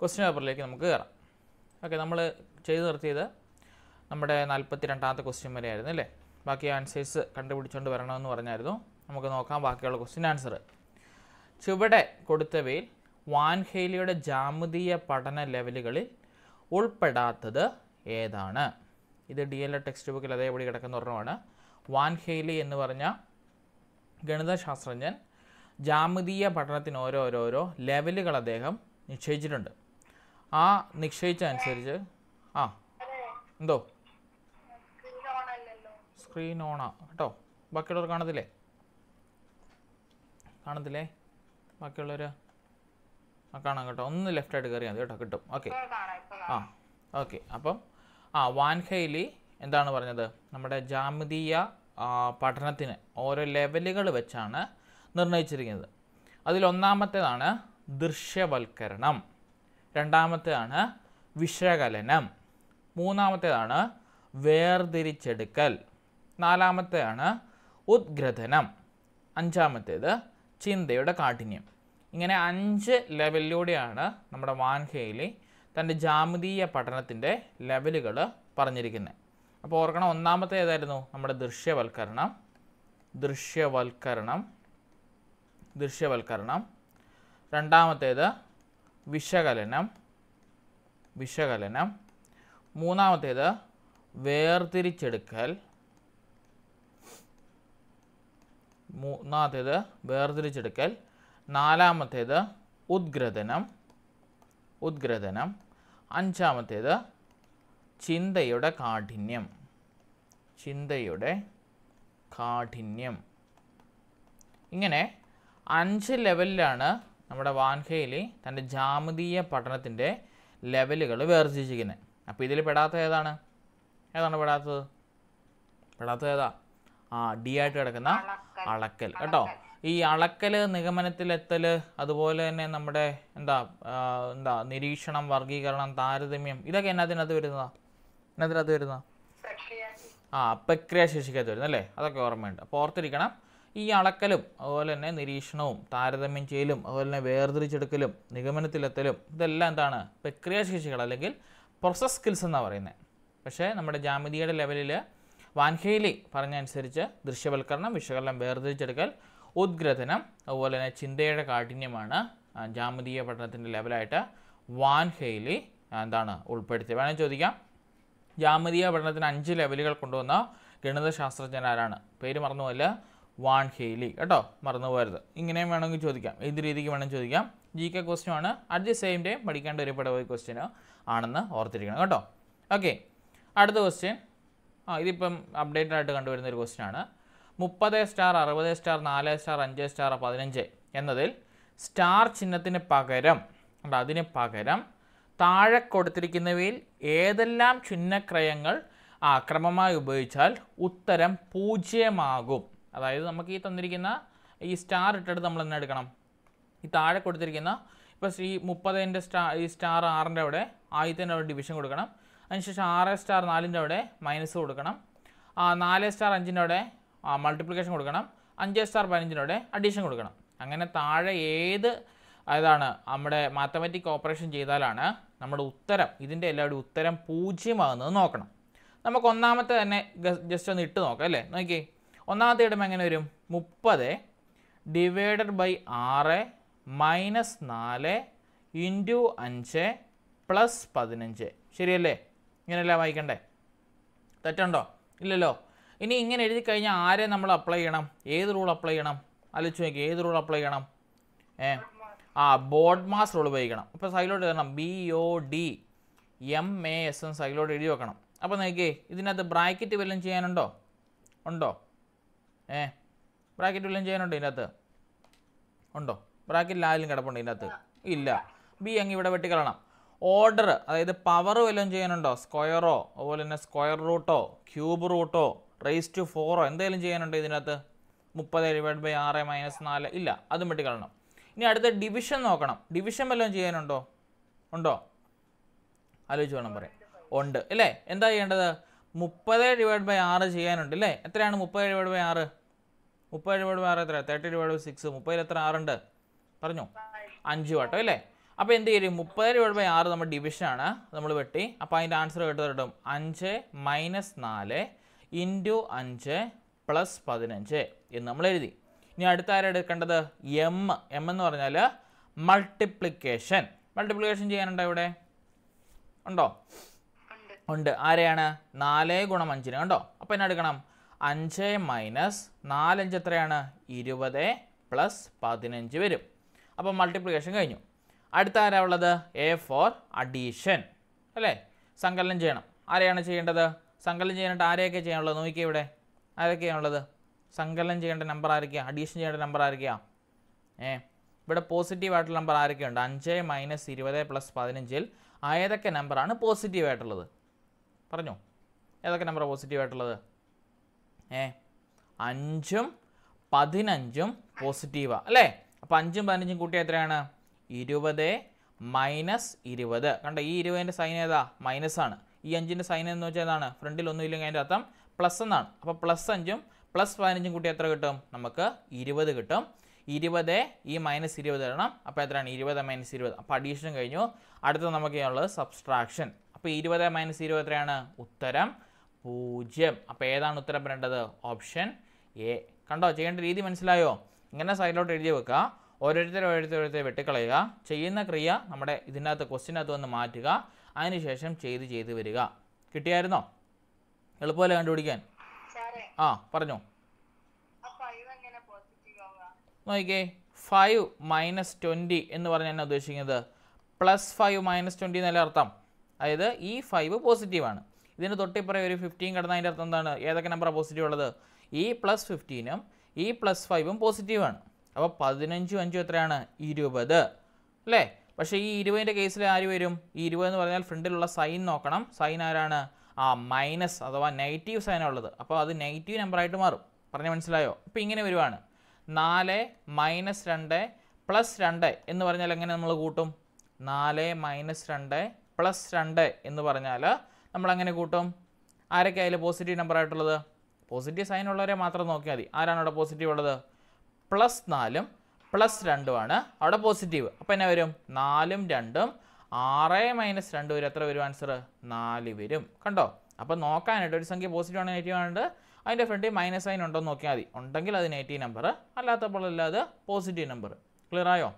Question പേപ്പറിലേക്ക് നമുക്ക് കയറാം ഓക്കെ നമ്മൾ ചെയ്ത് നിർത്തിയത് നമ്മുടെ നാൽപ്പത്തി രണ്ടാമത്തെ ക്വസ്റ്റ്യൻ വരെ ആയിരുന്നു അല്ലേ? ബാക്കി ആൻസേഴ്സ് കണ്ടുപിടിച്ചുകൊണ്ട് വരണമെന്ന് പറഞ്ഞായിരുന്നു. നമുക്ക് നോക്കാം ബാക്കിയുള്ള ക്വസ്റ്റ്യൻ ആൻസർ ചുവടെ കൊടുത്തവയിൽ വാൻഹേലിയുടെ ജാമതീയ പഠന ലെവലുകളിൽ ഉൾപ്പെടാത്തത് ഏതാണ്? ഇത് ഡി എൽ എ ടെക്സ്റ്റ് ബുക്കിൽ അതേപടി കിടക്കുന്ന ഒരെണ്ണമാണ്. വാൻഹേലി എന്ന് പറഞ്ഞ ഗണിതശാസ്ത്രജ്ഞൻ ജാമതീയ പഠനത്തിന് ഓരോരോരോ ലെവലുകൾ അദ്ദേഹം നിശ്ചയിച്ചിട്ടുണ്ട്. ആ നിശ്ചയിച്ച അനുസരിച്ച്. ആ എന്തോ? സ്ക്രീൻ ഓണാ. കേട്ടോ? ബാക്കിയുള്ളവർ കാണത്തില്ലേ? കാണത്തില്ലേ? ബാക്കിയുള്ളവർ ആ കാണാം കേട്ടോ. ഒന്ന് ലെഫ്റ്റ് ആയിട്ട് കയറിയാൽ മതി കേട്ടോ. കിട്ടും. ഓക്കെ. ആ ഓക്കെ. അപ്പം ആ വാൻഹൈലി എന്താണ് പറഞ്ഞത്? നമ്മുടെ ജാമിതീയ പഠനത്തിന് ഓരോ ലെവലുകൾ വെച്ചാണ് നിർണയിച്ചിരിക്കുന്നത് അതിലൊന്നാമത്തേതാണ് ദൃശ്യവൽക്കരണം. രണ്ടാമത്തേതാണ് വിശകലനം. മൂന്നാമത്തേതാണ് വേർതിരിച്ചെടുക്കൽ. നാലാമത്തേതാണ് ഉദ്ഗ്രഥനം. അഞ്ചാമത്തേത് ചിന്തയുടെ കാഠിന്യം. ഇങ്ങനെ അഞ്ച് ലെവലിലൂടെയാണ് നമ്മുടെ വാൻഹേലി തന്റെ ജാമിതീയ പഠനത്തിന്റെ ലെവലുകൾ പറഞ്ഞിരിക്കുന്നത് അപ്പോൾ ഓർക്കണം ഒന്നാമത്തെ ഏതായിരുന്നു? നമ്മുടെ ദൃശ്യവൽക്കരണം. ദൃശ്യവൽക്കരണം. ദൃശ്യവൽക്കരണം. രണ്ടാമത്തേത് വിശകലനം വിശകലനം. മൂന്നാമത്തേത് വേർതിരിച്ചെടുക്കൽ. മൂന്നാമത്തേത് വേർതിരിച്ചെടുക്കൽ. നാലാമത്തേത് ഉദ്ഗ്രഥനം ഉദ്ഗ്രഥനം. അഞ്ചാമത്തേത് ചിന്തയുടെ കാഠിന്യം ചിന്തയുടെ കാഠിന്യം. ഇങ്ങനെ അഞ്ച് ലെവലിലാണ് നമ്മുടെ വാൻഹേലി തന്റെ ജാമതീയ പഠനത്തിന്റെ ലെവലുകൾ വേർതിരിച്ചിരിക്കുന്നത് അപ്പോൾ ഇതിൽ പെടാത്ത ഏതാണ്? ഏതാണ് പെടാത്തത്? പെടാത്തത് ഏതാ? ആ ഡി ആയിട്ട് കിടക്കുന്ന അളക്കൽ കേട്ടോ? ഈ അളക്കൽ നിഗമനത്തിലെത്തൽ അതുപോലെ തന്നെ നമ്മുടെ എന്താ എന്താ നിരീക്ഷണം വർഗീകരണം താരതമ്യം ഇതൊക്കെ എന്നതിനകത്ത് വരുന്നതാ? എന്നതിനകത്ത് വരുന്നതാ? ആ പ്രക്രിയാശേഷിക്കകത്ത് വരുന്നത് വരുന്നല്ലേ അതൊക്കെ ഓർമ്മയുണ്ട്. അപ്പോൾ ഓർത്തിരിക്കണം. ഈ അളക്കലും അതുപോലെ തന്നെ നിരീക്ഷണവും താരതമ്യം ചെയ്യലും അതുപോലെ തന്നെ വേർതിരിച്ചെടുക്കലും നിഗമനത്തിലെത്തലും ഇതെല്ലാം എന്താണ്? പ്രക്രിയാശേഷികൾ അല്ലെങ്കിൽ പ്രോസസ് സ്കിൽസ് എന്നാണ് പറയുന്നത് പക്ഷേ നമ്മുടെ ജാമിതിയുടെ ലെവലിൽ വാൻഹേലി പറഞ്ഞ അനുസരിച്ച് ദൃശ്യവൽക്കരണം വിശകലനം വേർതിരിച്ചെടുക്കൽ ഉദ്ഗ്രഥനം അതുപോലെ തന്നെ ചിന്തയുടെ കാഠിന്യമാണ് ജാമതീയ പഠനത്തിന്റെ ലെവലായിട്ട് വാൻഹേലി എന്താണ് ഉൾപ്പെടുത്തിയത്. വേണമെങ്കിൽ ചോദിക്കാം. ജാമതീയ പഠനത്തിന് അഞ്ച് ലെവലുകൾ കൊണ്ടുവന്ന ഗണിതശാസ്ത്രജ്ഞൻ ആരാണ്? പേര് മറന്നുപോയില്ല. Van Hailey. കേട്ടോ? മറന്നു പോകരുത്. ഇങ്ങനെയും വേണമെങ്കിൽ ചോദിക്കാം. ഏത് രീതിക്ക് വേണമെങ്കിൽ ചോദിക്കാം. ജി കെ ക്വസ്റ്റ്യൻ ആണ്. അറ്റ് ദി സെയിം ടൈം പഠിക്കേണ്ട ഒരു പടവ് ക്വസ്റ്റ്യൻ ആണെന്ന് ഓർത്തിരിക്കണം. കേട്ടോ? ഓക്കെ അടുത്ത ക്വസ്റ്റ്യൻ ആ ഇതിപ്പം അപ്ഡേറ്റഡ് ആയിട്ട് കണ്ടുവരുന്ന ഒരു ക്വസ്റ്റ്യൻ ആണ്. മുപ്പത് സ്റ്റാർ അറുപത് സ്റ്റാർ നാല് സ്റ്റാർ അഞ്ച് സ്റ്റാർ പതിനഞ്ച് എന്നതിൽ സ്റ്റാർ ചിഹ്നത്തിന് പകരം അതിന് പകരം താഴെ കൊടുത്തിരിക്കുന്നവയിൽ ഏതെല്ലാം ചിഹ്നക്രയങ്ങൾ ക്രമമായി ഉപയോഗിച്ചാൽ ഉത്തരം പൂജ്യമാകും? അതായത് നമുക്ക് ഈ തന്നിരിക്കുന്ന ഈ സ്റ്റാർ ഇട്ടെടുത്ത് നമ്മൾ തന്നെ എടുക്കണം? ഈ താഴെ കൊടുത്തിരിക്കുന്ന ഇപ്പോൾ ഈ മുപ്പതിന്റെ സ്റ്റാർ ഈ സ്റ്റാർ ആറിന്റെ അവിടെ ആദ്യത്തിന്റെ അവിടെ ഡിവിഷൻ കൊടുക്കണം. അതിനുശേഷം ആറ് സ്റ്റാർ നാലിന്റെ അവിടെ മൈനസ് കൊടുക്കണം. നാല് സ്റ്റാർ അഞ്ചിന്റെ അവിടെ മൾട്ടിപ്ലിക്കേഷൻ കൊടുക്കണം. അഞ്ച് സ്റ്റാർ പതിനഞ്ചിന്റെ അവിടെ അഡീഷൻ കൊടുക്കണം. അങ്ങനെ താഴെ ഏത് അതാണ് നമ്മുടെ മാത്തമാറ്റിക് ഓപ്പറേഷൻ ചെയ്താലാണ് നമ്മുടെ ഉത്തരം ഇതിന്റെ എല്ലാവരുടെയും ഉത്തരം പൂജ്യമാകുന്നത് നോക്കണം. നമുക്ക് ഒന്നാമത്തെ തന്നെ ജസ്റ്റ് ഒന്ന് ഇട്ട് നോക്കാം അല്ലേ? നോക്കിയേ. ഒന്നാമത്തെ ഇടുമ്പോൾ എങ്ങനെ വരും? മുപ്പത് ഡിവൈഡഡ് ബൈ ആറ് മൈനസ് നാല് ഇന്റു അഞ്ച് പ്ലസ് പതിനഞ്ച്. ശരിയല്ലേ? ഇങ്ങനെയല്ലേ വായിക്കണ്ടേ? തെറ്റുണ്ടോ? ഇല്ലല്ലോ. ഇനി ഇങ്ങനെ എഴുതി കഴിഞ്ഞാൽ ആരെ നമ്മൾ അപ്ലൈ ചെയ്യണം? ഏത് റൂൾ അപ്ലൈ ചെയ്യണം? ആലോചിച്ച് നോക്കി ഏത് റൂൾ അപ്ലൈ ചെയ്യണം? ഏ? ആ ബോഡ് മാസ് റൂൾ ഉപയോഗിക്കണം. അപ്പോൾ സൈഡിലോട്ട് എഴുതണം B O D M A S N സൈഡിലോട്ട് എഴുതി വെക്കണം. അപ്പോൾ നോക്കിയേ ഇതിനകത്ത് ബ്രാക്കറ്റ് വല്ലതും ചെയ്യാനുണ്ടോ? ഉണ്ടോ? ഏ? ബ്രാക്കറ്റ് വല്ലതും ചെയ്യാനുണ്ടോ ഇതിനകത്ത്? ഉണ്ടോ? ബ്രാക്കറ്റിൽ ആരെങ്കിലും കിടപ്പുണ്ടോ ഇതിനകത്ത്? ഇല്ല. ബി അങ്ങ് ഇവിടെ വെട്ടിക്കളണം. ഓർഡർ അതായത് പവർ വല്ലതും ചെയ്യാനുണ്ടോ? സ്ക്വയറോ അതുപോലെ തന്നെ സ്ക്വയർ റൂട്ടോ ക്യൂബ് റൂട്ടോ റേസ് ടു ഫോറോ എന്തെങ്കിലും ചെയ്യാനുണ്ടോ ഇതിനകത്ത്? മുപ്പത് ഡിവൈഡ് ബൈ ആറ് മൈനസ് നാല്. ഇല്ല അതും വെട്ടിക്കളണം. ഇനി അടുത്ത ഡിവിഷൻ നോക്കണം. ഡിവിഷൻ വല്ലതും ചെയ്യാനുണ്ടോ? ഉണ്ടോ? ആലോചിച്ച് വേണം പറയാം ഉണ്ട്. അല്ലേ എന്താ ചെയ്യേണ്ടത്? മുപ്പത് ഡിവൈഡ് ബൈ ആറ് ചെയ്യാനുണ്ട് അല്ലേ എത്രയാണ് മുപ്പത് ഡിവൈഡ് ബൈ ആറ്? മുപ്പത് ഡിവൈഡ് ആറ് എത്ര തേർട്ടി ഡിവൈഡ് ബൈ സിക്സ് മുപ്പതിൽ എത്ര? ആറുണ്ട് പറഞ്ഞു? അഞ്ച് വട്ടം അല്ലേ? അപ്പോൾ എന്ത് ചെയ്യും? മുപ്പത് ഡിവൈഡ് ബൈ ആറ് നമ്മുടെ ഡിവിഷനാണ് നമ്മൾ വെട്ടി. അപ്പോൾ അതിന്റെ ആൻസർ കേട്ട് കിട്ടും അഞ്ച് മൈനസ് നാല് ഇന്റു അഞ്ച് പ്ലസ് പതിനഞ്ച് എന്ന് നമ്മൾ എഴുതി. ഇനി അടുത്ത ആരാണ് എടുക്കേണ്ടത്? എം എം എന്ന് പറഞ്ഞാൽ മൾട്ടിപ്ലിക്കേഷൻ മൾട്ടിപ്ലിക്കേഷൻ ചെയ്യാനുണ്ടോ ഇവിടെ? ഉണ്ടോ? ഉണ്ട്. ഉണ്ട്. ആരെയാണ്? നാല് ഗുണം അഞ്ചിന്. കണ്ടോ? അപ്പോൾ എന്നാ എടുക്കണം? അഞ്ച് മൈനസ് നാലഞ്ച് എത്രയാണ്? ഇരുപത് പ്ലസ് പതിനഞ്ച് വരും. അപ്പോൾ മൾട്ടിപ്ലിക്കേഷൻ കഴിഞ്ഞു. അടുത്ത ആരാ ഉള്ളത്? എ ഫോർ അഡീഷൻ അല്ലേ? സങ്കലനം ചെയ്യണം. ആരെയാണ് ചെയ്യേണ്ടത്? സങ്കലനം ചെയ്യാനായിട്ട് ആരെയൊക്കെ ചെയ്യാനുള്ളത്? നോക്കിയേ ഇവിടെ. ആരൊക്കെയാണുള്ളത് സങ്കലനം ചെയ്യേണ്ട നമ്പർ ആരൊക്കെയാണ് അഡീഷൻ ചെയ്യേണ്ട നമ്പർ ആരൊക്കെയാണ് ഏ ഇവിടെ പോസിറ്റീവ് ആയിട്ടുള്ള നമ്പർ ആരൊക്കെയുണ്ട്? അഞ്ച് മൈനസ് ഇരുപത് പ്ലസ് പതിനഞ്ചിൽ ഏതൊക്കെ നമ്പറാണ് പോസിറ്റീവ് ആയിട്ടുള്ളത്. പറഞ്ഞോ? ഏതൊക്കെ നമ്പർ പോസിറ്റീവ് ആയിട്ടുള്ളത്? ഏ? അഞ്ചും പതിനഞ്ചും പോസിറ്റീവാണ് അല്ലേ? അപ്പോൾ അഞ്ചും പതിനഞ്ചും കൂട്ടിയ എത്രയാണ്? ഇരുപത് മൈനസ് ഇരുപത്. കണ്ടോ ഈ ഇരുപതിന്റെ സൈൻ ഏതാ? മൈനസ് ആണ്. ഈ അഞ്ചിന്റെ സൈൻ എന്ന് വെച്ചാൽ ഏതാണ് ഫ്രണ്ടിൽ ഒന്നും ഇല്ലെങ്കിൽ അതിന്റെ അർത്ഥം പ്ലസ് എന്നാണ്. അപ്പോൾ പ്ലസ് അഞ്ചും പ്ലസ് പതിനഞ്ചും കൂട്ടി എത്ര കിട്ടും? നമുക്ക് ഇരുപത് കിട്ടും. ഇരുപത് ഈ മൈനസ് ഇരുപത് ഇടണം. അപ്പോൾ എത്രയാണ്? ഇരുപത് മൈനസ് ഇരുപത്. അപ്പോൾ അഡീഷൻ കഴിഞ്ഞു. അടുത്ത നമുക്ക് ചെയ്യാനുള്ളത് സബ്സ്ട്രാക്ഷൻ അപ്പോൾ ഇരുപത് മൈനസ് ഇരുപത് എത്രയാണ്? ഉത്തരം പൂജ്യം. അപ്പോൾ ഏതാണ് ഉത്തരം വരേണ്ടത്? Option A. കണ്ടോ? ചെയ്യേണ്ട രീതി മനസ്സിലായോ? ഇങ്ങനെ സൈഡിലോട്ട് എഴുതി വെക്കുക ഓരോരുത്തരും ഓരോരുത്തരും വെട്ടിക്കളയുക. ചെയ്യുന്ന ക്രിയ നമ്മുടെ ഇതിനകത്ത് ക്വസ്റ്റിനകത്ത് വന്ന് മാറ്റുക. അതിനുശേഷം ചെയ്ത് ചെയ്ത് വരിക. കിട്ടിയായിരുന്നോ? എളുപ്പമല്ലേ കണ്ടുപിടിക്കാൻ? ആ പറഞ്ഞു. നോക്കിക്കേ. ഫൈവ് മൈനസ് ട്വന്റി എന്ന് പറഞ്ഞാൽ എന്നാ ഉദ്ദേശിക്കുന്നത്? പ്ലസ് ഫൈവ് മൈനസ് ട്വന്റി എന്നല്ല അർത്ഥം? അതായത് ഈ ഫൈവ് പോസിറ്റീവാണ് ഇതിന് തൊട്ടിപ്പുറം ഒരു ഫിഫ്റ്റീൻ കിടന്ന അതിന്റെ അർത്ഥം എന്താണ്? ഏതൊക്കെ നമ്പറാണ് പോസിറ്റീവ് ഉള്ളത്? ഈ പ്ലസ് ഫിഫ്റ്റീനും ഈ പ്ലസ് ഫൈവും പോസിറ്റീവാണ് അപ്പോൾ പതിനഞ്ചും അഞ്ചും എത്രയാണ്? ഇരുപത്. അല്ലേ? പക്ഷേ ഈ ഇരുപതിന്റെ കേസിൽ ആര് വരും? ഈ ഇരുപത് എന്ന് പറഞ്ഞാൽ ഫ്രണ്ടിലുള്ള സൈൻ നോക്കണം. സൈൻ ആരാണ്? ആ മൈനസ് അഥവാ നെഗറ്റീവ് സൈൻ ഉള്ളത്. അപ്പോൾ അത് നെഗറ്റീവ് നമ്പറായിട്ട് മാറും. പറഞ്ഞ് മനസ്സിലായോ? അപ്പോൾ ഇങ്ങനെ വരുവാണ്. നാല് മൈനസ് രണ്ട് പ്ലസ് രണ്ട് എന്ന് പറഞ്ഞാൽ എങ്ങനെ നമ്മൾ കൂട്ടും? നാല് മൈനസ് രണ്ട് പ്ലസ് രണ്ട് എന്ന് പറഞ്ഞാൽ നമ്മൾ അങ്ങനെ കൂട്ടും? ആരൊക്കെ അതിൽ പോസിറ്റീവ് നമ്പർ ആയിട്ടുള്ളത്? പോസിറ്റീവ് സൈൻ ഉള്ളവരെ മാത്രം നോക്കിയാൽ മതി. ആരാണ് അവിടെ പോസിറ്റീവ് ഉള്ളത്? പ്ലസ് നാലും പ്ലസ് രണ്ടുമാണ് അവിടെ പോസിറ്റീവ് അപ്പോൾ എന്നാ വരും? നാലും രണ്ടും ആറ് മൈനസ് രണ്ട് വരും. എത്ര വരും ആൻസർ നാല് വരും. കണ്ടോ? അപ്പോൾ നോക്കാനായിട്ട് ഒരു സംഖ്യ പോസിറ്റീവ് ആണ് നെഗറ്റീവ് ആണ് അതിന്റെ ഫ്രണ്ടിൽ മൈനസ് സൈൻ ഉണ്ടോ എന്ന് നോക്കിയാൽ മതി. ഉണ്ടെങ്കിൽ അത് നെഗറ്റീവ് നമ്പർ അല്ലാത്തപ്പോൾ അല്ലാതെ പോസിറ്റീവ് നമ്പർ ക്ലിയർ ആയോ?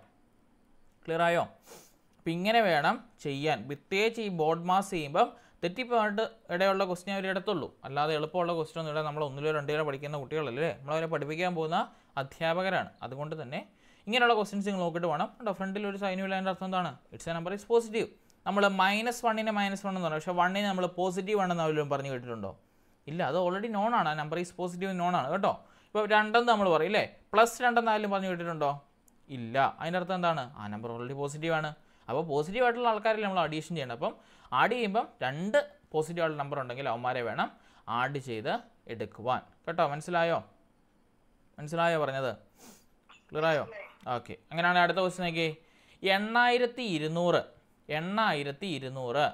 ക്ലിയർ ആയോ? അപ്പം ഇങ്ങനെ വേണം ചെയ്യാൻ. പ്രത്യേകിച്ച് ഈ ബോർഡ് മാസ് ചെയ്യുമ്പം തെറ്റിപ്പോയിട്ട് ഇടയുള്ള ക്വസ്റ്റ്യൻ അവർ എടുത്തുള്ളൂ. അല്ലാതെ എളുപ്പമുള്ള ക്വസ്റ്റ്യൻ ഇവിടെ നമ്മൾ ഒന്നിലോ രണ്ടിലോ പഠിക്കുന്ന കുട്ടികളല്ലേ? നമ്മളവരെ പഠിപ്പിക്കാൻ പോകുന്ന അധ്യാപകരാണ്. അതുകൊണ്ട് തന്നെ ഇങ്ങനെയുള്ള ക്വസ്റ്റ്യൻസ് നിങ്ങൾ നോക്കിയിട്ട് വേണം. കേട്ടോ ഫ്രണ്ടിൽ ഒരു സൈനു ഇല്ല അതിന്റെ അർത്ഥം എന്താണ്? It's a number is positive നമ്മൾ മൈനസ് വണ്ണിനെ മൈനസ് വൺ എന്ന് പറയും. പക്ഷേ വണ്ണിനെ നമ്മൾ പോസിറ്റീവ് ആണെന്ന് അവരും പറഞ്ഞു കേട്ടിട്ടുണ്ടോ? ഇല്ല അത് ഓൾറെഡി നോൺ ആണ്. ആ നമ്പർ ഈസ് പോസിറ്റീവ് നോൺ ആണ്. കേട്ടോ? ഇപ്പോൾ രണ്ടെന്ന് നമ്മൾ പറയും അല്ലേ പ്ലസ് രണ്ടെന്ന് ആരെങ്കിലും പറഞ്ഞു കേട്ടിട്ടുണ്ടോ? ഇല്ല. അതിന്റെ അർത്ഥം എന്താണ്? ആ നമ്പർ ഓൾറെഡി പോസിറ്റീവ് ആണ്. അപ്പോൾ പോസിറ്റീവ് ആയിട്ടുള്ള ആൾക്കാരിൽ നമ്മൾ അഡീഷൻ ചെയ്യണം അപ്പം ആഡ് ചെയ്യുമ്പം രണ്ട് പോസിറ്റീവ് ആയിട്ടുള്ള നമ്പർ ഉണ്ടെങ്കിൽ അവന്മാരെ വേണം ആഡ് ചെയ്ത് എടുക്കുവാൻ. കേട്ടോ? മനസ്സിലായോ? മനസ്സിലായോ പറഞ്ഞത്? ക്ലിയർ ആയോ? ഓക്കെ അങ്ങനെയാണെങ്കിൽ അടുത്ത ക്വസ്റ്റ്യൻ നോക്കി എണ്ണായിരത്തി ഇരുന്നൂറ് എണ്ണായിരത്തി ഇരുന്നൂറ്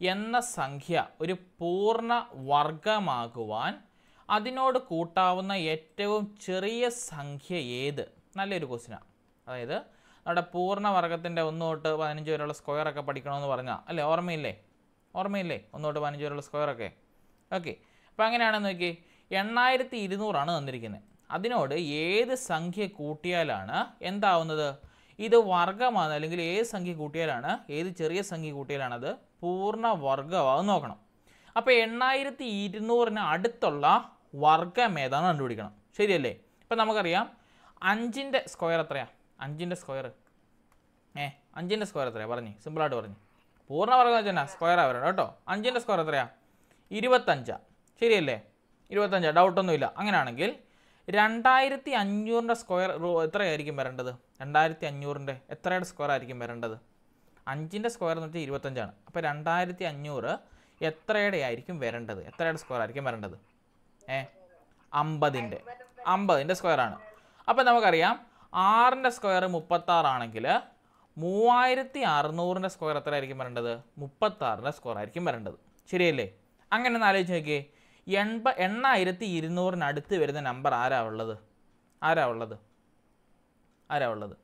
എന്ന സംഖ്യ ഒരു പൂർണ വർഗമാകുവാൻ അതിനോട് കൂട്ടാവുന്ന ഏറ്റവും ചെറിയ സംഖ്യ ഏത്? നല്ലൊരു ക്വസ്റ്റ്യനാണ് അതായത് നമ്മുടെ പൂർണ വർഗത്തിന്റെ ഒന്ന് തൊട്ട് പതിനഞ്ച് വരെയുള്ള സ്ക്വയറൊക്കെ പഠിക്കണമെന്ന് പറഞ്ഞാൽ അല്ലേ? ഓർമ്മയില്ലേ? ഓർമ്മയില്ലേ? ഒന്ന് തൊട്ട് പതിനഞ്ച് വരെയുള്ള സ്ക്വയറൊക്കെ ഓക്കെ അപ്പോൾ അങ്ങനെയാണെന്ന് നോക്കി എണ്ണായിരത്തി ഇരുന്നൂറാണ് തന്നിരിക്കുന്നത് അതിനോട് ഏത് സംഖ്യ കൂട്ടിയാലാണ് എന്താവുന്നത്? ഇത് വർഗമാണ്. അല്ലെങ്കിൽ ഏത് സംഖ്യ കൂട്ടിയാലാണ്? ഏത് ചെറിയ സംഖ്യ കൂട്ടിയാലാണത്? പൂർണ വർഗമാകും നോക്കണം. അപ്പോൾ എണ്ണായിരത്തി ഇരുന്നൂറിന് അടുത്തുള്ള വർഗം ഏതാണെന്ന് കണ്ടുപിടിക്കണം. ശരിയല്ലേ? ഇപ്പം നമുക്കറിയാം. അഞ്ചിന്റെ സ്ക്വയർ എത്രയാ? അഞ്ചിന്റെ സ്ക്വയർ ഏ അഞ്ചിന്റെ സ്ക്വയർ എത്രയാണ് പറഞ്ഞ് സിമ്പിളായിട്ട് പറഞ്ഞു. പൂർണവർഗം വെച്ചാൽ സ്ക്വയർ സ്ക്വയറാണ് വരണം കേട്ടോ. അഞ്ചിന്റെ സ്ക്വയർ എത്രയാ? ഇരുപത്തഞ്ചാ. ശരിയല്ലേ? ഇരുപത്തഞ്ചാ. ഡൗട്ടൊന്നുമില്ല അങ്ങനെയാണെങ്കിൽ രണ്ടായിരത്തി അഞ്ഞൂറിന്റെ സ്ക്വയർ എത്രയായിരിക്കും വരേണ്ടത്? രണ്ടായിരത്തി അഞ്ഞൂറിന്റെ എത്രയുടെ സ്ക്വയർ ആയിരിക്കും വരേണ്ടത്? അഞ്ചിന്റെ സ്ക്വയർ എന്ന് വെച്ചാൽ ഇരുപത്തഞ്ചാണ്. അപ്പോൾ രണ്ടായിരത്തി അഞ്ഞൂറ് എത്രയുടെ ആയിരിക്കും വരേണ്ടത്? എത്രയുടെ സ്ക്വയർ ആയിരിക്കും വരേണ്ടത്? ഏ അമ്പതിന്റെ. അമ്പതിന്റെ സ്ക്വയറാണ് അപ്പോൾ നമുക്കറിയാം ആറിന്റെ സ്ക്വയർ മുപ്പത്താറാണെങ്കിൽ മൂവായിരത്തി അറുന്നൂറിന്റെ സ്ക്വയർ എത്ര ആയിരിക്കും വരേണ്ടത്? മുപ്പത്താറിന്റെ സ്ക്വയർ ആയിരിക്കും വരേണ്ടത്. ശരിയല്ലേ? അങ്ങനെ ഒന്ന് ആലോചിച്ച് നോക്കിയേ. എൺപ എണ്ണായിരത്തി ഇരുന്നൂറിന് അടുത്ത് വരുന്ന നമ്പർ ആരാ ഉള്ളത്? ആരാ ഉള്ളത്? ആരാ ഉള്ളത്?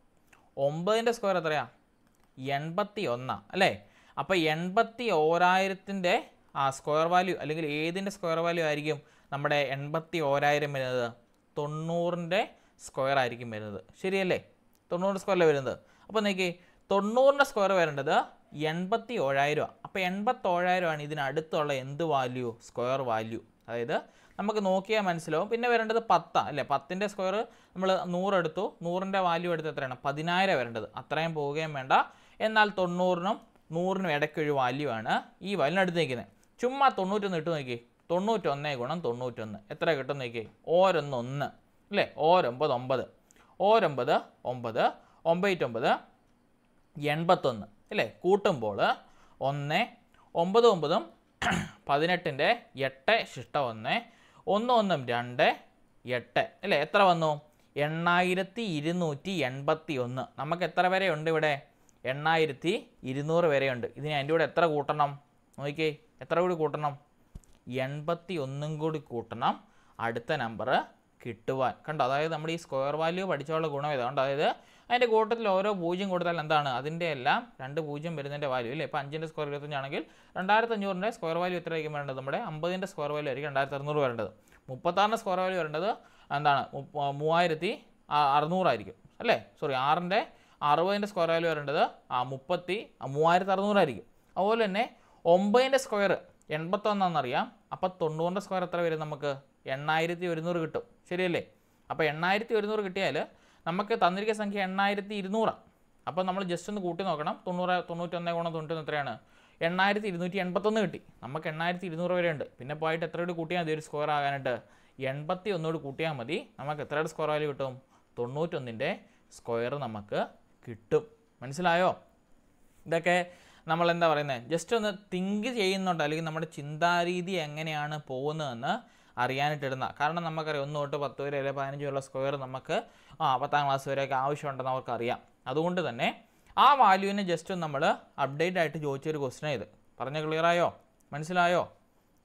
ഒമ്പതിന്റെ സ്ക്വയർ എത്രയാ? എൺപത്തി ഒന്നാണ് അല്ലേ? അപ്പോൾ എൺപത്തി ഓരായിരത്തിന്റെ ആ സ്ക്വയർ വാല്യൂ അല്ലെങ്കിൽ ഏതിന്റെ സ്ക്വയർ വാല്യൂ ആയിരിക്കും നമ്മുടെ എൺപത്തി ഓരായിരം വരുന്നത്? തൊണ്ണൂറിന്റെ സ്ക്വയർ ആയിരിക്കും വരുന്നത്. ശരിയല്ലേ? തൊണ്ണൂറ് സ്ക്വയറിൽ വരുന്നത്? അപ്പോൾ നോക്കി തൊണ്ണൂറിന്റെ സ്ക്വയർ വരേണ്ടത് എൺപത്തി ഓഴായിരമാണ് അപ്പോൾ എൺപത്തോഴായിരമാണ് ഇതിനടുത്തുള്ള എന്ത് വാല്യൂ സ്ക്വയർ വാല്യൂ അതായത് നമുക്ക് നോക്കിയാൽ മനസ്സിലാവും. പിന്നെ വരേണ്ടത് പത്താണ് അല്ലേ? പത്തിന്റെ സ്ക്വയർ നമ്മൾ നൂറെടുത്തു നൂറിന്റെ വാല്യൂ എടുത്ത് എത്രയാണ്? പതിനായിരം വരേണ്ടത്. അത്രയും പോവുകയും വേണ്ട. എന്നാൽ തൊണ്ണൂറിനും നൂറിനും ഇടയ്ക്കൊരു വാല്യൂ ആണ് ഈ വാല്യൂ അടുത്ത് നിൽക്കുന്നത് ചുമ്മാ തൊണ്ണൂറ്റൊന്ന് ഇട്ട് നോക്കി തൊണ്ണൂറ്റൊന്നേ ഗുണം തൊണ്ണൂറ്റൊന്ന്. എത്ര കിട്ടും നോക്കി ഓരൊന്ന് ഒന്ന് അല്ലേ? ഓരൊമ്പത് ഒമ്പത്. ഓരൊമ്പത് ഒമ്പത് ഒമ്പത്തൊമ്പത് എൺപത്തൊന്ന്. അല്ലേ? കൂട്ടുമ്പോൾ ഒന്ന് ഒമ്പത് ഒമ്പതും പതിനെട്ടിന്റെ എട്ട് ശിഷ്ട ഒന്ന് ഒന്ന് ഒന്നും രണ്ട് എട്ട്. അല്ലേ? എത്ര വന്നു? എണ്ണായിരത്തി ഇരുന്നൂറ്റി എൺപത്തി ഒന്ന് നമുക്ക് എത്ര വരെ ഉണ്ട് ഇവിടെ? എണ്ണായിരത്തി ഇരുന്നൂറ് വരെയുണ്ട് ഇതിന് അതിന്റെ കൂടെ എത്ര കൂട്ടണം? നോക്കിക്കേ എത്ര കൂടി കൂട്ടണം? എൺപത്തി ഒന്നും കൂടി കൂട്ടണം. അടുത്ത നമ്പർ കിട്ടുവാൻ. കണ്ടോ? അതായത് നമ്മൾ ഈ സ്ക്വയർ വാല്യൂ പഠിച്ചുള്ള ഗുണം ഇതാണ് അതായത് അതിന്റെ കൂട്ടത്തിൽ ഓരോ പൂജ്യം കൊടുത്താൽ എന്താണ്? അതിന്റെ എല്ലാം രണ്ട് പൂജ്യം വരുന്നതിന്റെ വാല്യൂ അല്ലേ ഇപ്പോൾ അഞ്ചിന്റെ സ്ക്വയർ ഇരുപത്തഞ്ചാണെങ്കിൽ രണ്ടായിരത്തി അഞ്ഞൂറിന്റെ സ്ക്വയർ വാല്യൂ എത്ര ആയിരിക്കും വേണ്ടത് നമ്മുടെ അമ്പതിന്റെ സ്ക്വയർ വാല്യൂ ആയിരിക്കും രണ്ടായിരത്തി അറുന്നൂറ് വരേണ്ടത്. മുപ്പത്താറിന്റെ സ്ക്വയർ വാല്യൂ വരേണ്ടത് എന്താണ്? മൂവായിരത്തി അറുന്നൂറായിരിക്കും. അല്ലേ? സോറി ആറിന്റെ അറുപതിന്റെ സ്ക്വയർ വാല്യൂ വരേണ്ടത് ആ മുപ്പത്തി മൂവായിരത്തി അറുന്നൂറായിരിക്കും അതുപോലെ തന്നെ ഒമ്പതിന്റെ സ്ക്വയർ എൺപത്തൊന്നാണെന്നറിയാം. അപ്പോൾ തൊണ്ണൂറിന്റെ സ്ക്വയർ എത്ര വരും നമുക്ക്? എണ്ണായിരത്തി ഒരുന്നൂറ് കിട്ടും. ശരിയല്ലേ? അപ്പോൾ എണ്ണായിരത്തി ഒരുന്നൂറ് കിട്ടിയാൽ നമുക്ക് തന്നിരിക്കുന്ന സംഖ്യ എണ്ണായിരത്തി ഇരുന്നൂറാണ് അപ്പോൾ നമ്മൾ ജസ്റ്റ് ഒന്ന് കൂട്ടി നോക്കണം. തൊണ്ണൂറ് തൊണ്ണൂറ്റൊന്ന് ഗുണം തൊണ്ണൂറ്റൊന്ന് എത്രയാണ്? എണ്ണായിരത്തി ഇരുന്നൂറ്റി എൺപത്തൊന്ന് കിട്ടി. നമുക്ക് എണ്ണായിരത്തി ഇരുന്നൂറ് വരെ ഉണ്ട്. പിന്നെ പോയിട്ട് എത്രയോട് കൂടി കൂട്ടിയാൽ മതി? ഒരു സ്കോർ ആകാനായിട്ട്. എൺപത്തി ഒന്നോട് കൂട്ടിയാൽ മതി. നമുക്ക് എത്രയുടെ സ്കോർ വാല്യൂ കിട്ടും? തൊണ്ണൂറ്റൊന്നിന്റെ സ്ക്വയർ നമുക്ക് കിട്ടും. മനസ്സിലായോ? ഇതൊക്കെ നമ്മൾ എന്താ പറയുന്നത് ജസ്റ്റ് ഒന്ന് തിങ്ക് ചെയ്യുന്നുണ്ട്. അല്ലെങ്കിൽ നമ്മുടെ ചിന്താരീതി എങ്ങനെയാണ് പോകുന്നതെന്ന് അറിയാനായിട്ടിടുന്ന കാരണം നമുക്കറിയാം ഒന്ന് തൊട്ട് പത്ത് വരെ അല്ലെങ്കിൽ പതിനഞ്ച് വരെയുള്ള സ്ക്വയർ നമുക്ക് ആ പത്താം ക്ലാസ് വരെയൊക്കെ ആവശ്യമുണ്ടെന്ന് അവർക്കറിയാം. അതുകൊണ്ട് തന്നെ ആ വാല്യൂവിനെ ജസ്റ്റ് നമ്മൾ അപ്ഡേറ്റ് ആയിട്ട് ചോദിച്ചൊരു ക്വസ്റ്റൻ ഇത്. പറഞ്ഞ ക്ലിയറായോ മനസ്സിലായോ?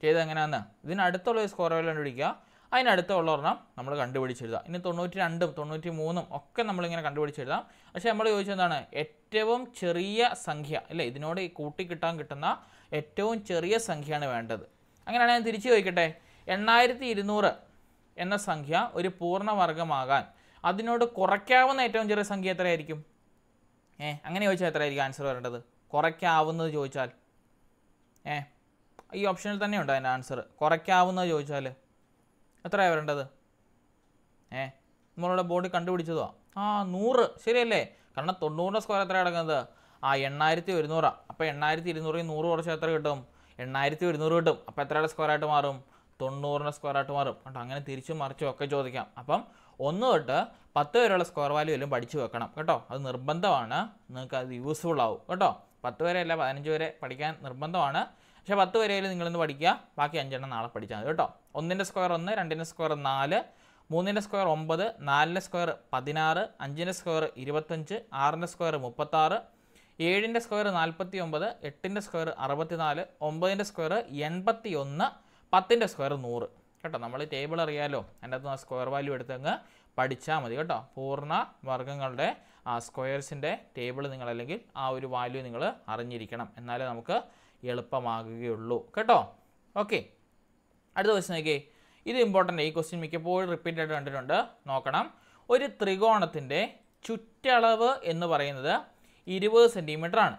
ചെയ്ത് എങ്ങനെയാണെന്ന് ഇതിനടുത്തുള്ള ഒരു സ്കോർ വാല്യൂ കണ്ടുപിടിക്കുക. അതിനടുത്തുള്ള ഒരെണ്ണം നമ്മൾ കണ്ടുപിടിച്ചെഴുതാം ഇനി തൊണ്ണൂറ്റി രണ്ടും തൊണ്ണൂറ്റി മൂന്നും ഒക്കെ നമ്മളിങ്ങനെ കണ്ടുപിടിച്ചെഴുതാം. പക്ഷേ നമ്മൾ ചോദിച്ചെന്താണ് ഏറ്റവും ചെറിയ സംഖ്യ അല്ലേ? ഇതിനോട് കൂട്ടി കിട്ടാൻ കിട്ടുന്ന ഏറ്റവും ചെറിയ സംഖ്യയാണ് വേണ്ടത്. അങ്ങനെയാണെങ്കിൽ ഞാൻ തിരിച്ചു ചോദിക്കട്ടെ? എണ്ണായിരത്തി ഇരുന്നൂറ് എന്ന സംഖ്യ ഒരു പൂർണവർഗമാകാൻ അതിനോട് കുറയ്ക്കാവുന്ന ഏറ്റവും ചെറിയ സംഖ്യ എത്രയായിരിക്കും? ഏ അങ്ങനെ ചോദിച്ചാൽ എത്രയായിരിക്കും ആൻസർ വരേണ്ടത്? കുറയ്ക്കാവുന്നത് ചോദിച്ചാൽ? ഏ ഈ ഓപ്ഷനിൽ തന്നെ ഉണ്ട് അതിന്റെ ആൻസർ കുറയ്ക്കാവുന്നത് ചോദിച്ചാൽ എത്രയാണ് വരേണ്ടത്? ഏ നമ്മളുടെ ബോർഡ് കണ്ടുപിടിച്ചതോ? ആ നൂറ്. ശരിയല്ലേ? കാരണം തൊണ്ണൂറിന്റെ സ്ക്വയർ എത്ര കിടക്കുന്നത് ആ എണ്ണായിരത്തി ഒരുന്നൂറാണ് അപ്പോൾ എണ്ണായിരത്തി ഇരുന്നൂറിൽ നൂറ് കുറച്ച് എത്ര കിട്ടും? എണ്ണായിരത്തി ഒരുന്നൂറ് കിട്ടും. അപ്പോൾ എത്രയുടെ സ്ക്വയറായിട്ട് മാറും? തൊണ്ണൂറിന്റെ സ്ക്വയർ ആയിട്ട് മാറും. കേട്ടോ അങ്ങനെ തിരിച്ചും മറിച്ചും ഒക്കെ ചോദിക്കാം. അപ്പം ഒന്ന് തൊട്ട് പത്ത് വരെയുള്ള സ്ക്വയർ വാല്യൂ എല്ലാം പഠിച്ചു വെക്കണം കേട്ടോ. അത് നിർബന്ധമാണ്. നിങ്ങൾക്ക് അത് യൂസ്ഫുൾ ആവും കേട്ടോ. പത്ത് വരെ അല്ല പതിനഞ്ച് വരെ പഠിക്കാൻ നിർബന്ധമാണ്. പക്ഷേ പത്ത് വരെയിൽ നിങ്ങളിന്ന് പഠിക്കുക. ബാക്കി അഞ്ചെണ്ണം നാളെ പഠിച്ചാൽ മതി കേട്ടോ. ഒന്നിന്റെ സ്ക്വയർ ഒന്ന് രണ്ടിന്റെ സ്ക്വയർ നാല് മൂന്നിന്റെ സ്ക്വയർ ഒമ്പത് നാലിന്റെ സ്ക്വയർ പതിനാറ് അഞ്ചിന്റെ സ്ക്വയർ ഇരുപത്തഞ്ച് ആറിന്റെ സ്ക്വയർ മുപ്പത്താറ് ഏഴിന്റെ സ്ക്വയർ നാൽപ്പത്തി ഒമ്പത് എട്ടിന്റെ സ്ക്വയർ അറുപത്തിനാല് ഒമ്പതിന്റെ സ്ക്വയർ എൺപത്തി ഒന്ന് പത്തിന്റെ സ്ക്വയർ നൂറ്. കേട്ടോ നമ്മൾ ടേബിൾ അറിയാമല്ലോ അതിന്റെ അകത്ത് സ്ക്വയർ വാല്യൂ എടുത്തങ്ങ് പഠിച്ചാൽ മതി കേട്ടോ. പൂർണ വർഗങ്ങളുടെ ആ സ്ക്വയർസിന്റെ ടേബിൾ നിങ്ങൾ അല്ലെങ്കിൽ ആ ഒരു വാല്യൂ നിങ്ങൾ അറിഞ്ഞിരിക്കണം. എന്നാലേ നമുക്ക് എളുപ്പമാകുകയുള്ളൂ. കേട്ടോ? ഓക്കെ അടുത്ത ക്വസ്റ്റ്യൻ നോക്കിയേ. ഇത് ഇമ്പോർട്ടന്റ് ഈ ക്വസ്റ്റ്യൻ മിക്കപ്പോഴും റിപ്പീറ്റ് ആയിട്ട് കണ്ടിട്ടുണ്ട്. നോക്കണം. ഒരു ത്രികോണത്തിന്റെ ചുറ്റളവ് എന്ന് പറയുന്നത് ഇരുപത് സെന്റിമീറ്റർ ആണ്.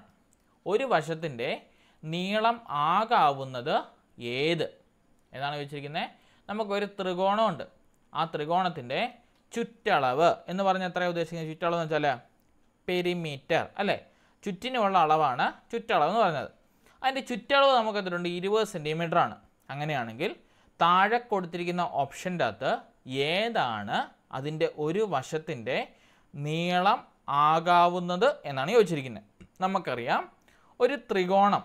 ഒരു വശത്തിന്റെ നീളം ആകാവുന്നത് ഏത്? എന്നാണ് ചോദിച്ചിരിക്കുന്നത് നമുക്കൊരു ത്രികോണമുണ്ട്. ആ ത്രികോണത്തിന്റെ ചുറ്റളവ് എന്ന് പറഞ്ഞാൽ എത്രയാണ് ഉദ്ദേശിക്കുന്നത്? ചുറ്റളവ് എന്ന് വെച്ചാൽ പെരിമീറ്റർ അല്ലേ? ചുറ്റിനുമുള്ള അളവാണ് ചുറ്റളവ് എന്ന് പറഞ്ഞത്. അതിന്റെ ചുറ്റളവ് നമുക്ക് എത്തിയിട്ടുണ്ട് ഇരുപത് സെന്റിമീറ്റർ ആണ്. അങ്ങനെയാണെങ്കിൽ താഴെ കൊടുത്തിരിക്കുന്ന ഓപ്ഷന്റെ അകത്ത് ഏതാണ് അതിന്റെ ഒരു വശത്തിന്റെ നീളം ആകാവുന്നത് എന്നാണ് ചോദിച്ചിരിക്കുന്നത് നമുക്കറിയാം ഒരു ത്രികോണം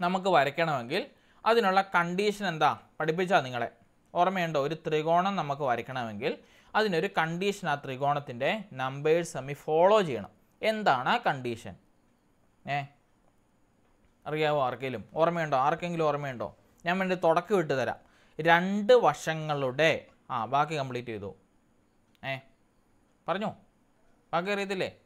നമുക്ക് വരയ്ക്കണമെങ്കിൽ അതിനുള്ള കണ്ടീഷൻ എന്താ? പഠിപ്പിച്ചാൽ നിങ്ങളെ. ഓർമ്മയുണ്ടോ? ഒരു ത്രികോണം നമുക്ക് വരയ്ക്കണമെങ്കിൽ അതിനൊരു കണ്ടീഷൻ ആ ത്രികോണത്തിന്റെ നമ്പേഴ്സ് തമ്മിൽ ഫോളോ ചെയ്യണം. എന്താണ് ആ കണ്ടീഷൻ ഏ? അറിയാവോ ആർക്കെങ്കിലും? ഓർമ്മയുണ്ടോ? ആർക്കെങ്കിലും ഓർമ്മയുണ്ടോ? ഞാൻ വേണ്ടി തുടക്കം ഇട്ട് തരാം. രണ്ട് വശങ്ങളുടെ ആ ബാക്കി കംപ്ലീറ്റ് ചെയ്തു. ഏ? പറഞ്ഞു? ബാക്കി അറിയത്തില്ലേ?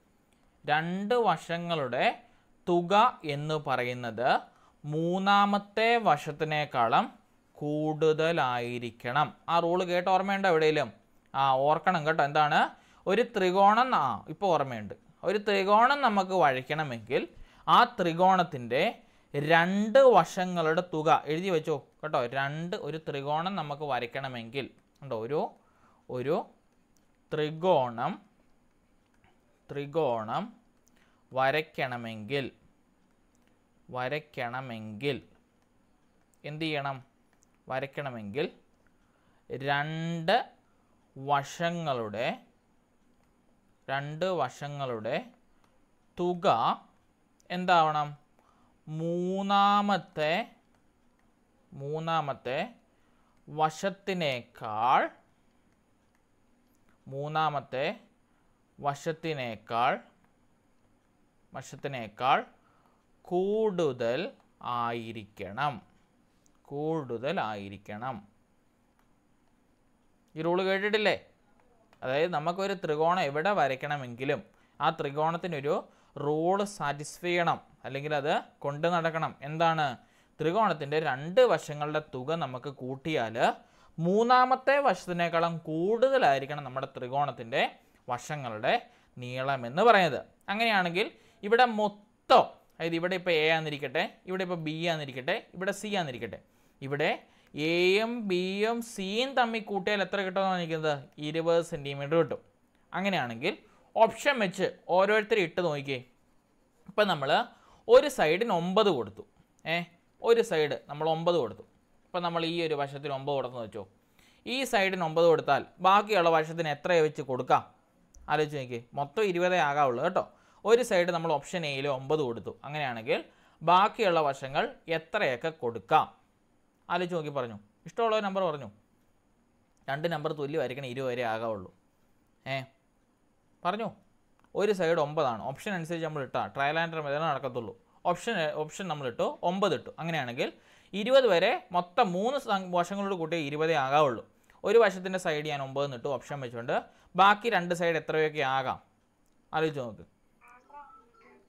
രണ്ട് വശങ്ങളുടെ തുക എന്ന് പറയുന്നത് മൂന്നാമത്തെ വശത്തിനേക്കാളും കൂടുതലായിരിക്കണം. ആ റൂൾ കേട്ട് ഓർമ്മയുണ്ടോ എവിടെയെങ്കിലും? ആ ഓർക്കണം കേട്ടോ. എന്താണ്? ഒരു ത്രികോണം ആ ഇപ്പോൾ ഓർമ്മയുണ്ട്. ഒരു ത്രികോണം നമുക്ക് വഴിക്കണമെങ്കിൽ ആ ത്രികോണത്തിന്റെ രണ്ട് വശങ്ങളുടെ തുക എഴുതി വെച്ചോ കേട്ടോ. രണ്ട് ഒരു ത്രികോണം നമുക്ക് വരയ്ക്കണമെങ്കിൽ. ഉണ്ടോ ഒരു ഒരു ത്രികോണം ത്രികോണം വരയ്ക്കണമെങ്കിൽ വരയ്ക്കണമെങ്കിൽ എന്ത് ചെയ്യണം? വരയ്ക്കണമെങ്കിൽ രണ്ട് വശങ്ങളുടെ രണ്ട് വശങ്ങളുടെ തുക എന്താവണം? മൂന്നാമത്തെ മൂന്നാമത്തെ വശത്തിനേക്കാൾ മൂന്നാമത്തെ വശത്തിനേക്കാൾ വശത്തിനേക്കാൾ കൂടുതൽ ആയിരിക്കണം. കൂടുതൽ ആയിരിക്കണം. ഈ റൂൾ കേട്ടിട്ടില്ലേ? അതായത് നമുക്കൊരു ത്രികോണം എവിടെ വരയ്ക്കണമെങ്കിലും ആ ത്രികോണത്തിനൊരു റൂൾ സാറ്റിസ്ഫൈ ചെയ്യണം. അല്ലെങ്കിൽ അത് കൊണ്ട് നടക്കണം. എന്താണ്? ത്രികോണത്തിന്റെ രണ്ട് വശങ്ങളുടെ തുക നമുക്ക് കൂട്ടിയാൽ മൂന്നാമത്തെ വശത്തിനേക്കാളും കൂടുതലായിരിക്കണം നമ്മുടെ ത്രികോണത്തിന്റെ വശങ്ങളുടെ നീളം എന്ന് പറയുന്നത്. അങ്ങനെയാണെങ്കിൽ ഇവിടെ മൊത്തം അതായത് ഇവിടെ ഇപ്പോൾ എ ആന്നിരിക്കട്ടെ ഇവിടെ ഇപ്പോൾ ബി ആന്നിരിക്കട്ടെ ഇവിടെ സി ആന്നിരിക്കട്ടെ. ഇവിടെ എയും ബിയും സിയും തമ്മിൽ കൂട്ടിയാൽ എത്ര കിട്ടുമെന്നാണ് നിൽക്കുന്നത് ഇരുപത് സെന്റിമീറ്റർ കിട്ടും. അങ്ങനെയാണെങ്കിൽ ഓപ്ഷൻ വെച്ച് ഓരോരുത്തരും ഇട്ട് നോക്കിയേ. ഇപ്പം നമ്മൾ ഒരു സൈഡിന് ഒമ്പത് കൊടുത്തു. ഏ ഒരു സൈഡ് നമ്മൾ ഒമ്പത് കൊടുത്തു. ഇപ്പം നമ്മൾ ഈ ഒരു വശത്തിന് ഒമ്പത് കൊടുത്തെന്ന് വെച്ചോ. ഈ സൈഡിന് ഒമ്പത് കൊടുത്താൽ ബാക്കിയുള്ള വശത്തിന് എത്ര വെച്ച് കൊടുക്കാം? ആലോചിച്ച് നോക്കിയേ. മൊത്തം ഇരുപതേ ആകാവുള്ളൂ കേട്ടോ. ഒരു സൈഡ് നമ്മൾ ഓപ്ഷൻ എയിൽ ഒമ്പത് കൊടുത്തു. അങ്ങനെയാണെങ്കിൽ ബാക്കിയുള്ള വശങ്ങൾ എത്രയൊക്കെ കൊടുക്കാം? ആലോചിച്ച് നോക്കി പറഞ്ഞു. ഇഷ്ടമുള്ള നമ്പർ പറഞ്ഞു. രണ്ട് നമ്പർ തുല്യമായിരിക്കണം ഇരുപത് വരെ ആകാവുള്ളൂ. ഏ? പറഞ്ഞു. ഒരു സൈഡ് ഒമ്പതാണ്. ഓപ്ഷൻ അനുസരിച്ച് നമ്മൾ ഇട്ടാൽ ട്രയൽ ആൻഡ് മെതേഡ് നടക്കത്തുള്ളൂ. ഓപ്ഷൻ ഓപ്ഷൻ നമ്മൾ ഇട്ടു. ഒമ്പത് ഇട്ടു. അങ്ങനെയാണെങ്കിൽ ഇരുപത് വരെ മൊത്തം മൂന്ന് വശങ്ങളോട് കൂട്ടി ഇരുപതേ ആകാവുള്ളൂ. ഒരു വശത്തിന്റെ സൈഡ് ഞാൻ ഒമ്പത് ഇട്ടു. ഓപ്ഷൻ വെച്ചുകൊണ്ട് ബാക്കി രണ്ട് സൈഡ് എത്രയൊക്കെ ആകാം? ആലോചിച്ച് നോക്ക്.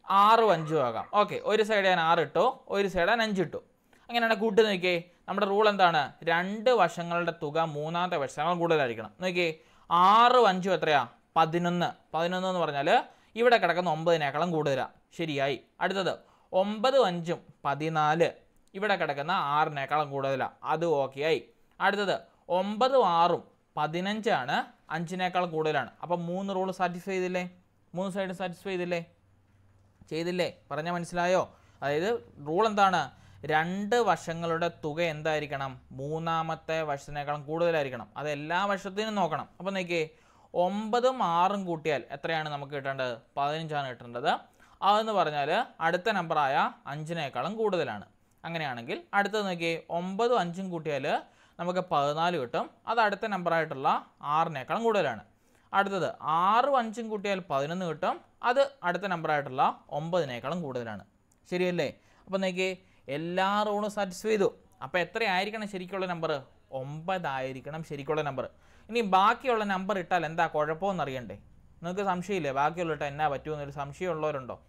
ആറും അഞ്ചും ആകാം. ഓക്കെ ഒരു സൈഡ് ഞാൻ ആറ് ഇട്ടു ഒരു സൈഡ് ഞാൻ അഞ്ച് ഇട്ടു. അങ്ങനെയാണ് കൂട്ടി നോക്കിയേ. നമ്മുടെ റൂൾ എന്താണ്? രണ്ട് വശങ്ങളുടെ തുക മൂന്നാമത്തെ വശങ്ങൾ കൂടുതലായിരിക്കണം. നോക്കിയേ ആറും അഞ്ചും എത്രയാ? പതിനൊന്ന്. പതിനൊന്ന് എന്ന് പറഞ്ഞാൽ ഇവിടെ കിടക്കുന്ന ഒമ്പതിനേക്കാളും കൂടുതലാണ് ശരിയായി. അടുത്തത് ഒമ്പതും അഞ്ചും പതിനാല്. ഇവിടെ കിടക്കുന്ന ആറിനേക്കാളും കൂടുതലാണ് അത് ഓക്കെ ആയി. അടുത്തത് ഒമ്പതും ആറും പതിനഞ്ചാണ് അഞ്ചിനേക്കാൾ കൂടുതലാണ്. അപ്പം മൂന്ന് റൂൾ സാറ്റിസ്ഫൈ ചെയ്തില്ലേ? മൂന്ന് സൈഡ് സാറ്റിസ്ഫൈ ചെയ്തില്ലേ? ചെയ്തില്ലേ? പറഞ്ഞാൽ മനസ്സിലായോ? അതായത് റൂൾ എന്താണ്? രണ്ട് വശങ്ങളുടെ തുക എന്തായിരിക്കണം? മൂന്നാമത്തെ വശത്തിനേക്കാളും കൂടുതലായിരിക്കണം. അത് എല്ലാ വശത്തിനും നോക്കണം. അപ്പോൾ നോക്കിയേ ഒമ്പതും ആറും കൂട്ടിയാൽ എത്രയാണ് നമുക്ക് കിട്ടേണ്ടത്? പതിനഞ്ചാണ് കിട്ടേണ്ടത്. അതെന്ന് പറഞ്ഞാൽ അടുത്ത നമ്പറായ അഞ്ചിനേക്കാളും കൂടുതലാണ്. അങ്ങനെയാണെങ്കിൽ അടുത്തത് നോക്കിയേ ഒമ്പതും അഞ്ചും കൂട്ടിയാൽ നമുക്ക് പതിനാല് കിട്ടും. അത് അടുത്ത നമ്പറായിട്ടുള്ള ആറിനേക്കാളും കൂടുതലാണ്. അടുത്തത് ആറും അഞ്ചും കൂട്ടിയാൽ പതിനൊന്ന് കിട്ടും. അത് അടുത്ത നമ്പറായിട്ടുള്ള ഒമ്പതിനേക്കാളും കൂടുതലാണ്. ശരിയല്ലേ? അപ്പോൾ നോക്കിയേ എല്ലാ റൂളും സാറ്റിസ്ഫൈ ചെയ്തു. അപ്പോൾ എത്രയായിരിക്കണം ശരിക്കുള്ള നമ്പർ ഒമ്പതായിരിക്കണം ശരിക്കുള്ള നമ്പർ ഇനി ബാക്കിയുള്ള നമ്പർ ഇട്ടാൽ എന്താ കുഴപ്പമെന്ന് അറിയണ്ടേ? നിങ്ങൾക്ക് സംശയമില്ലേ? ബാക്കിയുള്ള ഇട്ടാൽ എന്നാ പറ്റുമെന്നൊരു സംശയമുള്ളവരുണ്ടോ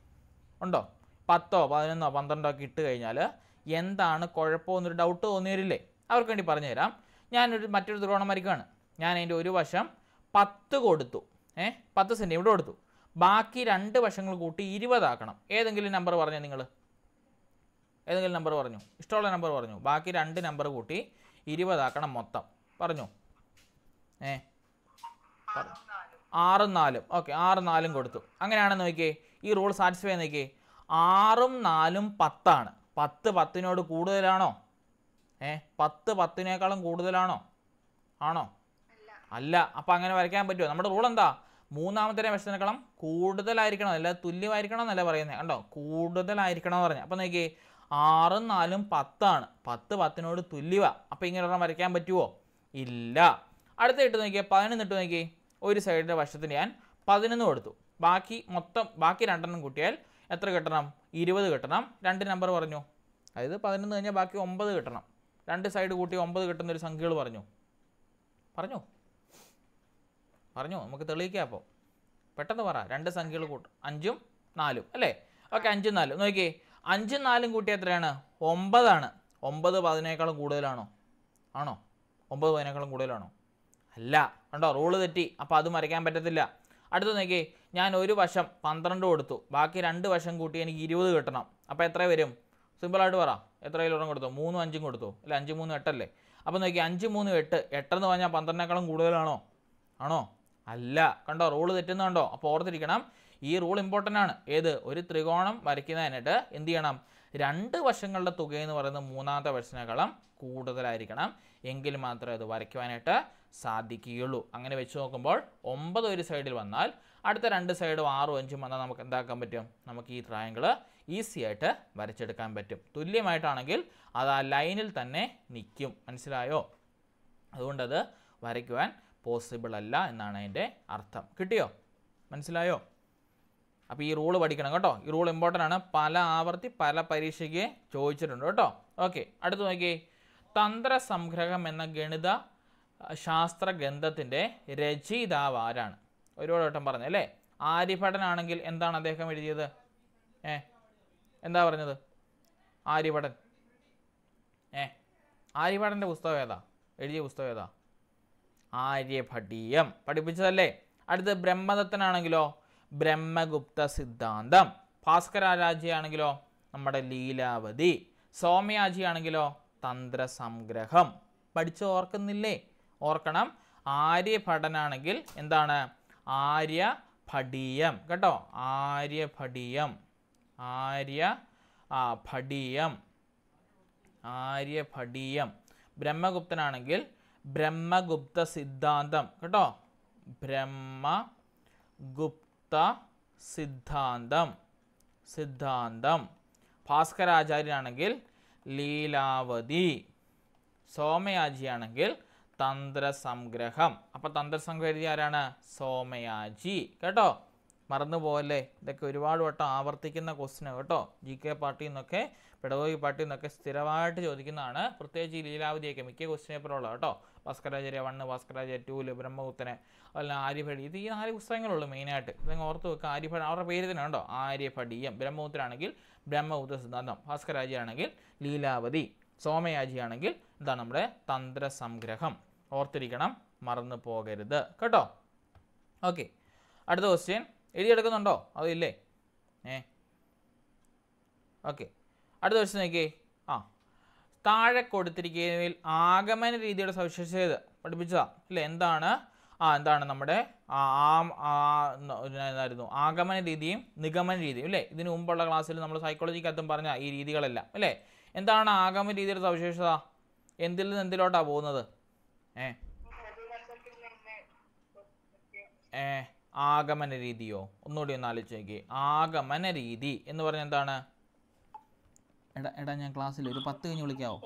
ഉണ്ടോ? പത്തോ പതിനൊന്നോ പന്ത്രണ്ടോ ഒക്കെ ഇട്ട് കഴിഞ്ഞാൽ എന്താണ് കുഴപ്പമെന്നൊരു ഡൗട്ട് തോന്നിയവരില്ലേ അവർക്ക് വേണ്ടി പറഞ്ഞുതരാം. ഞാനൊരു മറ്റൊരു ത്രികോണം വരയ്ക്കുകയാണ്. ഞാൻ അതിന്റെ ഒരു വശം പത്ത് കൊടുത്തു. ഏഹ് പത്ത് ഇവിടെ കൊടുത്തു. ബാക്കി രണ്ട് വശങ്ങൾ കൂട്ടി ഇരുപതാക്കണം. ഏതെങ്കിലും നമ്പർ പറഞ്ഞു നിങ്ങൾ ഏതെങ്കിലും നമ്പർ പറഞ്ഞു? ഇഷ്ടമുള്ള നമ്പർ പറഞ്ഞു? ബാക്കി രണ്ട് നമ്പർ കൂട്ടി ഇരുപതാക്കണം മൊത്തം. പറഞ്ഞു? ഏ? ആറും നാലും. ഓക്കെ ആറും നാലും കൊടുത്തു. അങ്ങനെയാണെന്ന് നോക്കിയേ ഈ റൂൾ സാറ്റിസ്ഫൈ നോക്കിയേ. ആറും നാലും പത്താണ്. പത്ത് പത്തിനോട് കൂടുതലാണോ? ഏ പത്ത് പത്തിനേക്കാളും കൂടുതലാണോ? ആണോ? അല്ല അപ്പോൾ അപ്പം അങ്ങനെ വരയ്ക്കാൻ പറ്റുമോ? നമ്മുടെ റൂൾ എന്താ? മൂന്നാമത്തെ വശത്തിനേക്കാളും കൂടുതലായിരിക്കണം അല്ല? തുല്യമായിരിക്കണം എന്നല്ല പറയുന്നത് കണ്ടോ? കൂടുതലായിരിക്കണം എന്ന് പറഞ്ഞു. അപ്പോൾ നോക്കിയേ ആറും നാലും പത്താണ്. പത്ത് പത്തിനോട് തുല്യവ. അപ്പോൾ ഇങ്ങനെ ഒരെണ്ണം വരയ്ക്കാൻ പറ്റുമോ ഇല്ല. അടുത്ത ഇട്ട് നോക്കിയേ പതിനൊന്ന് ഇട്ട് നോക്കിയേ. ഒരു സൈഡിന്റെ വശത്തിന് ഞാൻ പതിനൊന്ന് കൊടുത്തു ബാക്കി മൊത്തം ബാക്കി രണ്ടെണ്ണം കൂട്ടിയാൽ എത്ര കിട്ടണം? ഇരുപത് കിട്ടണം. രണ്ട് നമ്പർ പറഞ്ഞു. അതായത് പതിനൊന്ന് കഴിഞ്ഞാൽ ബാക്കി ഒമ്പത് കിട്ടണം. രണ്ട് സൈഡ് കൂട്ടി ഒമ്പത് കിട്ടുന്ന ഒരു സംഖ്യകൾ പറഞ്ഞു. പറഞ്ഞു. പറഞ്ഞു നമുക്ക് തെളിയിക്കാം അപ്പോൾ. പെട്ടെന്ന് പറ രണ്ട് സംഖ്യകൾ കൂട്ടും. അഞ്ചും നാലും അല്ലേ? ഓക്കെ അഞ്ചും നാലും. നോക്കിയേ അഞ്ചും നാലും കൂട്ടി എത്രയാണ്? ഒമ്പതാണ്. ഒമ്പത് പതിനേക്കാളും കൂടുതലാണോ? ആണോ? ഒമ്പത് പതിനേക്കാളും കൂടുതലാണോ? അല്ല കണ്ടോ റൂൾ തെറ്റി. അപ്പോൾ അത് മറിക്കാൻ പറ്റത്തില്ല. അടുത്ത നോക്കിയേ ഞാൻ ഒരു വശം പന്ത്രണ്ട് കൊടുത്തു. ബാക്കി രണ്ട് വശം കൂട്ടി എനിക്ക് ഇരുപത് കിട്ടണം. അപ്പോൾ എത്ര വരും? സിമ്പിളായിട്ട് പറ. എത്ര കിലോറും കൊടുത്തു? മൂന്നും അഞ്ചും കൊടുത്തു. അല്ല അഞ്ച് മൂന്നും എട്ടല്ലേ? അപ്പോൾ നോക്കി അഞ്ച് മൂന്ന് എട്ട്. എട്ടെന്ന് പറഞ്ഞാൽ പന്ത്രണ്ടിനേക്കാളും കൂടുതലാണോ? ആണോ? അല്ല കണ്ടോ റൂൾ തെറ്റുന്നുണ്ടോ അപ്പോൾ ഓർത്തിരിക്കണം ഈ റൂൾ ഇമ്പോർട്ടന്റ് ആണ്. ഏത്? ഒരു ത്രികോണം വരയ്ക്കുന്നതിനായിട്ട് എന്ത് ചെയ്യണം? രണ്ട് വശങ്ങളുടെ തുക എന്ന് പറയുന്നത് മൂന്നാമത്തെ വശനകളം കൂടുതലായിരിക്കണം. എങ്കിൽ മാത്രമേ അത് വരയ്ക്കുവാനായിട്ട് സാധിക്കുകയുള്ളൂ. അങ്ങനെ വെച്ച് നോക്കുമ്പോൾ ഒമ്പത് ഒരു സൈഡിൽ വന്നാൽ അടുത്ത രണ്ട് സൈഡും ആറും അഞ്ചും വന്നാൽ നമുക്ക് എന്താക്കാൻ പറ്റും? നമുക്ക് ഈ ട്രയാങ്കിൾ ഈസി ആയിട്ട് വരച്ചെടുക്കാൻ പറ്റും. തുല്യമായിട്ടാണെങ്കിൽ അത് ആ ലൈനിൽ തന്നെ നിൽക്കും. മനസ്സിലായോ? അതുകൊണ്ടത് വരയ്ക്കുവാൻ പോസിബിൾ അല്ല എന്നാണ് അതിന്റെ അർത്ഥം. കിട്ടിയോ? മനസ്സിലായോ? അപ്പോൾ ഈ റൂൾ പഠിക്കണം കേട്ടോ. ഈ റൂൾ ഇമ്പോർട്ടന്റ് ആണ്. പല ആവർത്തി പല പരീക്ഷയ്ക്ക് ചോദിച്ചിട്ടുണ്ട് കേട്ടോ. ഓക്കെ അടുത്ത് തന്ത്ര സംഗ്രഹം എന്ന ഗണിത ശാസ്ത്ര ഗ്രന്ഥത്തിന്റെ രചയിതാവ് ആരാണ്? ഒരുപാട് വട്ടം പറഞ്ഞു അല്ലേ? ആര്യഭടനാണെങ്കിൽ എന്താണ് അദ്ദേഹം എഴുതിയത്? ഏ? എന്താ പറഞ്ഞത്? ആര്യഭടൻ. ഏ? ആര്യഭടന്റെ പുസ്തകം ഏതാ? എഴുതിയ പുസ്തകം ഏതാ? ആര്യഭട്ടീയം പഠിപ്പിച്ചതല്ലേ? അടുത്ത് ബ്രഹ്മദത്തനാണെങ്കിലോ? ബ്രഹ്മഗുപ്ത സിദ്ധാന്തം. ഭാസ്കരാരാജിയാണെങ്കിലോ നമ്മുടെ ലീലാവതി. സോമയാജിയാണെങ്കിലോ? തന്ത്രസംഗ്രഹം. പഠിച്ച് ഓർക്കുന്നില്ലേ? ഓർക്കണം. ആര്യഭടനാണെങ്കിൽ എന്താണ്? ആര്യ ഭടീയം കേട്ടോ? ആര്യഭടീയം. ആര്യ ഭടീയം. ആര്യഭടീയം. ബ്രഹ്മഗുപ്തനാണെങ്കിൽ ബ്രഹ്മഗുപ്ത സിദ്ധാന്തം കേട്ടോ? ബ്രഹ്മഗുപ്ത സിദ്ധാന്തം. സിദ്ധാന്തം ഭാസ്കരാചാര്യനാണെങ്കിൽ ലീലാവതി. സോമയാജിയാണെങ്കിൽ തന്ത്രസംഗ്രഹം. അപ്പോൾ തന്ത്രസംഗ്രഹം ആരാണ്? സോമയാജി കേട്ടോ? മറന്നു പോകല്ലേ ഇതൊക്കെ ഒരുപാട് വട്ടം ആവർത്തിക്കുന്ന ക്വസ്റ്റിന് കേട്ടോ? ജി കെ പാർട്ടിയിൽ നിന്നൊക്കെ പെഡഗോഗി പാട്ടി എന്നൊക്കെ സ്ഥിരമായിട്ട് ചോദിക്കുന്നതാണ്. പ്രത്യേകിച്ച് ഈ ലീലാവതിയൊക്കെ മിക്ക ക്വസ്റ്റ്യൻ പേപ്പറുള്ള കേട്ടോ. ഭാസ്കരാചാര്യ വണ്ണ് ഭാസ്കരാചാര്യ ടൂൽ ബ്രഹ്മഗുപ്തനെ അല്ല ആര്യഭടി. ഇത് ഈ നാല് പുസ്തകങ്ങളുള്ളൂ മെയിനായിട്ട് ഇതങ്ങ് ഓർത്ത് വെക്കുക ആര്യഭട അവരുടെ പേര് തന്നെ ഉണ്ടോ? ആര്യഭടീയം. ബ്രഹ്മപുത്രാണെങ്കിൽ ബ്രഹ്മപുത്ര സിദ്ധാന്തം. ഭാസ്കരാജിയാണെങ്കിൽ ലീലാവതി. സോമയാജിയാണെങ്കിൽ എന്താണ് നമ്മുടെ തന്ത്ര സംഗ്രഹം ഓർത്തിരിക്കണം മറന്നു പോകരുത്. കേട്ടോ? ഓക്കെ. അടുത്ത ക്വസ്റ്റ്യൻ എഴുതിയെടുക്കുന്നുണ്ടോ അതില്ലേ? ഏ? ഓക്കെ. അടുത്ത ക്വസ്റ്റ്യൻ നോക്കിയേ. ആ. താഴെ കൊടുത്തിരിക്കുന്നതിൽ ആഗമന രീതിയുടെ സവിശേഷത? പഠിപ്പിച്ചതാ. അല്ലേ? എന്താണ്? ആ എന്താണ് നമ്മുടെ ആ ആം- ആ ന- എന്തായിരുന്നു ആഗമന രീതിയും നിഗമന രീതിയും അല്ലേ? ഇതിനു മുമ്പുള്ള ക്ലാസ്സിൽ നമ്മൾ സൈക്കോളജിക്കകത്തും പറഞ്ഞ ഈ രീതികളെല്ലാം അല്ലേ? എന്താണ് ആഗമന രീതിയുടെ സവിശേഷത? എന്തിൽ നിന്ന് എന്തിലോട്ടാണ് പോകുന്നത്? ഏ? ഏ ആഗമന രീതിയോ? ഒന്നുകൂടി ഒന്ന് ആലോചിച്ച് നോക്കി ആഗമന രീതി എന്ന് പറഞ്ഞാൽ എന്താണ്? എടാ എടാ ഞാൻ ക്ലാസ്സിൽ ഒരു പത്ത് കഴിഞ്ഞ് വിളിക്കാവോ?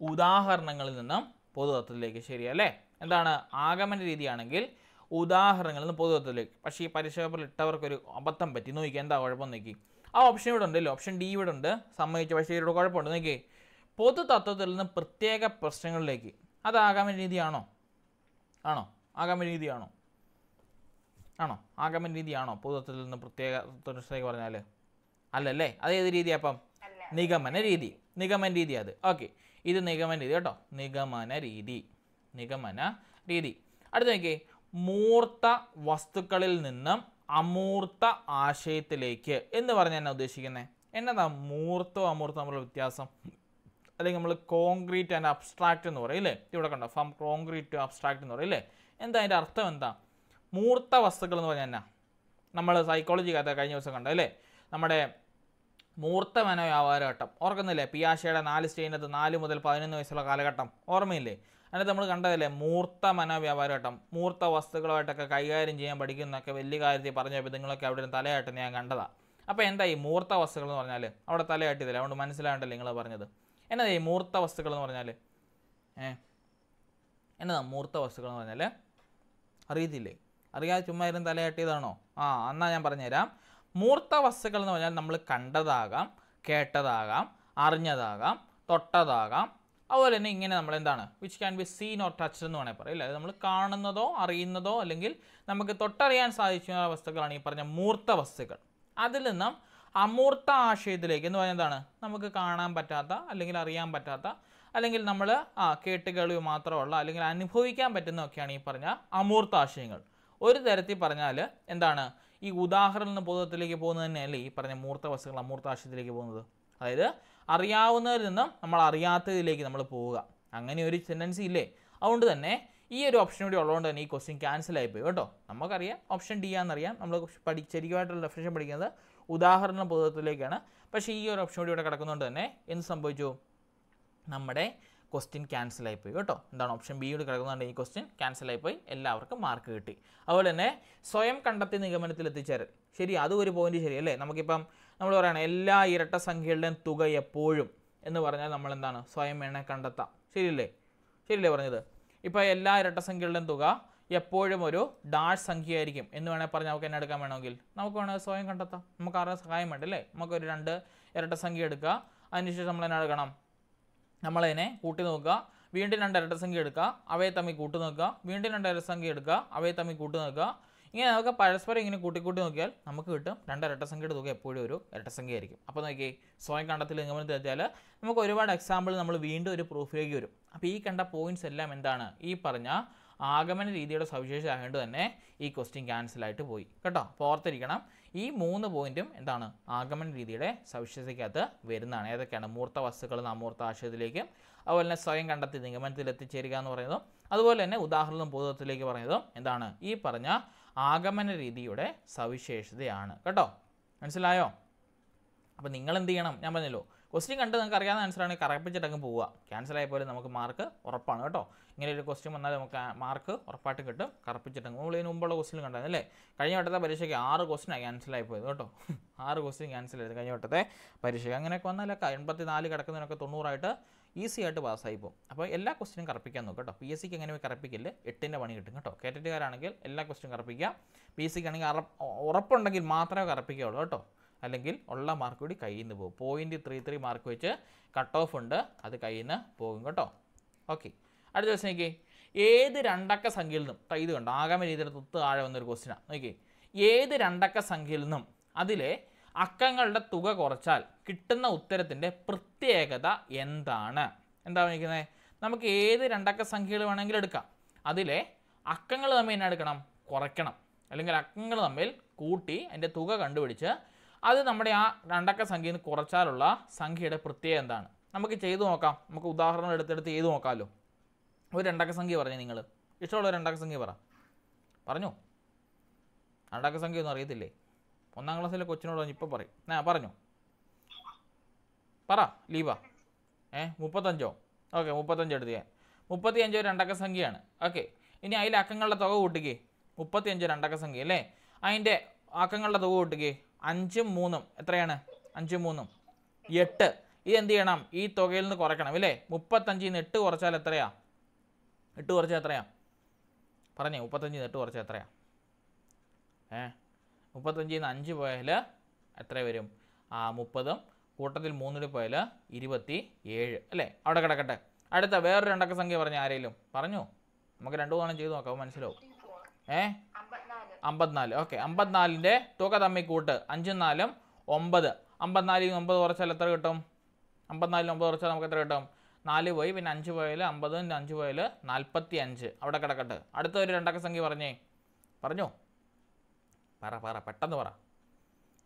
ഉദാഹരണങ്ങളിൽ നിന്നും പൊതുതത്വത്തിലേക്ക് ശരിയല്ലേ എന്താണ് ആഗമന രീതിയാണെങ്കിൽ ഉദാഹരണങ്ങളിൽ നിന്ന് പൊതുതത്വത്തിലേക്ക്. പക്ഷേ ഈ പരീക്ഷ പേപ്പറിൽ ഇട്ടവർക്കൊരു അബദ്ധം പറ്റി. നോക്കി എന്താ കുഴപ്പം നോക്കി. ആ ഓപ്ഷൻ ഇവിടെ ഉണ്ടല്ലോ ഓപ്ഷൻ ഡി ഇവിടെ ഉണ്ട്. സമ്മതിച്ചു പക്ഷേ ഇവിടെ കുഴപ്പമുണ്ട്. നോക്കി പൊതുതത്വത്തിൽ നിന്ന് പ്രത്യേക പ്രശ്നങ്ങളിലേക്ക്. അത് ആഗമന രീതിയാണോ? ആണോ? ആഗമന രീതിയാണോ? ആണോ? ആഗമന രീതിയാണോ? പൊതുത്വത്തിൽ നിന്ന് പ്രത്യേക പ്രശ്നത്തിലേക്ക് പറഞ്ഞാൽ അല്ലല്ലേ? അത് ഏത് രീതി അപ്പം? നിഗമന രീതി. നിഗമന രീതി അത്. ഓക്കെ. ഇത് നിഗമന രീതി കേട്ടോ. നിഗമന രീതി. നിഗമന രീതി. അടുത്ത നോക്കിയേ. മൂർത്ത വസ്തുക്കളിൽ നിന്നും അമൂർത്ത ആശയത്തിലേക്ക് എന്ന് പറഞ്ഞാൽ എന്നാ ഉദ്ദേശിക്കുന്നത് എന്നതാ മൂർത്തോ അമൂർത്തവും തമ്മിലുള്ള വ്യത്യാസം? അല്ലെങ്കിൽ നമ്മൾ കോൺക്രീറ്റ് ആൻഡ് അബ്സ്ട്രാക്റ്റ് എന്ന് പറയും അല്ലേ ഇവിടെ കണ്ടോ? ഫ്രം കോൺക്രീറ്റ് ടു അബ്സ്ട്രാക്റ്റ് എന്ന് പറയും അല്ലേ എന്താ അതിന്റെ അർത്ഥം എന്താ? മൂർത്ത വസ്തുക്കൾ എന്ന് പറഞ്ഞാൽ എന്നാ? നമ്മൾ സൈക്കോളജി കഥ കഴിഞ്ഞ ദിവസം കണ്ടു അല്ലേ? നമ്മുടെ മൂർത്ത മനോവ്യാപാരഘട്ടം ഓർക്കുന്നില്ലേ? പിയാഷയുടെ നാല് സ്റ്റേജിനകത്ത് നാല് മുതൽ പതിനൊന്ന് വയസ്സുള്ള കാലഘട്ടം. ഓർമ്മയില്ലേ? അതിനകത്ത് നമ്മൾ കണ്ടതല്ലേ? മൂർത്ത മനോവ്യാപാരഘട്ടം മൂർത്ത വസ്തുക്കളുമായിട്ടൊക്കെ കൈകാര്യം ചെയ്യാൻ പഠിക്കുന്നൊക്കെ വലിയ കാര്യത്തിൽ പറഞ്ഞപ്പോൾ നിങ്ങളൊക്കെ അവിടെ നിന്ന് തലയായിട്ട് ഞാൻ കണ്ടതാണ് അപ്പോൾ എന്താ ഈ മൂർത്ത വസ്തുക്കൾ എന്ന് പറഞ്ഞാൽ അവിടെ തലയാട്ടിയതില്ല? അതുകൊണ്ട് മനസ്സിലാകണ്ടല്ലേ നിങ്ങൾ പറഞ്ഞത്. എന്നതാ ഈ മൂർത്ത വസ്തുക്കൾ എന്ന് പറഞ്ഞാൽ ഏ? എന്നതാ? മൂർത്ത വസ്തുക്കൾ എന്ന് പറഞ്ഞാൽ അറിയത്തില്ലേ? അറിയാതെ ചുമ്മാ ഇരുന്ന് തലയാട്ടിയതാണോ? ആ എന്നാ ഞാൻ പറഞ്ഞുതരാം. മൂർത്ത വസ്തുക്കൾ എന്ന് പറഞ്ഞാൽ നമ്മൾ കണ്ടതാകാം കേട്ടതാകാം അറിഞ്ഞതാകാം തൊട്ടതാകാം. അതുപോലെ തന്നെ ഇങ്ങനെ നമ്മൾ എന്താണ്? Which can be seen or touch എന്ന് വേണമെങ്കിൽ പറയും. അതായത് നമ്മൾ കാണുന്നതോ അറിയുന്നതോ അല്ലെങ്കിൽ നമുക്ക് തൊട്ടറിയാൻ സാധിക്കുന്ന വസ്തുക്കളാണ് ഈ പറഞ്ഞ മൂർത്ത വസ്തുക്കൾ അതിൽ നിന്നും അമൂർത്ത ആശയത്തിലേക്ക് എന്ന് പറഞ്ഞാൽ എന്താണ്? നമുക്ക് കാണാൻ പറ്റാത്ത അല്ലെങ്കിൽ അറിയാൻ പറ്റാത്ത അല്ലെങ്കിൽ നമ്മൾ ആ കേട്ട് മാത്രമുള്ള അല്ലെങ്കിൽ അനുഭവിക്കാൻ പറ്റുന്നതൊക്കെയാണ് ഈ പറഞ്ഞ അമൂർത്ത ആശയങ്ങൾ ഒരു തരത്തിൽ പറഞ്ഞാൽ എന്താണ്? ഈ ഉദാഹരണ ബോധത്തിലേക്ക് പോകുന്നത് തന്നെയല്ലേ ഈ പറഞ്ഞ മൂർത്ത വസ്തുക്കൾ അമൂർത്ത ആശയത്തിലേക്ക് പോകുന്നത്? അതായത് അറിയാവുന്നതിൽ നിന്നും നമ്മൾ അറിയാത്തതിലേക്ക് നമ്മൾ പോവുക. അങ്ങനെ ഒരു ടെൻഡൻസി ഇല്ലേ? അതുകൊണ്ട് തന്നെ ഈ ഒരു ഓപ്ഷൻ കൂടി ഉള്ളതുകൊണ്ട് തന്നെ ഈ ക്വസ്റ്റ്യൻ ക്യാൻസൽ ആയിപ്പോയി കേട്ടോ. നമുക്കറിയാം ഓപ്ഷൻ ഡി ആണെന്നറിയാം. നമ്മൾ പഠി ശരിക്കുമായിട്ടുള്ള ഡെഫിനേഷൻ പഠിക്കുന്നത് ഉദാഹരണ ബോധത്തിലേക്കാണ്. പക്ഷേ ഈ ഒരു ഓപ്ഷൻ കൂടി ഇവിടെ കിടക്കുന്നതുകൊണ്ട് തന്നെ എന്ത് സംഭവിച്ചു? നമ്മുടെ ക്വസ്റ്റ്യൻ ക്യാൻസൽ ആയിപ്പോയി. കേട്ടോ? എന്താണ് ഓപ്ഷൻ ബി കൂടി കിടക്കുന്നുണ്ട് ഈ ക്വസ്റ്റ്യൻ ക്യാൻസൽ ആയിപ്പോയി. എല്ലാവർക്കും മാർക്ക് കിട്ടി. അതുപോലെ തന്നെ സ്വയം കണ്ടെത്തി നിഗമനത്തിൽ എത്തിച്ചേരൽ ശരി അതും ഒരു പോയിന്റ് ശരിയല്ലേ നമുക്കിപ്പം നമ്മൾ പറയുകയാണ് എല്ലാ ഇരട്ട സംഖ്യകളുടെയും തുക എപ്പോഴും എന്ന് പറഞ്ഞാൽ നമ്മൾ എന്താണ് സ്വയം വേണേൽ കണ്ടെത്താം. ശരിയല്ലേ? ശരിയല്ലേ പറഞ്ഞത്? ഇപ്പോൾ എല്ലാ ഇരട്ട സംഖ്യകളുടെയും തുക എപ്പോഴും ഒരു ഡാഷ് സംഖ്യ ആയിരിക്കും എന്ന് വേണേൽ പറഞ്ഞാൽ നമുക്ക് എന്നെ എടുക്കാൻ വേണമെങ്കിൽ. നമുക്ക് വേണമെങ്കിൽ സ്വയം കണ്ടെത്താം. നമുക്ക് ആരുടെ സഹായം വേണ്ട അല്ലേ? നമുക്കൊരു രണ്ട് ഇരട്ട സംഖ്യ എടുക്കുക. അതിനുശേഷം നമ്മൾ എന്നെ എടുക്കണം. നമ്മളതിനെ കൂട്ടി നോക്കുക. വീണ്ടും രണ്ട് ഇരട്ട സംഖ്യ എടുക്കുക. അവയെ തമ്മിൽ കൂട്ടി നോക്കുക. വീണ്ടും രണ്ട് ഇരട്ട സംഖ്യ എടുക്കുക. അവയെ തമ്മിൽ കൂട്ടി നോക്കുക. ഇങ്ങനെ നമുക്ക് പരസ്പരം ഇങ്ങനെ കൂട്ടിക്കൂട്ടി കൂട്ടി നോക്കിയാൽ നമുക്ക് കിട്ടും രണ്ട് ഇരട്ട സംഖ്യയുടെ തുക എപ്പോഴും ഒരു ഇരട്ട സംഖ്യ ആയിരിക്കും. അപ്പോൾ നോക്കി സ്വയം കണ്ടെത്തിൽ നിഗമനത്തിൽ വെച്ചാൽ നമുക്ക് ഒരുപാട് എക്സാമ്പിൾ നമ്മൾ വീണ്ടും ഒരു പ്രൂഫിലേക്ക് വരും. അപ്പോൾ ഈ കണ്ട പോയിന്റ്സ് എല്ലാം എന്താണ്? ഈ പറഞ്ഞ ആഗമന രീതിയുടെ സവിശേഷത ആയതുകൊണ്ട് തന്നെ ഈ ക്വസ്റ്റ്യൻ ക്യാൻസലായിട്ട് പോയി. കേട്ടോ? അപ്പോൾ ഓർത്തിരിക്കണം. ഈ മൂന്ന് പോയിന്റും എന്താണ്? ആഗമന രീതിയുടെ സവിശേഷതയ്ക്കകത്ത് വരുന്നതാണ്. ഏതൊക്കെയാണ്? മൂർത്ത വസ്തുക്കൾ നിന്ന് അമൂർത്ത ആശയത്തിലേക്കും അതുപോലെ തന്നെ സ്വയം കണ്ടെത്തി നിഗമനത്തിൽ എത്തിച്ചേരുക എന്ന് പറയുന്നതും അതുപോലെ തന്നെ ഉദാഹരണം ബോധത്തിലേക്ക് പറയുന്നതും എന്താണ്? ഈ പറഞ്ഞ ആഗമന രീതിയുടെ സവിശേഷതയാണ്. കേട്ടോ? മനസ്സിലായോ? അപ്പോൾ നിങ്ങൾ എന്ത് ചെയ്യണം? ഞാൻ പറഞ്ഞല്ലോ. ക്വസ്റ്റ്യൻ കണ്ട് നിങ്ങൾക്ക് അറിയാവുന്ന ആണെങ്കിൽ കറപ്പിച്ചിട്ട് അങ്ങ് പോവുക. ക്യാൻസൽ ആയപ്പോൾ നമുക്ക് മാർക്ക് ഉറപ്പാണ് കേട്ടോ. ഇങ്ങനെ ഒരു ക്വസ്റ്റ്യൻ വന്നാൽ നമുക്ക് മാർക്ക് ഉറപ്പായിട്ട് കിട്ടും. കറപ്പിച്ചിട്ട് നമ്മൾ ഇതിന് മുമ്പുള്ള ക്വസ്റ്റ്യൻ കണ്ടതല്ലേ കഴിഞ്ഞ വട്ടത്തെ പരീക്ഷയ്ക്ക് ആറ് ക്വസ്റ്റ്യനാണ് ക്യാൻസൽ ആയി പോയത് കേട്ടോ. ആറ് ക്വസ്റ്റ്യൻ ക്യാൻസൽ ആയിരുന്നു കഴിഞ്ഞ വട്ടത്തെ പരീക്ഷയ്ക്ക് അങ്ങനെയൊക്കെ വന്നാലൊക്കെ എൺപത്തി നാല് കിടക്കുന്നതിനൊക്കെ തൊണ്ണൂറായിട്ട് ഈസി ആയിട്ട് പാസ്സായി പോകും. അപ്പോൾ എല്ലാ ക്വസ്റ്റിനും കറപ്പിക്കാൻ നോക്കും കേട്ടോ. പി എസ് സിക്ക് എങ്ങനെ കറപ്പിക്കില്ല എട്ടിന്റെ പണി കിട്ടും കേട്ടോ. കേറ്ററ്റുകാരാണെങ്കിൽ എല്ലാ ക്വസ്റ്റിനും കറപ്പിക്കുക. പി എസ് സിക്ക് ആണെങ്കിൽ ഉറപ്പുണ്ടെങ്കിൽ മാത്രമേ കറപ്പിക്കുകയുള്ളൂ കേട്ടോ. അല്ലെങ്കിൽ ഉള്ള മാർക്ക് കൂടി കയ്യിൽ നിന്ന് പോകും. പോയിന്റ് ത്രീ ത്രീ മാർക്ക് വെച്ച് കട്ട് ഓഫ് ഉണ്ട്. അത് കയ്യിൽ നിന്ന് പോകും കേട്ടോ. ഓക്കെ അടുത്ത ദിവസം നോക്കി ഏത് രണ്ടക്ക സംഖ്യയിൽ നിന്നും ഇത് കണ്ടോ ആഗമ രീതിയിൽ തൊത്ത് താഴെ വന്നൊരു ക്വസ്റ്റിനാണ് നോക്കി ഏത് രണ്ടക്ക സംഖ്യയിൽ നിന്നും അതിലെ അക്കങ്ങളുടെ തുക കുറച്ചാൽ കിട്ടുന്ന ഉത്തരത്തിന്റെ പ്രത്യേകത എന്താണ്? എന്താ പറഞ്ഞിരിക്കുന്നത് നമുക്ക് ഏത് രണ്ടക്ക സംഖ്യകൾ വേണമെങ്കിലും എടുക്കാം. അതിലെ അക്കങ്ങൾ തമ്മിൽ എന്നാ എടുക്കണം? കുറയ്ക്കണം. അല്ലെങ്കിൽ അക്കങ്ങൾ തമ്മിൽ കൂട്ടി അതിന്റെ തുക കണ്ടുപിടിച്ച് അത് നമ്മുടെ ആ രണ്ടക്ക സംഖ്യയിൽ നിന്ന് കുറച്ചാലുള്ള സംഖ്യയുടെ പ്രത്യേകത എന്താണ്? നമുക്ക് ചെയ്തു നോക്കാം. നമുക്ക് ഉദാഹരണം എടുത്തെടുത്ത് ചെയ്തു നോക്കാമല്ലോ ഒരു രണ്ടക്ക സംഖ്യ പറഞ്ഞു നിങ്ങൾ ഇഷ്ടമുള്ള രണ്ടക്ക സംഖ്യ പറ. പറഞ്ഞു? രണ്ടക്ക സംഖ്യ ഒന്നും അറിയത്തില്ലേ? ഒന്നാം ക്ലാസ്സിലെ കൊച്ചിനോട് ഇപ്പം പറയും. ആ പറഞ്ഞു. പറ ലീവ ഏ മുപ്പത്തഞ്ചോ? ഓക്കെ മുപ്പത്തഞ്ച് എടുത്ത് ഞാൻ. മുപ്പത്തി അഞ്ചോ രണ്ടക്ക സംഖ്യയാണ്. ഓക്കെ. ഇനി അതിലെ അക്കങ്ങളുടെ തുക കൂട്ടിക്കേ. മുപ്പത്തി അഞ്ചോ രണ്ടക്ക സംഖ്യ അല്ലേ? അതിന്റെ അക്കങ്ങളുടെ തുക കൂട്ടിക്കേ. അഞ്ചും മൂന്നും. എത്രയാണ്? അഞ്ചും മൂന്നും. എട്ട്. ഇത് എന്ത് ചെയ്യണം? ഈ തുകയിൽ നിന്ന് കുറയ്ക്കണം അല്ലേ മുപ്പത്തഞ്ചിൽ നിന്ന് എട്ട് കുറച്ചാൽ എത്രയാ? എട്ട് കുറച്ചാൽ എത്രയാ? പറഞ്ഞേ മുപ്പത്തഞ്ചിൽ നിന്ന് എട്ട് കുറച്ചാൽ എത്രയാ? ഏ? മുപ്പത്തഞ്ചിൽ നിന്ന് അഞ്ച് പോയാൽ എത്ര വരും? ആ മുപ്പതും. കൂട്ടത്തിൽ മൂന്നിൽ പോയാൽ ഇരുപത്തി ഏഴ് അല്ലേ? അവിടെ കിടക്കട്ടെ. അടുത്ത വേറൊരു രണ്ടക്ക സംഖ്യ പറഞ്ഞു ആരെങ്കിലും പറഞ്ഞു. നമുക്ക് രണ്ടു തവണ ചെയ്ത് നോക്കാം മനസ്സിലാവും. ഏ? അമ്പത്തിനാല്. ഓക്കെ അമ്പത്തിനാലിന്റെ തുക തമ്മിൽ കൂട്ട്. അഞ്ചും നാലും ഒമ്പത്. അമ്പത്തിനാലിൽ ഒമ്പത് കുറച്ചാൽ എത്ര കിട്ടും? അമ്പത്തിനാലിൽ ഒമ്പത് കുറച്ചാൽ നമുക്ക് എത്ര കിട്ടും? നാല് പോയി പിന്നെ അഞ്ച് പോയാൽ അമ്പത് പിന്നെ അഞ്ച് പോയാൽ നാൽപ്പത്തി അഞ്ച് അവിടെ കിടക്കട്ടെ. അടുത്ത ഒരു രണ്ടക്ക സംഖ്യ പറഞ്ഞേ. പറഞ്ഞു? പറ പറ പെട്ടെന്ന് പറ.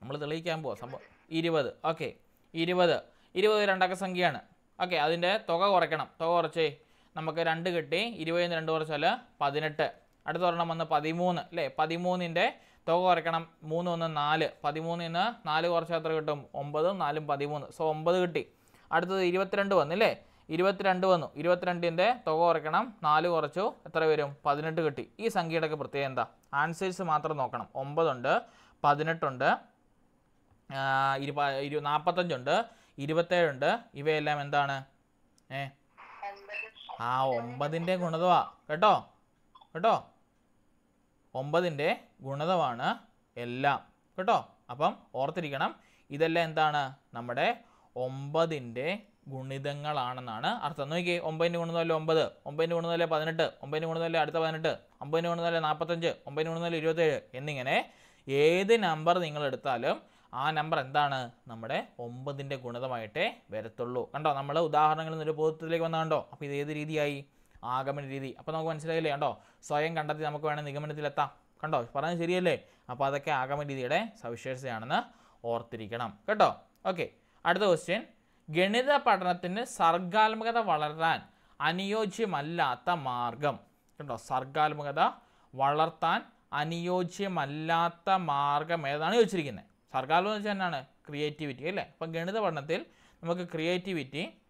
നമ്മൾ തെളിയിക്കാൻ പോവാം. സംഭവം ഇരുപത്. ഓക്കെ ഇരുപത്. ഇരുപത് രണ്ടക്ക സംഖ്യയാണ്. ഓക്കെ അതിന്റെ തുക കുറയ്ക്കണം. തുക കുറച്ചേ നമുക്ക് രണ്ട് കിട്ടി. ഇരുപതിൽ നിന്ന് രണ്ട് കുറച്ചാൽ പതിനെട്ട്. അടുത്ത ഒരെണ്ണം വന്ന് പതിമൂന്ന് അല്ലേ? പതിമൂന്നിന്റെ തുക കുറയ്ക്കണം. മൂന്ന് ഒന്ന് നാല്. പതിമൂന്നിൽ നിന്ന് നാല് കുറച്ച് എത്ര കിട്ടും? ഒമ്പതും നാലും പതിമൂന്ന്. സോ ഒമ്പത് കിട്ടി. അടുത്തത് ഇരുപത്തിരണ്ട് വന്നില്ലേ ഇരുപത്തിരണ്ട് വന്നു. ഇരുപത്തിരണ്ടിന്റെ തുക കുറയ്ക്കണം. നാല് കുറച്ചു. എത്ര വരും? പതിനെട്ട് കിട്ടി. ഈ സംഖ്യയുടെയൊക്കെ പ്രത്യേകത എന്താ? ആൻസേഴ്സ് മാത്രം നോക്കണം. ഒമ്പതുണ്ട് പതിനെട്ടുണ്ട് ഇരു നാൽപ്പത്തഞ്ചുണ്ട് ഇരുപത്തേഴുണ്ട്. ഇവയെല്ലാം എന്താണ്? ഏ? ആ ഒമ്പതിന്റെ ഗുണതവാ കേട്ടോ? കേട്ടോ? ഒമ്പതിന്റെ ഗുണിതമാണ് എല്ലാം. കേട്ടോ? അപ്പം ഓർത്തിരിക്കണം ഇതെല്ലാം എന്താണ്? നമ്മുടെ ഒമ്പതിന്റെ ഗുണിതങ്ങളാണെന്നാണ് അർത്ഥം. നോക്കിയേ ഒമ്പതിന്റെ ഗുണിതമല്ലേ ഒമ്പത്? ഒമ്പതിന്റെ ഗുണിതമല്ലേ പതിനെട്ട് ഒമ്പതിന്റെ ഗുണിതമല്ലേ അടുത്ത പതിനെട്ട് ഒമ്പതിന്റെ ഗുണിതമല്ലേ നാൽപ്പത്തഞ്ച് ഒമ്പതിന്റെ ഗുണിതമല്ലേ ഇരുപത്തേഴ് എന്നിങ്ങനെ ഏത് നമ്പർ നിങ്ങൾ എടുത്താലും ആ നമ്പർ എന്താണ്? നമ്മുടെ ഒമ്പതിന്റെ ഗുണിതമായിട്ടേ വരത്തുള്ളൂ. കണ്ടോ? നമ്മൾ ഉദാഹരണങ്ങളിൽ നിന്ന് ഒരു ബോധത്തിലേക്ക് വന്ന കണ്ടോ? അപ്പോൾ ഇത് ഏത് രീതിയായി? ആഗമന രീതി. അപ്പോൾ നമുക്ക് മനസ്സിലായില്ലേ? കണ്ടോ? സ്വയം കണ്ടെത്തി നമുക്ക് വേണമെങ്കിൽ നിഗമനത്തിലെത്താം. കണ്ടോ? പറഞ്ഞത് ശരിയല്ലേ? അപ്പോൾ അതൊക്കെ ആഗമന രീതിയുടെ സവിശേഷതയാണെന്ന് ഓർത്തിരിക്കണം. കേട്ടോ? ഓക്കെ. അടുത്ത ക്വസ്റ്റ്യൻ ഗണിത പഠനത്തിന് സർഗാത്മകത വളരാൻ അനുയോജ്യമല്ലാത്ത മാർഗം. കേട്ടോ സർഗാത്മകത വളർത്താൻ അനുയോജ്യമല്ലാത്ത മാർഗം ഏതാണ് ചോദിച്ചിരിക്കുന്നത്? സർഗാത്മകത എന്ന് വെച്ചാൽ എന്നാണ് ക്രിയേറ്റിവിറ്റി അല്ലേ? അപ്പം ഗണിത പഠനത്തിൽ നമുക്ക് ക്രിയേറ്റിവിറ്റി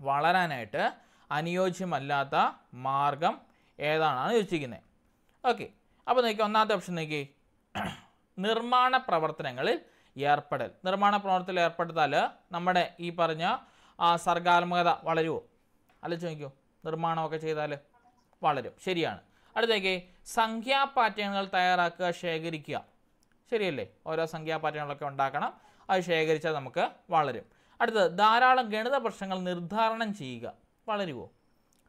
വളരാനായിട്ട് അനുയോജ്യമല്ലാത്ത മാർഗം ഏതാണെന്ന് ചോദിച്ചിരിക്കുന്നത്. ഓക്കെ അപ്പോൾ നോക്കി ഒന്നാമത്തെ ഓപ്ഷൻ നോക്കി നിർമ്മാണ പ്രവർത്തനങ്ങളിൽ ഏർപ്പെടൽ. നിർമ്മാണ പ്രവർത്തനത്തിൽ ഏർപ്പെടുത്താൽ നമ്മുടെ ഈ പറഞ്ഞ സർഗാത്മകത വളരുമോ ആലോചിച്ച് നോക്കിയോ നിർമ്മാണമൊക്കെ ചെയ്താൽ വളരും. ശരിയാണ്. അടുത്തേക്ക് സംഖ്യാ പാറ്റേണുകൾ തയ്യാറാക്കുക ശേഖരിക്കുക. ശരിയല്ലേ? ഓരോ സംഖ്യാ പാറ്റേണുകളൊക്കെ ഉണ്ടാക്കണം അത് ശേഖരിച്ചാൽ നമുക്ക് വളരും. അടുത്തത് ധാരാളം ഗണിത പ്രശ്നങ്ങൾ നിർദ്ധാരണം ചെയ്യുക. വളരുമോ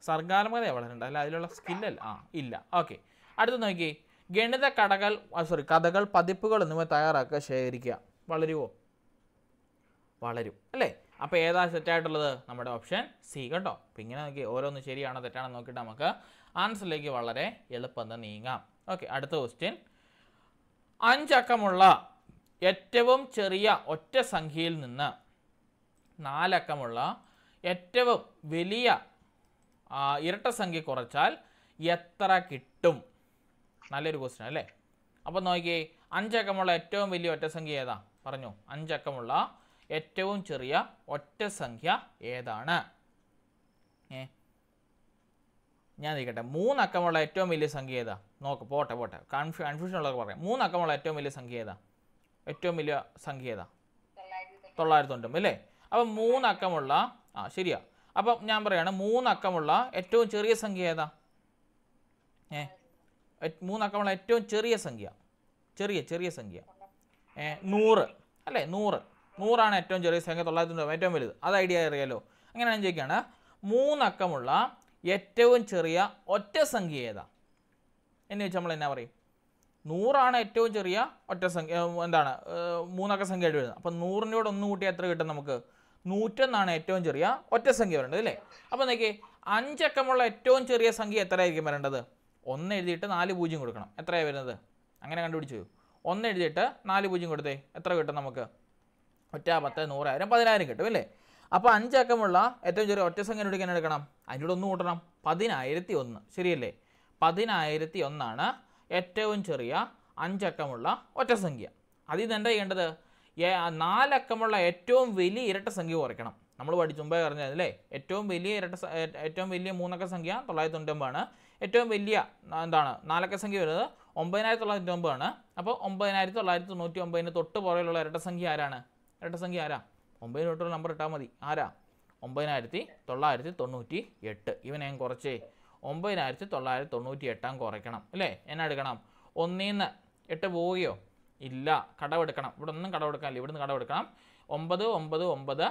സർഗാത്മകത വളരണ്ട അല്ല അതിലുള്ള സ്കില്ലല്ല ആ ഇല്ല. ഓക്കെ അടുത്ത നോക്കി ഗണിത കടകൾ സോറി കഥകൾ പതിപ്പുകൾ എന്നിവ തയ്യാറാക്കുക ശേഖരിക്കുക. വളരുമോ വളരും. അല്ലേ? അപ്പോൾ ഏതാ സെറ്റായിട്ടുള്ളത് നമ്മുടെ ഓപ്ഷൻ സി കേട്ടോ. അപ്പോൾ ഇങ്ങനെ നോക്കി ഓരോന്ന് ശരിയാണോ തെറ്റാണോ നോക്കിയിട്ട് നമുക്ക് ആൻസറിലേക്ക് വളരെ എളുപ്പം നീങ്ങാം. ഓക്കെ അടുത്ത ക്വസ്റ്റ്യൻ അഞ്ചക്കമുള്ള ഏറ്റവും ചെറിയ ഒറ്റ സംഖ്യയിൽ നിന്ന് നാലക്കമുള്ള ഏറ്റവും വലിയ ഇരട്ട സംഖ്യ കുറച്ചാൽ എത്ര കിട്ടും? നല്ലൊരു ക്വസ്റ്റ്യൻ അല്ലേ? അപ്പോൾ നോക്കിയേ അഞ്ചക്കമുള്ള ഏറ്റവും വലിയ ഒറ്റ സംഖ്യ ഏതാ? പറഞ്ഞു. അഞ്ചക്കമുള്ള ഏറ്റവും ചെറിയ ഒറ്റ സംഖ്യ ഏതാണ്? ഏ? ഞാൻ നിൽക്കട്ടെ. മൂന്നക്കമുള്ള ഏറ്റവും വലിയ സംഖ്യ ഏതാ? നോക്ക് പോട്ടെ പോട്ടെ. കൺഫ്യൂ കൺഫ്യൂഷൻ ഉള്ളവർക്ക് പറയാം. മൂന്നക്കമുള്ള ഏറ്റവും വലിയ സംഖ്യ ഏതാ? ഏറ്റവും വലിയ സംഖ്യ ഏതാ? തൊള്ളായിരത്തി തൊണ്ണൂറ്റൊമ്പത്. തൊണ്ണൂറ് അല്ലേ? അപ്പം മൂന്നക്കമുള്ള ആ ശരിയാ. അപ്പം ഞാൻ പറയാണ് മൂന്നക്കമുള്ള ഏറ്റവും ചെറിയ സംഖ്യ ഏതാ? ഏ മൂന്നക്കമുള്ള ഏറ്റവും ചെറിയ സംഖ്യ. ചെറിയ ചെറിയ സംഖ്യ. ഏ നൂറ്. അല്ലേ നൂറ്. നൂറാണ് ഏറ്റവും ചെറിയ സംഖ്യ തൊള്ളായിരത്തി തൊണ്ണൂറ് ഏറ്റവും വലുത്. അത് ഐഡിയ അറിയാലോ. അങ്ങനെ ഞാൻ ചോദിക്കുകയാണ് മൂന്നക്കമുള്ള ഏറ്റവും ചെറിയ ഒറ്റ സംഖ്യ ഏതാ? എന്ന് വെച്ചാൽ നമ്മൾ എന്നാ പറയും? നൂറാണ് ഏറ്റവും ചെറിയ ഒറ്റ സംഖ്യ എന്താണ് മൂന്നക്ക സംഖ്യ ആയിട്ട് വരുന്നത്. അപ്പം കൂടെ ഒന്ന് കൂട്ടി എത്ര കിട്ടും നമുക്ക്? നൂറ്റൊന്നാണ് ഏറ്റവും ചെറിയ ഒറ്റ സംഖ്യ വരേണ്ടത് അല്ലേ? അപ്പോൾ നോക്കി അഞ്ചക്കമുള്ള ഏറ്റവും ചെറിയ സംഖ്യ എത്രയായിരിക്കും വരേണ്ടത്? ഒന്ന് എഴുതിയിട്ട് നാല് പൂജ്യം കൊടുക്കണം. എത്രയാണ് വരുന്നത്? അങ്ങനെ കണ്ടുപിടിച്ചു. ഒന്ന് എഴുതിയിട്ട് നാല് പൂജ്യം കൊടുത്തേ എത്ര കിട്ടും നമുക്ക്? ഒറ്റ പത്ത് നൂറായിരം പതിനായിരം കിട്ടും അല്ലേ? അപ്പോൾ അഞ്ചക്കമുള്ള ഏറ്റവും ചെറിയ ഒറ്റ സംഖ്യ എടുക്കാൻ എടുക്കണം? അതിനോട് ഒന്ന് കൂട്ടണം. പതിനായിരത്തി ഒന്ന് ശരിയല്ലേ? പതിനായിരത്തി ഒന്നാണ് ഏറ്റവും ചെറിയ അഞ്ചക്കമുള്ള ഒറ്റ സംഖ്യ. അതിൽ നിന്ന് എന്താ ചെയ്യേണ്ടത്? നാലക്കമുള്ള ഏറ്റവും വലിയ ഇരട്ട സംഖ്യ കുറയ്ക്കണം. നമ്മൾ പഠിച്ചു മുമ്പേ പറഞ്ഞത് അല്ലേ ഏറ്റവും വലിയ ഇരട്ട ഏറ്റവും വലിയ മൂന്നക്ക സംഖ്യ തൊള്ളായിരത്തി തൊണ്ണൂറ്റൊമ്പതാണ് ഏറ്റവും വലിയ എന്താണ്? നാലക്ക സംഖ്യ വരുന്നത് ഒമ്പതിനായിരത്തി തൊള്ളായിരത്തി ഒമ്പതാണ് അപ്പോൾ ഒമ്പതിനായിരത്തി തൊള്ളായിരത്തി തൊണ്ണൂറ്റി ഒമ്പതിന് തൊട്ട് പുറകിലുള്ള ഇരട്ട സംഖ്യ ആരാണ്? ഇരട്ട സംഖ്യ ആരാ? ഒമ്പതിന് തൊട്ടുള്ള നമ്പർ ഇട്ടാൽ മതി. ആരാ? ഒമ്പതിനായിരത്തി തൊള്ളായിരത്തി തൊണ്ണൂറ്റി എട്ട് ഇവനെ ഞാൻ കുറച്ചേ. ഒമ്പതിനായിരത്തി തൊള്ളായിരത്തി തൊണ്ണൂറ്റി എട്ടാം കുറയ്ക്കണം. അല്ലേ? എന്നാ എടുക്കണം? ഒന്നീന്ന് എട്ട് പോവുകയോ? ഇല്ല. കടമെടുക്കണം. ഇവിടെ ഒന്നും കടമെടുക്കാനില്ല. ഇവിടുന്ന് കടമെടുക്കണം. ഒമ്പത് ഒമ്പത് ഒമ്പത്.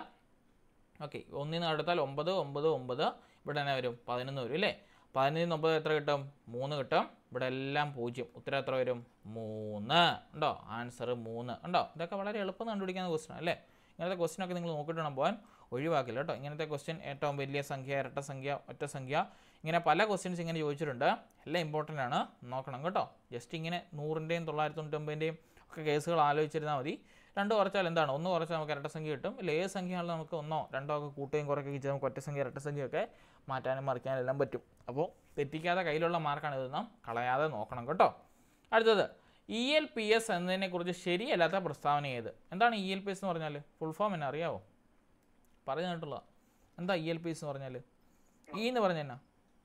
ഓക്കെ. ഒന്നിൽ നിന്ന് എടുത്താൽ ഒമ്പത് ഒമ്പത് ഒമ്പത്. ഇവിടെ തന്നെ വരും. പതിനൊന്ന് വരും അല്ലേ പതിനൊന്ന് ഒമ്പത് എത്ര കിട്ടും? മൂന്ന് കിട്ടും. ഇവിടെ എല്ലാം പൂജ്യം. ഉത്തരം എത്ര വരും? മൂന്ന്. ഉണ്ടോ? ആൻസർ മൂന്ന്. ഉണ്ടോ? ഇതൊക്കെ വളരെ എളുപ്പം കണ്ടുപിടിക്കുന്ന ക്വസ്റ്റൻ അല്ലേ? ഇങ്ങനത്തെ ക്വസ്റ്റൻ ഒക്കെ നിങ്ങൾ നോക്കിയിട്ട് വേണം പോകാൻ ഒഴിവാക്കില്ല കേട്ടോ. ഇങ്ങനത്തെ ക്വസ്റ്റ്യൻ ഏറ്റവും വലിയ സംഖ്യ ഇരട്ട സംഖ്യ ഒറ്റ സംഖ്യ. ഇങ്ങനെ പല ക്വസ്റ്റ്യൻസ് ഇങ്ങനെ ചോദിച്ചിട്ടുണ്ട്. എല്ലാം ഇമ്പോർട്ടന്റ് ആണ്. നോക്കണം കേട്ടോ. ജസ്റ്റ് ഇങ്ങനെ നൂറിന്റെയും തൊള്ളായിരത്തി തൊണ്ണൂറ്റൊമ്പതിന്റെയും ഒക്കെ കേസുകൾ ആലോചിച്ചിരുന്നാൽ മതി. രണ്ട് കുറച്ചാൽ എന്താണ്? ഒന്ന് കുറച്ചാൽ നമുക്ക് ഇരട്ട സംഖ്യ കിട്ടും. ഇല്ല ഏത് നമുക്ക് ഒന്നോ രണ്ടോ ഒക്കെ കൂട്ടുകയും കുറയ്ക്കുകയും ചെയ്ത് നമുക്ക് ഒറ്റ സംഖ്യ ഇരട്ട സംഖ്യയൊക്കെ മാറ്റാനും മറിക്കാനും എല്ലാം പറ്റും. അപ്പോൾ തെറ്റിക്കാതെ കയ്യിലുള്ള മാർക്കാണ് ഇത് നാം കളയാതെ നോക്കണം കേട്ടോ. അടുത്തത് ഇ എൽ പി എസ് എന്നതിനെക്കുറിച്ച് ശരിയല്ലാത്ത പ്രസ്താവന ഏത്? എന്താണ് ഇ എൽ പി എസ് എന്ന് പറഞ്ഞാൽ? ഫുൾ ഫോം എന്നെ അറിയാവോ? പറഞ്ഞു കേട്ടുള്ള എന്താ ഇ എൽ പി എസ് എന്ന് പറഞ്ഞാൽ? ഇ എന്ന് പറഞ്ഞെന്നാ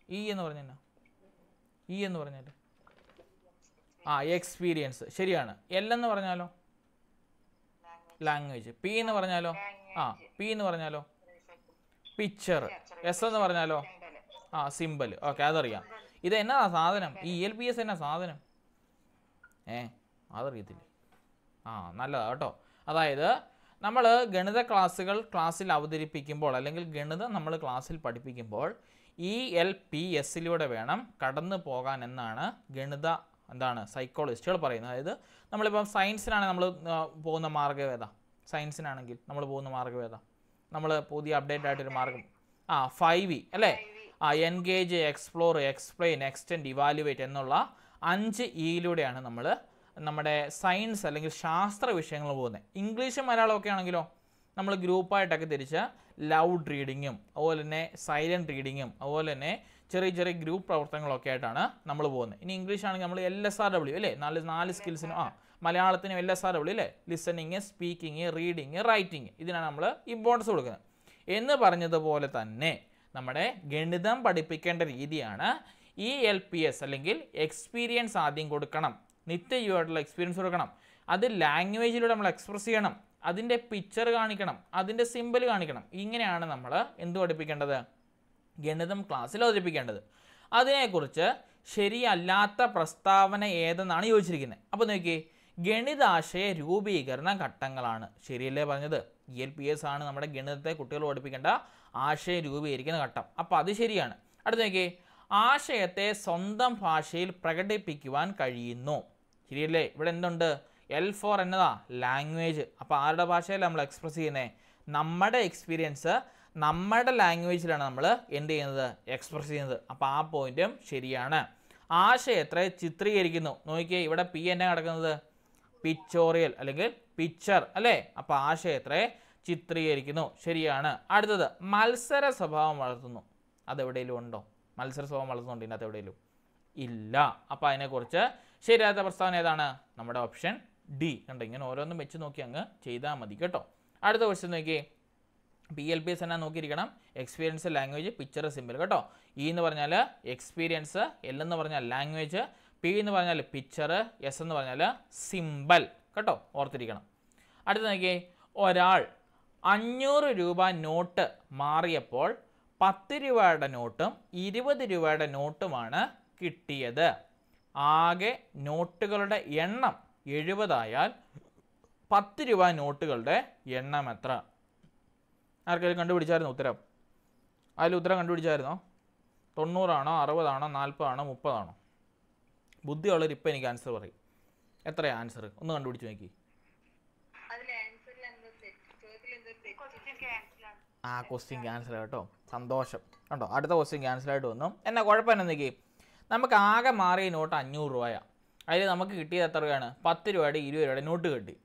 ഇ എന്ന് പറഞ്ഞെന്നാ ഇ എന്ന് പറഞ്ഞാൽ? ആ എക്സ്പീരിയൻസ് ശരിയാണ്. എൽ എന്ന് പറഞ്ഞാലോ? ലാംഗ്വേജ് പി എന്ന് പറഞ്ഞാലോ? ആ പി എന്ന് പറഞ്ഞാലോ? പിക്ചർ എസ് എന്ന് പറഞ്ഞാലോ? ആ സിമ്പിൾ ഓക്കെ അതറിയാം. ഇത് എന്നാ സാധനം? ഈ എൽ പി എസ് എന്നാ സാധനം? ഏ അതറിയത്തില്ല. ആ നല്ലതാണ് കേട്ടോ. അതായത് നമ്മൾ ഗണിത ക്ലാസ്സുകൾ ക്ലാസ്സിൽ അവതരിപ്പിക്കുമ്പോൾ അല്ലെങ്കിൽ ഗണിതം നമ്മൾ ക്ലാസ്സിൽ പഠിപ്പിക്കുമ്പോൾ ഇ എൽ പി എസിലൂടെ വേണം കടന്നു പോകാൻ എന്നാണ് ഗണിത എന്താണ് സൈക്കോളജിസ്റ്റുകൾ പറയുന്നത്. അതായത് നമ്മളിപ്പം സയൻസിനാണ് നമ്മൾ പോകുന്ന മാർഗവേദ സയൻസിനാണെങ്കിൽ നമ്മൾ പോകുന്ന മാർഗവേദ നമ്മൾ പുതിയ അപ്ഡേറ്റ് ആയിട്ടൊരു മാർഗം. ആ ഫൈവ് ഇ അല്ലേ? ആ engage explore explain extend evaluate എന്നുള്ള അഞ്ച് ഇയിലൂടെയാണ് നമ്മൾ നമ്മുടെ സയൻസ് അല്ലെങ്കിൽ ശാസ്ത്ര വിഷയങ്ങൾ പോകുന്നത് ഇംഗ്ലീഷും മലയാളം ഒക്കെ ആണെങ്കിലോ നമ്മൾ ഗ്രൂപ്പായിട്ടൊക്കെ തിരിച്ച് ലൗഡ് റീഡിങ്ങും അതുപോലെ തന്നെ സൈലന്റ് റീഡിങ്ങും അതുപോലെ തന്നെ ചെറിയ ചെറിയ ഗ്രൂപ്പ് പ്രവർത്തനങ്ങളൊക്കെ ആയിട്ടാണ് നമ്മൾ പോകുന്നത്. ഇനി ഇംഗ്ലീഷ് ആണെങ്കിൽ നമ്മൾ എൽ എസ് ആർ ഡബ്ല്യു അല്ലേ? നാല് നാല് സ്കിൽസിനും ആ മലയാളത്തിനും എൽ എസ് ആർ ഡബ്ല്യു അല്ലേ? ലിസണിങ് സ്പീക്കിങ് റീഡിങ് റൈറ്റിംഗ് ഇതിനാണ് നമ്മൾ ഇമ്പോർട്ടൻസ് കൊടുക്കുന്നത്. എന്ന് പറഞ്ഞതുപോലെ തന്നെ നമ്മുടെ ഗണിതം പഠിപ്പിക്കേണ്ട രീതിയാണ് ഈ എൽ പി എസ് അല്ലെങ്കിൽ എക്സ്പീരിയൻസ് ആദ്യം കൊടുക്കണം. നിത്യയുമായിട്ടുള്ള എക്സ്പീരിയൻസ് കൊടുക്കണം. അത് ലാംഗ്വേജിലൂടെ നമ്മൾ എക്സ്പ്രസ് ചെയ്യണം. അതിന്റെ പിക്ചർ കാണിക്കണം. അതിന്റെ സിമ്പിൾ കാണിക്കണം. ഇങ്ങനെയാണ് നമ്മൾ എന്ത് പഠിപ്പിക്കേണ്ടത്? ഗണിതം ക്ലാസ്സിൽ അവതരിപ്പിക്കേണ്ടത്. അതിനെക്കുറിച്ച് ശരിയല്ലാത്ത പ്രസ്താവന ഏതെന്നാണ് ചോദിച്ചിരിക്കുന്നത് അപ്പോൾ നോക്കിയേ ഗണിതാശയ രൂപീകരണ ഘട്ടങ്ങളാണ്. ശരിയല്ലേ പറഞ്ഞത്? ഇ എൽ പി എസ് ആണ് നമ്മുടെ ഗണിതത്തെ കുട്ടികൾ പഠിപ്പിക്കേണ്ട ആശയം രൂപീകരിക്കുന്ന ഘട്ടം. അപ്പോൾ അത് ശരിയാണ്. അടുത്ത നോക്കിയേ ആശയത്തെ സ്വന്തം ഭാഷയിൽ പ്രകടിപ്പിക്കുവാൻ കഴിയുന്നു. ശരിയല്ലേ? ഇവിടെ എന്തുണ്ട്? എൽ ഫോർ എന്നതാ ലാംഗ്വേജ് അപ്പോൾ ആരുടെ ഭാഷയിലാണ് നമ്മൾ എക്സ്പ്രസ് ചെയ്യുന്നത് നമ്മുടെ എക്സ്പീരിയൻസ് നമ്മുടെ ലാംഗ്വേജിലാണ് നമ്മൾ എന്ത് ചെയ്യുന്നത്? എക്സ്പ്രസ് ചെയ്യുന്നത്. അപ്പോൾ ആ പോയിന്റും ശരിയാണ്. ആശയത്തെ ചിത്രീകരിക്കുന്നു. നോക്കിയേ ഇവിടെ പി എന്നെ കിടക്കുന്നത്? പിക്ചോറിയൽ അല്ലെങ്കിൽ പിക്ചർ അല്ലേ? അപ്പോൾ ആശയത്തെ ചിത്രീകരിക്കുന്നു. ശരിയാണ്. അടുത്തത് മത്സര സ്വഭാവം വളർത്തുന്നു. അതെവിടെയെങ്കിലും ഉണ്ടോ? മത്സര സ്വഭാവം വളർത്തുന്നുണ്ട്? ഇതിനകത്ത് എവിടെയെങ്കിലും ഇല്ല. അപ്പോൾ അതിനെക്കുറിച്ച് ശരിയാത്ത പ്രസ്താവന ഏതാണ്? നമ്മുടെ ഓപ്ഷൻ ഡി കണ്ടോ? ഇങ്ങനെ ഓരോന്നും വെച്ച് നോക്കി അങ്ങ് ചെയ്താൽ മതി കേട്ടോ. അടുത്ത ക്വസ്റ്റ്യൻ നോക്കിയേ. പി എൽ പി എസ് എന്നാ നോക്കിയിരിക്കണം. എക്സ്പീരിയൻസ് ലാംഗ്വേജ് പിക്ചർ സിമ്പിൾ കേട്ടോ? ഇ എന്ന് പറഞ്ഞാൽ എക്സ്പീരിയൻസ് എൽ എന്ന് പറഞ്ഞാൽ ലാംഗ്വേജ് പി എന്ന് പറഞ്ഞാൽ പിക്ചർ എസ് എന്ന് പറഞ്ഞാൽ സിമ്പിൾ കേട്ടോ? ഓർത്തിരിക്കണം. അടുത്ത നോക്കിയേ. ഒരാൾ അഞ്ഞൂറ് രൂപ നോട്ട് മാറിയപ്പോൾ പത്ത് രൂപയുടെ നോട്ടും ഇരുപത് രൂപയുടെ നോട്ടുമാണ് കിട്ടിയത്. ആകെ നോട്ടുകളുടെ എണ്ണം എഴുപതായാൽ പത്ത് രൂപ നോട്ടുകളുടെ എണ്ണം എത്ര? ആർക്കെങ്കിലും കണ്ടുപിടിച്ചായിരുന്നു ഉത്തരം? അതിൽ ഉത്തരം കണ്ടുപിടിച്ചായിരുന്നോ? തൊണ്ണൂറാണോ അറുപതാണോ നാൽപ്പതാണോ മുപ്പതാണോ? ബുദ്ധിയുള്ളവർ ഇപ്പം എനിക്ക് ആൻസർ പറയും. എത്രയാണ് ആൻസർ ഒന്ന് കണ്ടുപിടിച്ച് നോക്കി. അതിൽ ആൻസറിൽ എന്തോ തെറ്റ് ചോദ്യത്തിൽ എന്തോ തെറ്റ്. ആ ക്വസ്റ്റ്യൻ ക്യാൻസൽ കേട്ടോ. സന്തോഷം. കണ്ടോ? അടുത്ത ക്വസ്റ്റ്യൻ ക്യാൻസൽ ആയിട്ട് വന്നു. എന്നാ കുഴപ്പം എന്നേക്ക് നമുക്ക് ആകെ മാറിയ നോട്ട് അഞ്ഞൂറ് രൂപയാണ് അതിൽ നമുക്ക് കിട്ടിയത് എത്ര രൂപയാണ്? പത്ത് രൂപയുടെ ഇരുപത് രൂപയുടെ നോട്ട് കിട്ടി.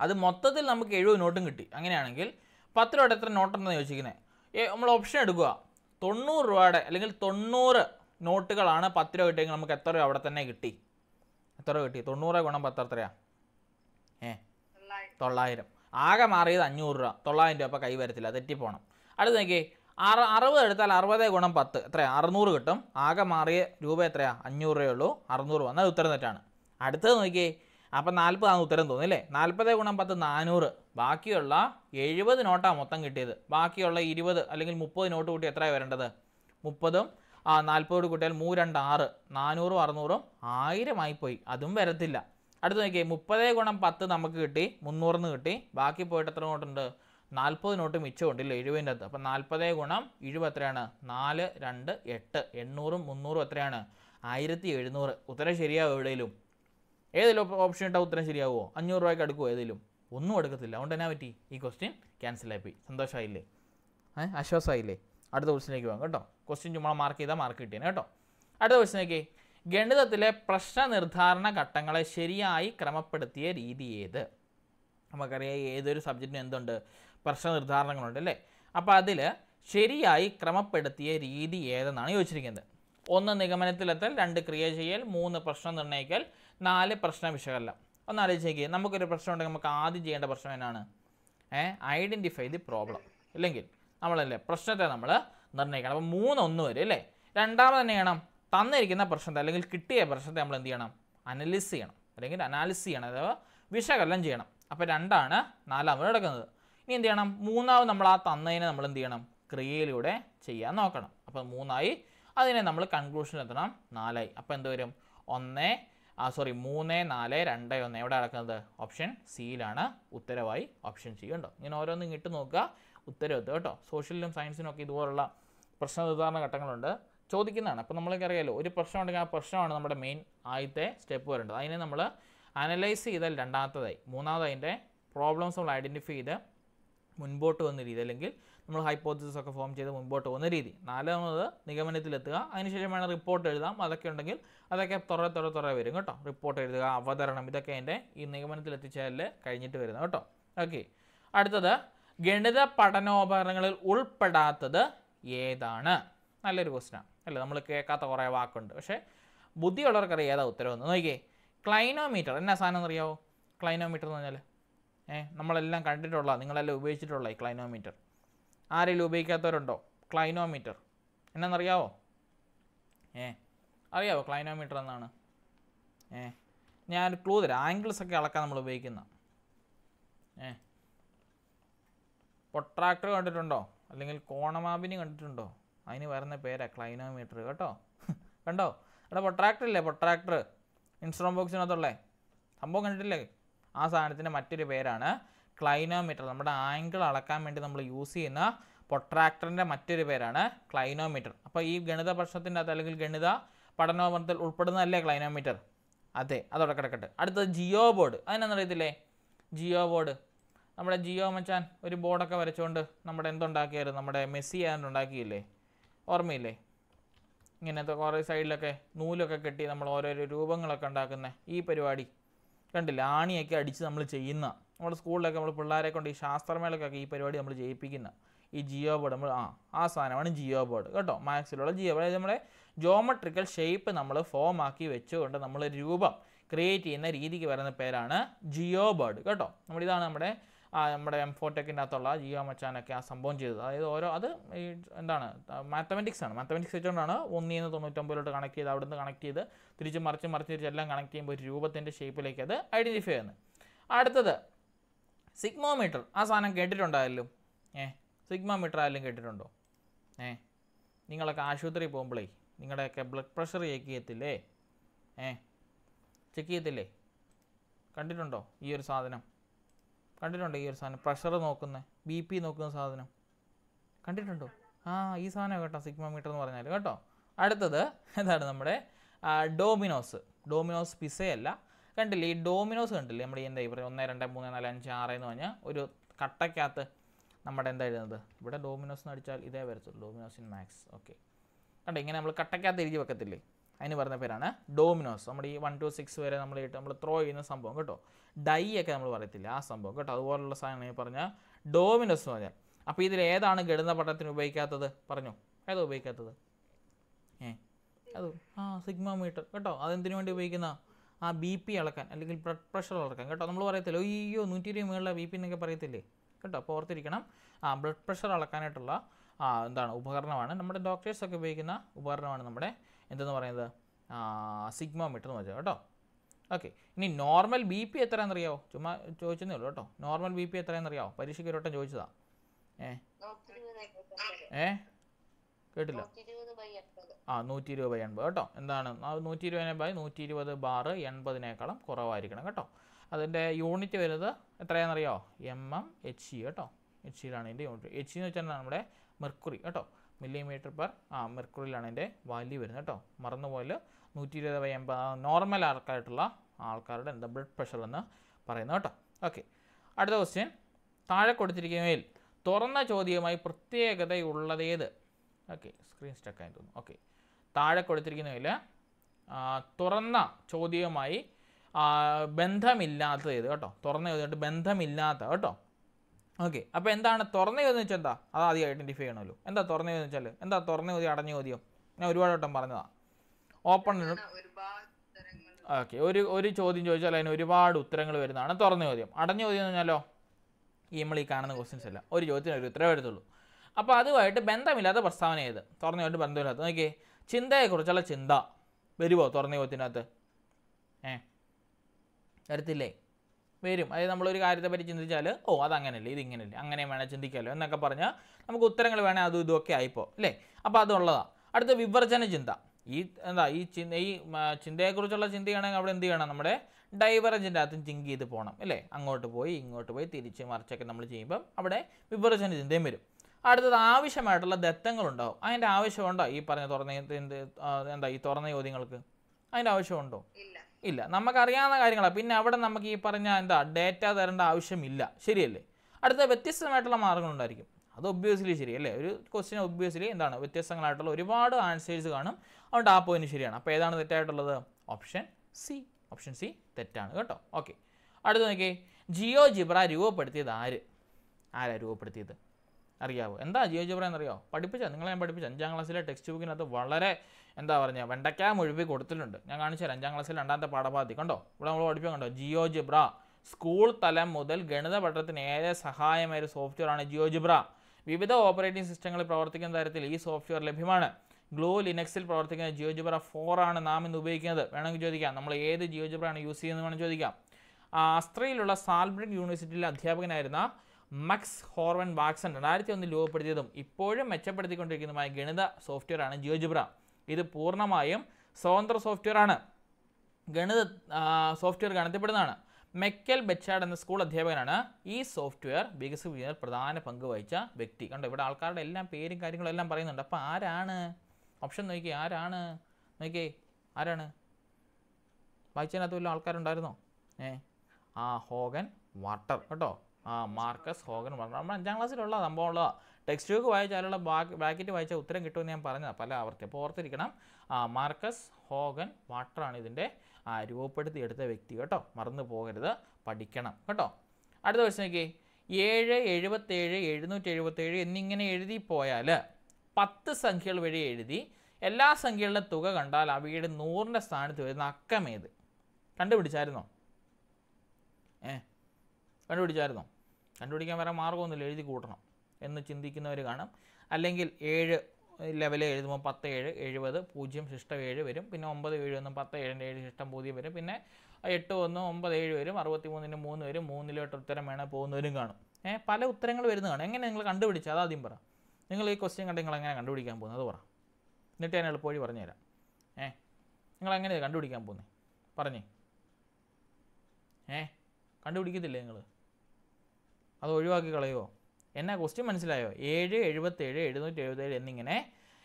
അത് മൊത്തത്തിൽ നമുക്ക് എഴുപത് നോട്ടും കിട്ടി. അങ്ങനെയാണെങ്കിൽ പത്ത് രൂപയുടെ എത്ര നോട്ടെന്ന് ചോദിച്ചിരിക്കുന്നത് നമ്മൾ ഓപ്ഷൻ എടുക്കുക. തൊണ്ണൂറ് രൂപയുടെ അല്ലെങ്കിൽ തൊണ്ണൂറ് നോട്ടുകളാണ് പത്ത് രൂപ കിട്ടിയെങ്കിൽ നമുക്ക് എത്ര രൂപ അവിടെ തന്നെ കിട്ടി? എത്ര രൂപ കിട്ടി? തൊണ്ണൂറ് ഗുണം പത്ത് എത്രയാ? ഏ തൊള്ളായിരം. ആകെ മാറിയത് അഞ്ഞൂറ് രൂപ. തൊള്ളായിരം രൂപ അപ്പോൾ കൈ വരത്തില്ല. തെറ്റിപ്പോണം. അടുത്ത് നോക്കി അറ അറുപത് എടുത്താൽ അറുപത് ഗുണം പത്ത്. എത്രയാണ് അറുന്നൂറ് കിട്ടും. ആകെ മാറിയ രൂപ എത്രയാ? അഞ്ഞൂറ് രൂപയേ ഉള്ളൂ. അറുന്നൂറ് വന്നാൽ ഉത്തരം തെറ്റാണ്. അടുത്തത് നോക്കിയേ. അപ്പം നാൽപ്പതാണ് ഉത്തരം തോന്നുന്നില്ലേ നാൽപ്പത് ഗുണം പത്ത് നാനൂറ്. ബാക്കിയുള്ള എഴുപത് നോട്ടാണ് മൊത്തം കിട്ടിയത്. ബാക്കിയുള്ള ഇരുപത് അല്ലെങ്കിൽ മുപ്പത് നോട്ട് കൂട്ടി എത്രയാണ് വരേണ്ടത്? മുപ്പതും ആ നാൽപ്പതോട് കൂട്ടിയാൽ മൂ രണ്ട് ആറ്. നാനൂറും അറുന്നൂറും ആയിരമായി പോയി അതും വരത്തില്ല. അടുത്ത് നോക്കിയേ മുപ്പതേ ഗുണം പത്ത് നമുക്ക് കിട്ടി മുന്നൂറിന് കിട്ടി. ബാക്കി പോയിട്ട് എത്ര നോട്ടുണ്ട്? നാൽപ്പത് നോട്ട് മിച്ചമുണ്ട് ഇല്ല എഴുപതിന്റെ അകത്ത്. അപ്പം നാൽപ്പതേ ഗുണം എഴുപത് എത്രയാണ് നാല് രണ്ട് എട്ട്. എണ്ണൂറും മുന്നൂറും എത്രയാണ്? ആയിരത്തി എഴുന്നൂറ്. ഉത്തരം ശരിയാവും എവിടെയും ഏതെങ്കിലും ഓപ്ഷൻ ഇട്ടാൽ ഉത്തരം ശരിയാവുമോ? അഞ്ഞൂറ് രൂപയ്ക്ക് അടുക്കുമോ ഏതെങ്കിലും? ഒന്നും എടുക്കത്തില്ല. അതുകൊണ്ട് എന്നാ പറ്റി ഈ ക്വസ്റ്റ്യൻ ക്യാൻസലായിപ്പോയി സന്തോഷമായില്ലേ? ഏ ആശ്വാസമായില്ലേ? അടുത്ത ക്വസ്റ്റിനേക്ക് പോകാം കേട്ടോ. ക്വസ്റ്റ്യൻ ചുമ്മാ മാർക്ക് ചെയ്താൽ മാർക്ക് കിട്ടിയേനെ കേട്ടോ. അടുത്ത ക്വസ്റ്റിനേക്ക് ഗണിതത്തിലെ പ്രശ്ന നിർദ്ധാരണ ഘട്ടങ്ങളെ ശരിയായി ക്രമപ്പെടുത്തിയ രീതി ഏത്? നമുക്കറിയാം ഏതൊരു സബ്ജക്റ്റിനും എന്തുണ്ട്? പ്രശ്ന നിർദ്ധാരണങ്ങളുണ്ട് അല്ലേ? അപ്പോൾ അതിൽ ശരിയായി ക്രമപ്പെടുത്തിയ രീതി ഏതെന്നാണ് ചോദിച്ചിരിക്കുന്നത്? ഒന്ന് നിഗമനത്തിലെത്തൽ രണ്ട് ക്രിയ ചെയ്യൽ മൂന്ന് പ്രശ്നം നിർണയിക്കൽ നാല് പ്രശ്ന വിശകലനം. ഒന്ന് ആലോചിച്ചേക്ക് നമുക്കൊരു പ്രശ്നം ഉണ്ടെങ്കിൽ നമുക്ക് ആദ്യം ചെയ്യേണ്ട പ്രശ്നം എന്നാണ്. ഏ ഐഡന്റിഫൈ ദി പ്രോബ്ലം ഇല്ലെങ്കിൽ നമ്മളല്ലേ പ്രശ്നത്തെ നമ്മൾ നിർണയിക്കണം. അപ്പോൾ മൂന്ന് ഒന്ന് വരും അല്ലേ? രണ്ടാമത് തന്നെ ചെയ്യണം. തന്നിരിക്കുന്ന പ്രശ്നത്തെ അല്ലെങ്കിൽ കിട്ടിയ പ്രശ്നത്തെ നമ്മൾ എന്ത് ചെയ്യണം? അനലിസ് ചെയ്യണം. അല്ലെങ്കിൽ അനാലിസ് ചെയ്യണം. അഥവാ വിശകലനം ചെയ്യണം. അപ്പോൾ രണ്ടാണ് നാലാമത് കിടക്കുന്നത്. ഇനി എന്ത് ചെയ്യണം? മൂന്നാമത് നമ്മൾ ആ തന്നതിനെ നമ്മൾ എന്ത് ചെയ്യണം? ക്രിയയിലൂടെ ചെയ്യാൻ നോക്കണം. അപ്പോൾ മൂന്നായി അതിനെ നമ്മൾ കൺക്ലൂഷനിലെത്തണം നാലായി. അപ്പോൾ എന്ത് വരും? ഒന്ന് ആ സോറി മൂന്ന് നാല് രണ്ട് ഒന്ന്. എവിടെ കിടക്കുന്നത് ഓപ്ഷൻ സിയിലാണ് ഉത്തരവായി ഓപ്ഷൻ സി ഉണ്ടോ? ഇങ്ങനെ ഓരോന്നും ഇട്ട് നോക്കുക. ഉത്തരവെത്തുക കേട്ടോ. സോഷ്യലിലും സയൻസിനും ഒക്കെ ഇതുപോലുള്ള പ്രശ്ന നിർദ്ധാരണ ഘട്ടങ്ങളുണ്ട്. ചോദിക്കുന്നതാണ്. അപ്പോൾ നമ്മൾക്ക് അറിയാലോ ഒരു പ്രശ്നം ഉണ്ടെങ്കിൽ ആ പ്രശ്നമാണ് നമ്മുടെ മെയിൻ ആദ്യത്തെ സ്റ്റെപ്പ് വരേണ്ടത്. അതിനെ നമ്മൾ അനലൈസ് ചെയ്താൽ രണ്ടാമത്തതായി മൂന്നാമത് അതിന്റെ പ്രോബ്ലംസ് നമ്മൾ ഐഡന്റിഫൈ ചെയ്ത് മുൻപോട്ട് വന്ന രീതി അല്ലെങ്കിൽ നമ്മൾ ഹൈപ്പോത്തിസിസ് ഒക്കെ ഫോം ചെയ്ത് മുമ്പോട്ട് പോകുന്ന രീതി. നാലാമത് നിഗമനത്തിലെത്തുക. അതിനുശേഷം വേണം റിപ്പോർട്ട് എഴുതാം. അതൊക്കെ ഉണ്ടെങ്കിൽ അതൊക്കെ തുറ തുറ തുറ വരും കേട്ടോ. റിപ്പോർട്ട് എഴുതുക അവതരണം. ഇതൊക്കെ എന്റെ ഈ നിഗമനത്തിൽ എത്തിച്ചാലേ കഴിഞ്ഞിട്ട് വരുന്നത് കേട്ടോ. ഓക്കെ അടുത്തത് ഗണിത പഠനോപകരണങ്ങളിൽ ഉൾപ്പെടാത്തത് ഏതാണ്? നല്ലൊരു ക്വസ്റ്റനാണ് അല്ലേ? നമ്മൾ കേൾക്കാത്ത കുറേ വാക്കുണ്ട്. പക്ഷേ ബുദ്ധിയുള്ളവർക്കറിയാം ഏതാ ഉത്തരവെന്ന് നോക്കിയേ. ക്ലൈനോമീറ്റർ എന്നാ സാധനം അറിയാവോ ക്ലൈനോമീറ്റർ എന്ന് പറഞ്ഞാൽ? ഏഹ് നമ്മളെല്ലാം കണ്ടിട്ടുള്ള നിങ്ങളെല്ലാം ഉപയോഗിച്ചിട്ടുള്ള ഈ ക്ലൈനോമീറ്റർ ആരെങ്കിലും ഉപയോഗിക്കാത്തവരുണ്ടോ? ക്ലൈനോമീറ്റർ. എന്നാണെന്നറിയാവോ ഏ അറിയാവോ ക്ലൈനോമീറ്റർ എന്നാണ്? ഏ ഞാൻ ക്ലൂ തരാം. ആംഗിൾസ് ഒക്കെ അളക്കാൻ നമ്മൾ ഉപയോഗിക്കുന്ന. ഏ പൊട്രാക്ടർ കണ്ടിട്ടുണ്ടോ? അല്ലെങ്കിൽ കോണമാപിനി കണ്ടിട്ടുണ്ടോ? അതിന് വരുന്ന പേരാ ക്ലൈനോമീറ്റർ. കേട്ടോ? കണ്ടോ? അവിടെ പൊട്രാക്ടർ ഇല്ലേ? പൊട്രാക്ടർ. ഇൻസ്ട്രോം ബോക്സിനകത്തുള്ളേ സംഭവം കണ്ടിട്ടില്ലേ? ആ സാധനത്തിന്റെ മറ്റൊരു പേരാണ് ക്ലൈനോമീറ്റർ നമ്മുടെ ആംഗിൾ അളക്കാൻ വേണ്ടി നമ്മൾ യൂസ് ചെയ്യുന്ന പൊട്രാക്ടറിന്റെ മറ്റൊരു പേരാണ് ക്ലൈനോമീറ്റർ അപ്പോൾ ഈ ഗണിത പ്രശ്നത്തിന്റെ അകത്ത് അല്ലെങ്കിൽ ഗണിത പഠനോപകരണത്തിൽ ഉൾപ്പെടുന്നതല്ലേ ക്ലൈനോമീറ്റർ അതെ അതോടെ കിടക്കട്ടെ. അടുത്തത് ജിയോ ബോർഡ് അതിനെന്നറിയത്തില്ലേ ജിയോ ബോർഡ് നമ്മുടെ ജിയോ മച്ചാൻ ഒരു ബോർഡൊക്കെ വരച്ചുകൊണ്ട് നമ്മുടെ എന്തുണ്ടാക്കിയായിരുന്നു നമ്മുടെ മെസ്സി ആയതുകൊണ്ട് ഉണ്ടാക്കിയില്ലേ? ഓർമ്മയില്ലേ? ഇങ്ങനത്തെ കുറേ സൈഡിലൊക്കെ നൂലൊക്കെ കെട്ടി നമ്മൾ ഓരോരോ രൂപങ്ങളൊക്കെ ഉണ്ടാക്കുന്ന ഈ പരിപാടി. കണ്ടില്ല? ആണിയൊക്കെ അടിച്ച് നമ്മൾ ചെയ്യുന്ന നമ്മുടെ സ്കൂളിലൊക്കെ നമ്മൾ പിള്ളേരെ കൊണ്ട് ഈ ശാസ്ത്രമേളക്കൊക്കെ ഈ പരിപാടി നമ്മൾ ചെയ്യിപ്പിക്കുന്ന ഈ ജിയോ ബോർഡ് നമ്മൾ ആ ആ സാധനമാണ് ജിയോ ബോർഡ്. കേട്ടോ? മാത്സിലുള്ള ജിയോ ബോർഡ്. നമ്മുടെ ജോമെട്രിക്കൽ ഷേപ്പ് നമ്മൾ ഫോം ആക്കി വെച്ചുകൊണ്ട് നമ്മൾ രൂപം ക്രിയേറ്റ് ചെയ്യുന്ന രീതിക്ക് വരുന്ന പേരാണ് ജിയോ ബോർഡ്. കേട്ടോ? നമ്മുടെ ഇതാണ് നമ്മുടെ നമ്മുടെ എം ഫോർടെക്കിന്റെ അകത്തുള്ള ജിയോ മച്ചാനൊക്കെ ആ സംഭവം ചെയ്തത്. അതായത് ഓരോ അത് ഈ എന്താണ് മാത്തമെറ്റിക്സ് ആണ്. മാത്തമെറ്റിക്സ് വെച്ചുകൊണ്ടാണ് ഒന്നിൽ നിന്ന് തൊണ്ണൂറ്റൊമ്പതിലോട്ട് കണക്ട് ചെയ്ത് അവിടുന്ന് കണക്ട് ചെയ്ത് തിരിച്ച് മറിച്ച് മറിച്ച് തിരിച്ച് എല്ലാം കണക്ട് ചെയ്യുമ്പോൾ ഒരു രൂപത്തിന്റെ ഷേപ്പിലേക്ക് അത് ഐഡന്റിഫൈ ചെയ്യുന്നത്. അടുത്തത് സിഗ്മോമീറ്റർ. ആ സാധനം കേട്ടിട്ടുണ്ടായാലും ഏ സിഗ്മോമീറ്റർ ആയാലും കേട്ടിട്ടുണ്ടോ? ഏ നിങ്ങളൊക്കെ ആശുപത്രിയിൽ പോകുമ്പോഴേ നിങ്ങളുടെയൊക്കെ ബ്ലഡ് പ്രഷർ ചെക്ക് ചെയ്യത്തില്ലേ? ഏ ചെക്ക് ചെയ്യത്തില്ലേ? കണ്ടിട്ടുണ്ടോ ഈ ഒരു സാധനം? കണ്ടിട്ടുണ്ടോ ഈ ഒരു സാധനം? പ്രഷർ നോക്കുന്ന ബി പി നോക്കുന്ന സാധനം? കണ്ടിട്ടുണ്ടോ? ആ ഈ സാധനം കേട്ടോ സിഗ്മോമീറ്റർ എന്ന് പറഞ്ഞാൽ കേട്ടോ? അടുത്തത് എന്താണ് നമ്മുടെ ഡോമിനോസ്. ഡോമിനോസ് പിസയല്ല കണ്ടില്ലേ? ഈ ഡോമിനോസ് കണ്ടില്ലേ? നമ്മുടെ എന്താ ഇവിടെ ഒന്ന് രണ്ട് മൂന്ന് നാല് അഞ്ച് ആറ് എന്ന് പറഞ്ഞാൽ ഒരു കട്ടയ്ക്കകത്ത് നമ്മുടെ എന്താ എഴുതുന്നത്? ഇവിടെ ഡോമിനോസ് എന്ന് അടിച്ചാൽ ഇതേ വരത്തുള്ളൂ. Dominoes in maths. ഓക്കെ. കണ്ടോ? ഇങ്ങനെ നമ്മൾ കട്ടയ്ക്കകത്ത് എഴുതി വെക്കത്തില്ലേ? അതിന് പറഞ്ഞ പേരാണ് ഡോമിനോസ്. നമ്മുടെ ഈ വൺ ടു സിക്സ് വരെ നമ്മൾ ഇട്ട് നമ്മൾ ത്രോ ചെയ്യുന്ന സംഭവം കേട്ടോ. ഡൈ ഒക്കെ നമ്മൾ പറയത്തില്ല? ആ സംഭവം കേട്ടോ. അതുപോലുള്ള സാധനം ഈ പറഞ്ഞ ഡോമിനോസ് എന്ന് പറഞ്ഞാൽ. അപ്പോൾ ഇതിൽ ഏതാണ് ഗണിത പഠനത്തിന് ഉപയോഗിക്കാത്തത്? പറഞ്ഞു. ഏതാ ഉപയോഗിക്കാത്തത്? ഏ അത് ആ സിഗ്മ മീറ്റർ. കേട്ടോ? അതെന്തിനു വേണ്ടി ഉപയോഗിക്കുന്ന? ആ ബി പി അളക്കാൻ അല്ലെങ്കിൽ ബ്ലഡ് പ്രഷർ അളക്കാൻ. കേട്ടോ നമ്മൾ പറയത്തില്ല അയ്യോ നൂറ്റി ഇരുപത് മുകളിലെ ബി പി എന്നൊക്കെ പറയത്തില്ലേ? കേട്ടോ അപ്പോൾ ഓർത്തിരിക്കണം. ആ ബ്ലഡ് പ്രഷർ അളക്കാനായിട്ടുള്ള ആ എന്താണ് ഉപകരണമാണ്. നമ്മുടെ ഡോക്ടേഴ്സൊക്കെ ഉപയോഗിക്കുന്ന ഉപകരണമാണ് നമ്മുടെ എന്തെന്ന് പറയുന്നത്? സിഗ്മോമീറ്റർ എന്ന് വെച്ചാൽ കേട്ടോ. ഓക്കെ ഇനി നോർമൽ ബി പി എത്രയാണെന്നറിയാവോ? ചുമ്മാ ചോദിച്ചതേ ഉള്ളൂ കേട്ടോ. നോർമൽ ബി പി എത്രയാണെന്നറിയാവോ? പരീക്ഷയ്ക്ക് ഒരു വട്ടം ചോദിച്ചതാ. ഏ? ഏ? കേട്ടില്ല. ആ നൂറ്റി ബൈ എൺപത് കേട്ടോ. എന്താണ്? നൂറ്റി ഇരുപതിനെ ബൈ നൂറ്റി ഇരുപത് ബാറ് എൺപതിനേക്കാളും കുറവായിരിക്കണം കേട്ടോ. അതിന്റെ യൂണിറ്റ് വരുന്നത് എത്രയാണെന്നറിയോ? എം എം എച്ച് ഇ കേട്ടോ. എച്ച് സിയിലാണ് ഇതിന്റെ യൂണിറ്റ്. എച്ച് സി എന്ന് വെച്ചാൽ നമ്മുടെ മെർക്കുറി കേട്ടോ. മില്ലിമീറ്റർ പെർ ആ മെർക്കുറിയിലാണ് ഇതിന്റെ വാല്യൂ വരുന്നത് കേട്ടോ. മറന്നുപോലെ നൂറ്റി ഇരുപത് ബൈ എൺപത് നോർമൽ ആൾക്കാരായിട്ടുള്ള ആൾക്കാരുടെ എന്താ ബ്ലഡ് പ്രഷർ എന്ന് പറയുന്നത് കേട്ടോ. ഓക്കെ. അടുത്ത ക്വസ്റ്റ്യൻ താഴെ കൊടുത്തിരിക്കുന്നതിൽ തുറന്ന ചോദ്യവുമായി പ്രത്യേകതയുള്ളതേത് ഓക്കെ സ്ക്രീൻ സ്റ്റക്കായി തോന്നുന്നു. ഓക്കെ താഴെ കൊടുത്തിരിക്കുന്നതിൽ തുറന്ന ചോദ്യവുമായി ബന്ധമില്ലാത്തത് ചെയ്ത് കേട്ടോ. തുറന്ന ചോദ്യമായിട്ട് ബന്ധമില്ലാത്ത കേട്ടോ. ഓക്കെ അപ്പോൾ എന്താണ് തുറന്ന ചോദ്യം എന്ന് വെച്ചാൽ എന്താ? അത് ആദ്യം ഐഡന്റിഫൈ ചെയ്യണമല്ലോ. എന്താ തുറന്ന ചോദ്യം വെച്ചാൽ? എന്താ തുറന്ന ചോദ്യം അടഞ്ഞ ചോദ്യം? ഞാൻ ഒരുപാട് വട്ടം പറഞ്ഞതാണ് ഓപ്പൺ ഓക്കെ ഒരു ഒരു ചോദ്യം ചോദിച്ചാൽ അതിന് ഒരുപാട് ഉത്തരങ്ങൾ വരുന്നതാണ് തുറന്ന ചോദ്യം. അടഞ്ഞ ചോദ്യം എന്ന് പറഞ്ഞാലോ? ഈ നമ്മൾ ഈ കാണുന്ന ക്വസ്റ്റ്യൻസ് അല്ല ഒരു ചോദ്യത്തിന് ഒരു ഉത്തരവേ എടുത്തുള്ളൂ അപ്പോൾ അതുമായിട്ട് ബന്ധമില്ലാത്ത പ്രസ്താവന ഏത്? തുറന്നുമായിട്ട് ബന്ധമില്ലാത്ത. നോക്കിയേ ചിന്തയെക്കുറിച്ചുള്ള ചിന്ത വരുമോ തുറന്ന ചോദ്യത്തിനകത്ത് ഏ? വരത്തില്ലേ? വരും. അതായത് നമ്മളൊരു കാര്യത്തെ പറ്റി ചിന്തിച്ചാൽ ഓ അതങ്ങനല്ലേ ഇതിങ്ങനല്ലേ അങ്ങനെ വേണേൽ ചിന്തിക്കാമല്ലോ എന്നൊക്കെ പറഞ്ഞാൽ നമുക്ക് ഉത്തരങ്ങൾ വേണേൽ അതും ഇതുമൊക്കെ ആയിപ്പോ അല്ലേ? അപ്പോൾ അതുള്ളതാണ് അടുത്ത വിവർജന ചിന്ത. ഈ എന്താ ഈ ചിന്ത ഈ ചിന്തയെക്കുറിച്ചുള്ള ചിന്തയാണെങ്കിൽ അവിടെ എന്ത് ചെയ്യണം? നമ്മുടെ ഡൈവർജന്റെ അകത്തും ചിങ്ക് ചെയ്ത് പോകണം അല്ലേ? അങ്ങോട്ട് പോയി ഇങ്ങോട്ട് പോയി തിരിച്ച് മറിച്ചൊക്കെ നമ്മൾ ചെയ്യുമ്പം അവിടെ വിവർജന ചിന്തയും വരും. അടുത്തത് ആവശ്യമായിട്ടുള്ള ദത്തങ്ങളുണ്ടാവും. അതിന്റെ ആവശ്യമുണ്ടോ ഈ പറഞ്ഞ തുറന്ന എന്താ ഈ തുറന്ന ചോദ്യങ്ങൾക്ക്? അതിന്റെ ആവശ്യമുണ്ടോ? ഇല്ല. നമുക്കറിയാവുന്ന കാര്യങ്ങളാണ് പിന്നെ അവിടെ നമുക്ക് ഈ പറഞ്ഞ എന്താ ഡേറ്റ തരേണ്ട ആവശ്യമില്ല. ശരിയല്ലേ? അടുത്ത വ്യത്യസ്തമായിട്ടുള്ള മാർഗങ്ങളുണ്ടായിരിക്കും അത് ഒബ്വിയസ്ലി ശരിയല്ലേ ഒരു ക്വസ്റ്റ്യൻ ഒബ്വിയസ്ലി എന്താണ്? വ്യത്യസ്തങ്ങളായിട്ടുള്ള ഒരുപാട് ആൻസേഴ്സ് കാണും. അതുകൊണ്ട് ആ പോയിന്റ് ശരിയാണ്. അപ്പോൾ ഏതാണ് തെറ്റായിട്ടുള്ളത്? ഓപ്ഷൻ സി ഓപ്ഷൻ സി തെറ്റാണ് കേട്ടോ. ഓക്കെ അടുത്ത നോക്കിയേ. ജിയോ ജിബ്ര രൂപപ്പെടുത്തിയത് ആര്? ആരാ രൂപപ്പെടുത്തിയത്? അറിയാവോ. എന്താ ജിയോ ജിബ്ര എന്നറിയോ പഠിപ്പിച്ച? നിങ്ങളെ ഞാൻ പഠിപ്പിച്ച. അഞ്ചാം ക്ലാസ്സിലെ ടെക്സ്റ്റ് ബുക്കിനകത്ത് വളരെ എന്താ പറയുക വെണ്ടയ്ക്ക മുഴുവി കൊടുത്തിട്ടുണ്ട്. ഞാൻ കാണിച്ചു തരാം. അഞ്ചാം ക്ലാസ്സിൽ രണ്ടാമത്തെ പാഠഭാഗത്തിൽ കണ്ടോ? ഇവിടെ നമ്മൾ പഠിപ്പിക്കാൻ കണ്ടോ? ജിയോ ജിബ്ര സ്കൂൾ തലം മുതൽ ഗണിത പഠനത്തിന് ഏറെ സഹായമായ ഒരു സോഫ്റ്റ്വെയറാണ് ജിയോ ജിബ്ര വിവിധ ഓപ്പറേറ്റിംഗ് സിസ്റ്റങ്ങളിൽ പ്രവർത്തിക്കുന്ന തരത്തിൽ ഈ സോഫ്റ്റ്വെയർ ലഭ്യമാണ്. ഗ്ലോ ലിനക്സിൽ പ്രവർത്തിക്കുന്ന ജിയോ ജിബ്ര ഫോർ ആണ് നാം ഇന്ന് ഉപയോഗിക്കുന്നത്. വേണമെങ്കിൽ ചോദിക്കാം. നമ്മൾ ഏത് ജിയോ ജിബ്ര ആണ് യൂസ് ചെയ്യുന്നത് വേണം ചോദിക്കാം അസ്ത്രയിലുള്ള സാൽബ്രിഡ് യൂണിവേഴ്സിറ്റിയിലെ അധ്യാപകനായിരുന്ന മക്സ് ഹോർവൻ വാക്സൺ രണ്ടായിരത്തി ഒന്നിൽ രൂപപ്പെടുത്തിയതും ഇപ്പോഴും മെച്ചപ്പെടുത്തിക്കൊണ്ടിരിക്കുന്നതുമായ ഗണിത സോഫ്റ്റ്വെയർ ആണ് ജിയോജിബ്ര ഇത് പൂർണമായും സ്വതന്ത്ര സോഫ്റ്റ്വെയർ ആണ് ഗണിത സോഫ്റ്റ്വെയർ ഗണത്തിൽപ്പെടുന്നതാണ്. മെക്കൽ ബെച്ചാഡ് എന്ന സ്കൂൾ അധ്യാപകനാണ് ഈ സോഫ്റ്റ്വെയർ വികസിപ്പിക്കുന്നതിൽ പ്രധാന പങ്ക് വഹിച്ച വ്യക്തി. കണ്ടോ ഇവിടെ ആൾക്കാരുടെ എല്ലാം പേരും കാര്യങ്ങളും എല്ലാം പറയുന്നുണ്ട്. അപ്പോൾ ആരാണ്? ഓപ്ഷൻ നോക്കി ആരാണ്? നോക്കിയേ ആരാണ്? വായിച്ചതിനകത്ത് വല്ല ആൾക്കാരുണ്ടായിരുന്നോ? ഏ ആ ഹോഗൻ വാട്ടർ. കേട്ടോ? ആ മാർക്കസ് ഹോഗൻ പറഞ്ഞു. നമ്മൾ അഞ്ചാം ക്ലാസ്സിലുള്ള സംഭവമുള്ള ടെക്സ്റ്റ് ബുക്ക് വായിച്ചാലുള്ള ബാക്ക് ബാക്കറ്റ് വായിച്ച ഉത്തരം കിട്ടുമെന്ന് ഞാൻ പറഞ്ഞത്. പല ആവർത്തി. അപ്പോൾ ഓർത്തിരിക്കണം. മാർക്കസ് ഹോഗൻ വാട്ടറാണ് ഇതിന്റെ ആ രൂപപ്പെടുത്തി എടുത്ത വ്യക്തി കേട്ടോ. മറന്നു പോകരുത്. പഠിക്കണം കേട്ടോ. അടുത്ത ക്വസ്റ്റൻ നോക്കി ഏഴ് എഴുപത്തേഴ് എഴുന്നൂറ്റി എഴുപത്തേഴ് എന്നിങ്ങനെ എഴുതി പോയാൽ പത്ത് സംഖ്യകൾ വഴി എഴുതി എല്ലാ സംഖ്യകളുടെ തുക കണ്ടാൽ അവയുടെ നൂറിന്റെ സ്ഥാനത്ത് വരുന്ന അക്കമേത് കണ്ടുപിടിച്ചായിരുന്നോ? ഏ? കണ്ടുപിടിച്ചായിരുന്നോ? കണ്ടുപിടിക്കാൻ വേറെ മാർഗമൊന്നുമില്ല. എഴുതി കൂട്ടണം എന്ന് ചിന്തിക്കുന്നവർ കാണും. അല്ലെങ്കിൽ ഏഴ് ലെവലിൽ എഴുതുമ്പോൾ പത്ത് ഏഴ് എഴുപത് പൂജ്യം ശിഷ്ടം ഏഴ് വരും. പിന്നെ ഒമ്പത് ഏഴ് ഒന്നും പത്ത് ഏഴിന്റെ ഏഴ് ശിഷ്ടം പൂജ്യം വരും. പിന്നെ എട്ട് ഒന്ന് ഒമ്പത് ഏഴ് വരും. അറുപത്തി മൂന്നിന് മൂന്ന് വരും. മൂന്നിലോട്ട് ഉത്തരം വേണേൽ പോകുന്നവരും കാണും. ഏഹ് പല ഉത്തരങ്ങൾ വരുന്ന കാണും. എങ്ങനെ നിങ്ങൾ കണ്ടുപിടിച്ചു? അതാദ്യം പറ. നിങ്ങൾ ഈ ക്വസ്റ്റ്യൻ കണ്ട് നിങ്ങൾ എങ്ങനെ കണ്ടുപിടിക്കാൻ പോകുന്നത് അത് പറ. എന്നിട്ട് ഞാൻ എളുപ്പവഴി പറഞ്ഞുതരാം. ഏഹ് നിങ്ങൾ എങ്ങനെയാണ് കണ്ടുപിടിക്കാൻ പോകുന്നത് പറഞ്ഞേ. ഏഹ് കണ്ടുപിടിക്കത്തില്ലേ നിങ്ങൾ? അത് ഒഴിവാക്കി കളയുമോ എന്നാ ക്വസ്റ്റ്യൻ മനസ്സിലായോ? ഏഴ് എഴുപത്തേഴ് എഴുന്നൂറ്റി എഴുപത്തേഴ് എന്നിങ്ങനെ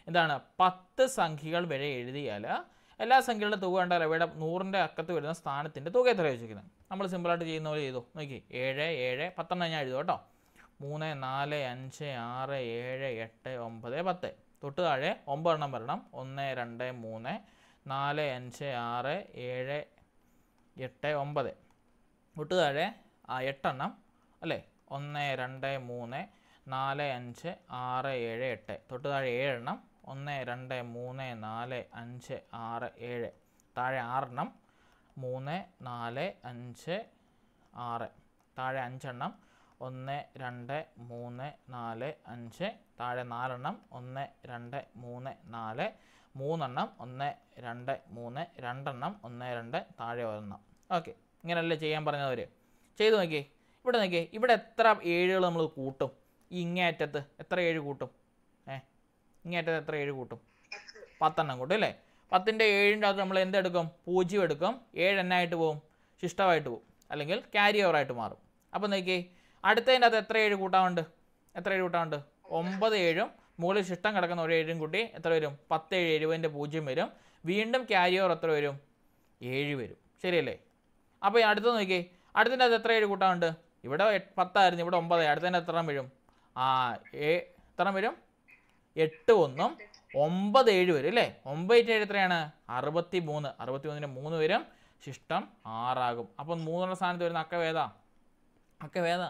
എന്താണ് പത്ത് സംഖ്യകൾ വരെ എഴുതിയാൽ എല്ലാ സംഖ്യകളുടെ തുക കണ്ടാൽ അവയുടെ നൂറിന്റെ അക്കത്ത് വരുന്ന സ്ഥാനത്തിന്റെ തുക എത്ര ചോദിക്കുന്നത് നമ്മൾ സിമ്പിളായിട്ട് ചെയ്യുന്ന പോലെ ചെയ്തു. നോക്കി. ഏഴ് ഏഴ് പത്തെണ്ണം ഞാൻ എഴുതും കേട്ടോ. മൂന്ന് നാല് അഞ്ച് ആറ് ഏഴ് എട്ട് ഒമ്പത് പത്ത്. തൊട്ട് താഴെ ഒമ്പതെണ്ണം വരണം. ഒന്ന് രണ്ട് മൂന്ന് നാല് അഞ്ച് ആറ് ഏഴ് എട്ട് ഒമ്പത്. തൊട്ട് താഴെ ആ എട്ടെണ്ണം അല്ലേ? ഒന്ന് രണ്ട് മൂന്ന് നാല് അഞ്ച് ആറ് ഏഴ് എട്ട്. തൊട്ട് താഴെ ഏഴെണ്ണം. ഒന്ന് രണ്ട് മൂന്ന് നാല് അഞ്ച് ആറ് ഏഴ്. താഴെ ആറെണ്ണം. മൂന്ന് നാല് അഞ്ച് ആറ്. താഴെ അഞ്ചെണ്ണം. ഒന്ന് രണ്ട് മൂന്ന് നാല് അഞ്ച്. താഴെ നാലെണ്ണം. ഒന്ന് രണ്ട് മൂന്ന് നാല്. മൂന്നെണ്ണം. ഒന്ന് രണ്ട് മൂന്ന്. രണ്ടെണ്ണം. ഒന്ന് രണ്ട്. താഴെ ഒരെണ്ണം. ഓക്കെ. ഇങ്ങനെയല്ലേ ചെയ്യാൻ പറഞ്ഞവർ ചെയ്തു നോക്കിയേ. ഇവിടെ നോക്കിയേ ഇവിടെ എത്ര ഏഴുകൾ നമ്മൾ കൂട്ടും? ഈ ഇങ്ങേയറ്റത്ത് എത്ര ഏഴ് കൂട്ടും? ഏ ഇങ്ങേറ്റത്ത് എത്ര ഏഴ് കൂട്ടും? പത്തെണ്ണം കൂട്ടും അല്ലേ? പത്തിന്റെ ഏഴിന്റെ അകത്ത് നമ്മൾ എന്തെടുക്കും പൂജ്യം എടുക്കും. ഏഴ് എന്നായിട്ട് പോവും? ശിഷ്ടമായിട്ട് പോകും അല്ലെങ്കിൽ ക്യാരി ഓവറായിട്ട് മാറും. അപ്പോൾ നോക്കിയേ അടുത്തതിന്റെ അകത്ത് എത്ര ഏഴ് കൂട്ടാനുണ്ട്? എത്ര ഏഴ് കൂട്ടാനുണ്ട്? ഒമ്പത് ഏഴും മുകളിൽ ശിഷ്ടം കിടക്കുന്ന ഒരു ഏഴും കൂട്ടി എത്ര വരും? പത്ത് ഏഴ് എഴുപതിന്റെ പൂജ്യം വരും. വീണ്ടും ക്യാരി ഓവർ എത്ര വരും? ഏഴ് വരും. ശരിയല്ലേ? അപ്പോൾ അടുത്ത നോക്കിയേ അടുത്തതിന്റെ അകത്ത് എത്ര ഏഴ് കൂട്ടാനുണ്ട്? ഇവിടെ പത്തായിരുന്നു ഇവിടെ ഒമ്പത് അടുത്തതിന് എത്ര വരും? ആ എത്ര വരും? എട്ട് ഒന്നും ഒമ്പത് ഏഴ് വരും അല്ലേ? ഒമ്പത് ഏഴ് എത്രയാണ്? അറുപത്തി മൂന്ന് അറുപത്തി മൂന്നിന് മൂന്ന് വരും. ശിഷ്ടം ആറാകും. അപ്പം മൂന്നുള്ള സ്ഥാനത്ത് വരുന്ന അക്ക വേദ അക്ക വേദ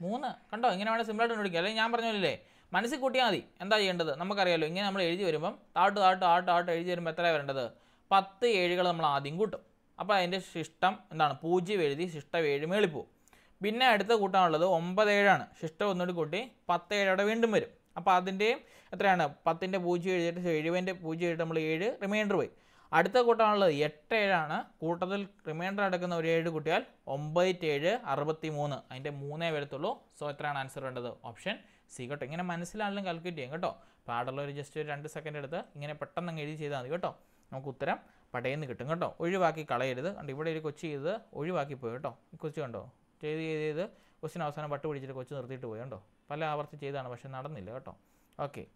മൂന്ന്. കണ്ടോ? ഇങ്ങനെ വേണേൽ സിമ്പിളായിട്ട് കണ്ടുപിടിക്കുക അല്ലെങ്കിൽ ഞാൻ പറഞ്ഞില്ലേ മനസ്സിൽ കൂട്ടിയാൽ മതി. എന്താ ചെയ്യേണ്ടത്? നമുക്കറിയാലോ. ഇങ്ങനെ നമ്മൾ എഴുതി വരുമ്പം താട്ട് താട്ട് ആട്ട് ആട്ട് എഴുതി വരുമ്പോൾ എത്രയാണ് വരേണ്ടത്? പത്ത് ഏഴുകൾ നമ്മൾ ആദ്യം കൂട്ടും. അപ്പോൾ അതിന്റെ ശിഷ്ടം എന്താണ്? പൂജ്യം എഴുതി ശിഷ്ടം ഏഴ് മേളിപ്പോവും പിന്നെ അടുത്ത കൂട്ടാനുള്ളത് ഒമ്പത് ഏഴാണ് ശിഷ്ടം ഒന്നുകൂടി കൂട്ടി പത്ത് ഏഴോടെ വീണ്ടും വരും. അപ്പോൾ അതിന്റെയും എത്രയാണ്? പത്തിന്റെ പൂജ്യം എഴുതിയിട്ട് എഴുപതിന്റെ പൂജ്യം എഴുതി നമ്മൾ ഏഴ് റിമൈൻഡർ പോയി. അടുത്ത കൂട്ടാനുള്ളത് എട്ട് ഏഴാണ് കൂട്ടത്തിൽ റിമൈൻഡർ അടക്കുന്ന ഒരു ഏഴ് കൂട്ടിയാൽ ഒമ്പത് ഏഴ് അറുപത്തി മൂന്ന് അതിന്റെ മൂന്നേ വരത്തുള്ളൂ. സോ എത്രയാണ് ആൻസർ വേണ്ടത്? ഓപ്ഷൻ സി കേട്ടോ. ഇങ്ങനെ മനസ്സിലാണെങ്കിലും കാൽക്കുലേറ്റ് ചെയ്യും കേട്ടോ. പാടുള്ള ഒരു ജസ്റ്റ് ഒരു രണ്ട് സെക്കൻഡ് എടുത്ത് ഇങ്ങനെ പെട്ടെന്ന് എഴുതി ചെയ്താൽ മതി കേട്ടോ. നമുക്ക് ഉത്തരം പടയെന്ന് കിട്ടും കേട്ടോ. ഒഴിവാക്കി കളയരുത്. കണ്ട് ഇവിടെ ഒരു കൊച്ചി ചെയ്ത് ഒഴിവാക്കി പോയി കേട്ടോ. ഈ കൊച്ചു കണ്ടോ? ചെയ്ത് ചെയ്ത് ചെയ്ത് ക്വസ്റ്റിന് അവസാനം പട്ട് പിടിച്ചിട്ട് കൊച്ചു നിർത്തിയിട്ട് പോയി. കേട്ടോ പല ആവർത്തി ചെയ്താണ് പക്ഷെ നടന്നില്ല കേട്ടോ. ഓക്കെ.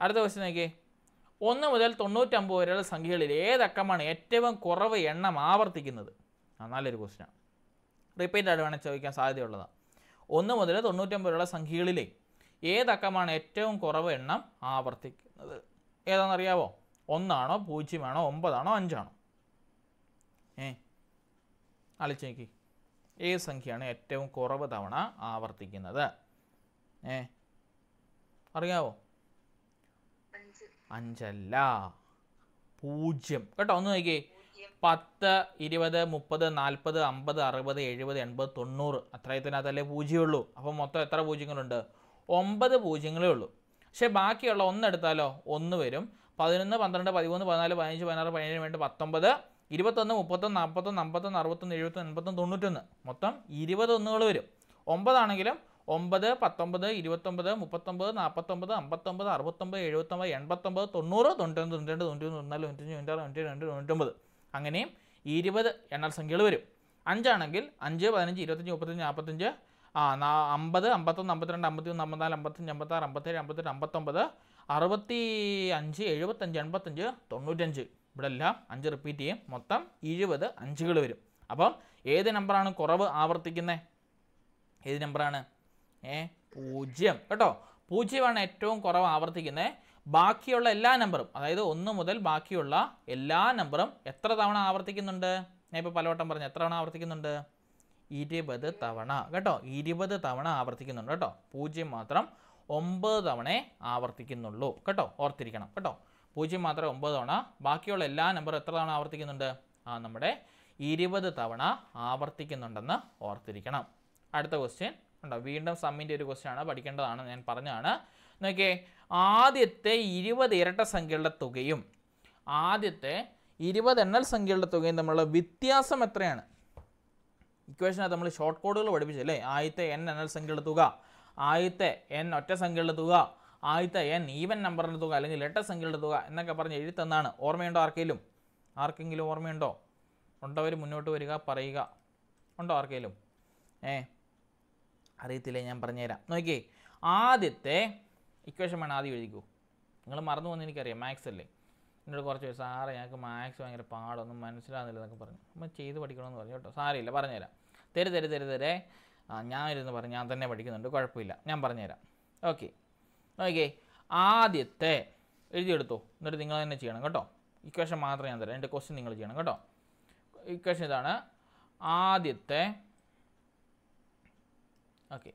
അടുത്ത ക്വസ്റ്റ്യൻ നോക്കിയേ. ഒന്ന് മുതൽ തൊണ്ണൂറ്റമ്പത് വരെയുള്ള സംഖ്യകളിൽ ഏതക്കമാണ് ഏറ്റവും കുറവ് എണ്ണം ആവർത്തിക്കുന്നത്? നല്ലൊരു ക്വസ്റ്റ്യനാണ് റിപ്പീറ്റ് ആയിട്ട് വേണേൽ ചോദിക്കാൻ സാധ്യതയുള്ളതാണ് ഒന്ന് മുതൽ തൊണ്ണൂറ്റമ്പത് വരെയുള്ള സംഖ്യകളിലെ ഏതക്കമാണ് ഏറ്റവും കുറവ് എണ്ണം ആവർത്തിക്കുന്നത്? ഏതാണെന്നറിയാവോ? ഒന്നാണോ പൂജ്യമാണോ ഒമ്പതാണോ അഞ്ചാണോ? ഏ? ആലോചിച്ച് നോക്കി. ഏത് സംഖ്യയാണ് ഏറ്റവും കുറവ് തവണ ആവർത്തിക്കുന്നത്. ഏ? അറിയാവോ? അഞ്ച്. അഞ്ചല്ല. പൂജ്യം. കേട്ടോ ഒന്ന് നോക്കിയേ. പത്ത് ഇരുപത് മുപ്പത് നാൽപ്പത് അമ്പത് അറുപത് എഴുപത് എൺപത് തൊണ്ണൂറ്. അത്രയത്തിനകത്തല്ലേ പൂജ്യമുള്ളൂ അപ്പോൾ മൊത്തം എത്ര പൂജ്യങ്ങളുണ്ട്? ഒമ്പത് പൂജ്യങ്ങളേ ഉള്ളൂ. പക്ഷേ ബാക്കിയുള്ള ഒന്നെടുത്താലോ ഒന്ന് വരും. പതിനൊന്ന് പന്ത്രണ്ട് പതിമൂന്ന് പതിനാല് പതിനഞ്ച് പതിനാറ് പതിനേഴ് വേണ്ടി പത്തൊമ്പത് ഇരുപത്തൊന്ന് മുപ്പത്തൊന്ന് നാൽപ്പത്തൊന്ന് അമ്പത്തൊന്ന് അറുപത്തൊന്ന് എഴുപത്തൊന്ന് എൺപത്തൊന്ന് തൊണ്ണൂറ്റൊന്ന്. മൊത്തം ഇരുപതൊന്നുകൾ വരും. ഒമ്പതാണെങ്കിലും ഒമ്പത് പത്തൊമ്പത് ഇരുപത്തൊമ്പത് മുപ്പത്തൊമ്പത് നാൽപ്പത്തൊമ്പത് അമ്പത്തൊമ്പത് അറുപത്തൊമ്പത് എഴുപത്തൊമ്പത് എൺപത്തൊമ്പത് തൊണ്ണൂറ് തൊണ്ണൂറ്റൊന്ന് തൊണ്ണൂറ്റി തൊണ്ണൂറ്റി തൊണ്ണൂറ് തൊണ്ണൂറ്റി തൊണ്ണൂറ്റാറ് തൊണ്ണൂറ്റി രണ്ട് തൊണ്ണൂറ്റൊമ്പത്. അങ്ങനെയും ഇരുപത് എണ്ണൽ സംഖ്യകൾ വരും. അഞ്ചാണെങ്കിൽ അഞ്ച് പതിനഞ്ച് ഇരുപത്തഞ്ച് മുപ്പത്തഞ്ച് നാൽപ്പത്തഞ്ച് ആ നാ അമ്പത് അമ്പത്തൊന്ന് അമ്പത്തിരണ്ട് അമ്പത്തിയൊന്ന് അമ്പത്തിനാല് അമ്പത്തഞ്ച് അമ്പത്താറ് അമ്പത്തേഴ് അമ്പത്തെട്ട് അമ്പത്തൊമ്പത് അറുപത്തി അഞ്ച് എഴുപത്തഞ്ച് എൺപത്തഞ്ച് തൊണ്ണൂറ്റഞ്ച്. ഇവിടെ എല്ലാം അഞ്ച് റിപ്പീറ്റ് ചെയ്യും. മൊത്തം ഇരുപത് അഞ്ചുകൾ വരും. അപ്പം ഏത് നമ്പറാണ് കുറവ് ആവർത്തിക്കുന്നത് ഏത് നമ്പറാണ് ഏ പൂജ്യം. കേട്ടോ? പൂജ്യമാണ് ഏറ്റവും കുറവ് ആവർത്തിക്കുന്നത് ബാക്കിയുള്ള എല്ലാ നമ്പറും അതായത് ഒന്ന് മുതൽ ബാക്കിയുള്ള എല്ലാ നമ്പറും എത്ര തവണ ആവർത്തിക്കുന്നുണ്ട്? ഞാൻ ഇപ്പോൾ പലവട്ടം പറഞ്ഞു എത്ര തവണ ആവർത്തിക്കുന്നുണ്ട്? ഇരുപത് തവണ. കേട്ടോ? ഇരുപത് തവണ ആവർത്തിക്കുന്നുണ്ട് കേട്ടോ. പൂജ്യം മാത്രം ഒമ്പത് തവണ ആവർത്തിക്കുന്നുള്ളൂ. കേട്ടോ? ഓർത്തിരിക്കണം. കേട്ടോ? പൂജ്യം മാത്രം ഒമ്പത് തവണ. ബാക്കിയുള്ള എല്ലാ നമ്പറും എത്ര തവണ ആവർത്തിക്കുന്നുണ്ട്? ആ നമ്മുടെ ഇരുപത് തവണ ആവർത്തിക്കുന്നുണ്ടെന്ന് ഓർത്തിരിക്കണം. അടുത്ത ക്വസ്റ്റ്യൻ ഉണ്ടോ വീണ്ടും സമ്മിന്റെ ഒരു ക്വസ്റ്റ്യൻ ആണ്. പഠിക്കേണ്ടതാണ് ഞാൻ പറഞ്ഞതാണ്. നോക്കിയേ ആദ്യത്തെ ഇരുപത് ഇരട്ട സംഖ്യകളുടെ തുകയും ആദ്യത്തെ ഇരുപത് എണ്ണൽ സംഖ്യകളുടെ തുകയും തമ്മിലുള്ള വ്യത്യാസം എത്രയാണ്? ഇക്വേഷനകത്ത് നമ്മൾ ഷോർട്ട് കോഡുകൾ പഠിപ്പിച്ചല്ലേ ആദ്യത്തെ എൻ എണ്ണൽ സംഖ്യകളുടെ തുക ആദ്യത്തെ എൻ ഒറ്റ സംഖ്യകളുടെ തുക ആദ്യത്തെ എൻ ഈവൻ നമ്പറിന്റെ തുക അല്ലെങ്കിൽ ലെറ്റർ സംഖ്യയുടെ തുക എന്നൊക്കെ പറഞ്ഞ് എഴുത്തെന്നാണ്. ഓർമ്മയുണ്ടോ ആർക്കെങ്കിലും ആർക്കെങ്കിലും ഓർമ്മയുണ്ടോ? ഉണ്ടവർ മുന്നോട്ട് വരിക പറയുക? ഉണ്ടോ ആർക്കെങ്കിലും ഏ അറിയത്തില്ലേ ഞാൻ പറഞ്ഞുതരാം. നോക്കിയേ ആദ്യത്തെ ഇക്വേഷൻ വേണം ആദ്യം എഴുതിക്കൂ. നിങ്ങൾ മറന്നു പോകുന്ന എനിക്കറിയാം മാത്സ് അല്ലേ? എന്നോട് കുറച്ച് പേര് സാറേ ഞങ്ങൾക്ക് മാത്സ് ഭയങ്കര പാടൊന്നും മനസ്സിലാകുന്നില്ല എന്നൊക്കെ പറഞ്ഞു. നമ്മൾ ചെയ്ത് പഠിക്കണമെന്ന് പറഞ്ഞു കേട്ടോ. സാരമില്ല പറഞ്ഞുതരാം. തരു തരു തരു തരേ. ഞാൻ ഇരുന്ന് പറഞ്ഞു ഞാൻ തന്നെ പഠിക്കുന്നുണ്ട് കുഴപ്പമില്ല. ഞാൻ പറഞ്ഞുതരാം. ഓക്കെ. ഓക്കെ ആദ്യത്തെ എഴുതിയെടുത്തു. എന്നിട്ട് നിങ്ങൾ തന്നെ ചെയ്യണം കേട്ടോ. ഇക്വേഷൻ മാത്രം ഞാൻ തരാം. എന്റെ ക്വസ്റ്റ്യൻ നിങ്ങൾ ചെയ്യണം കേട്ടോ. ഇക്വേഷൻ ഇതാണ് ആദ്യത്തെ ഓക്കെ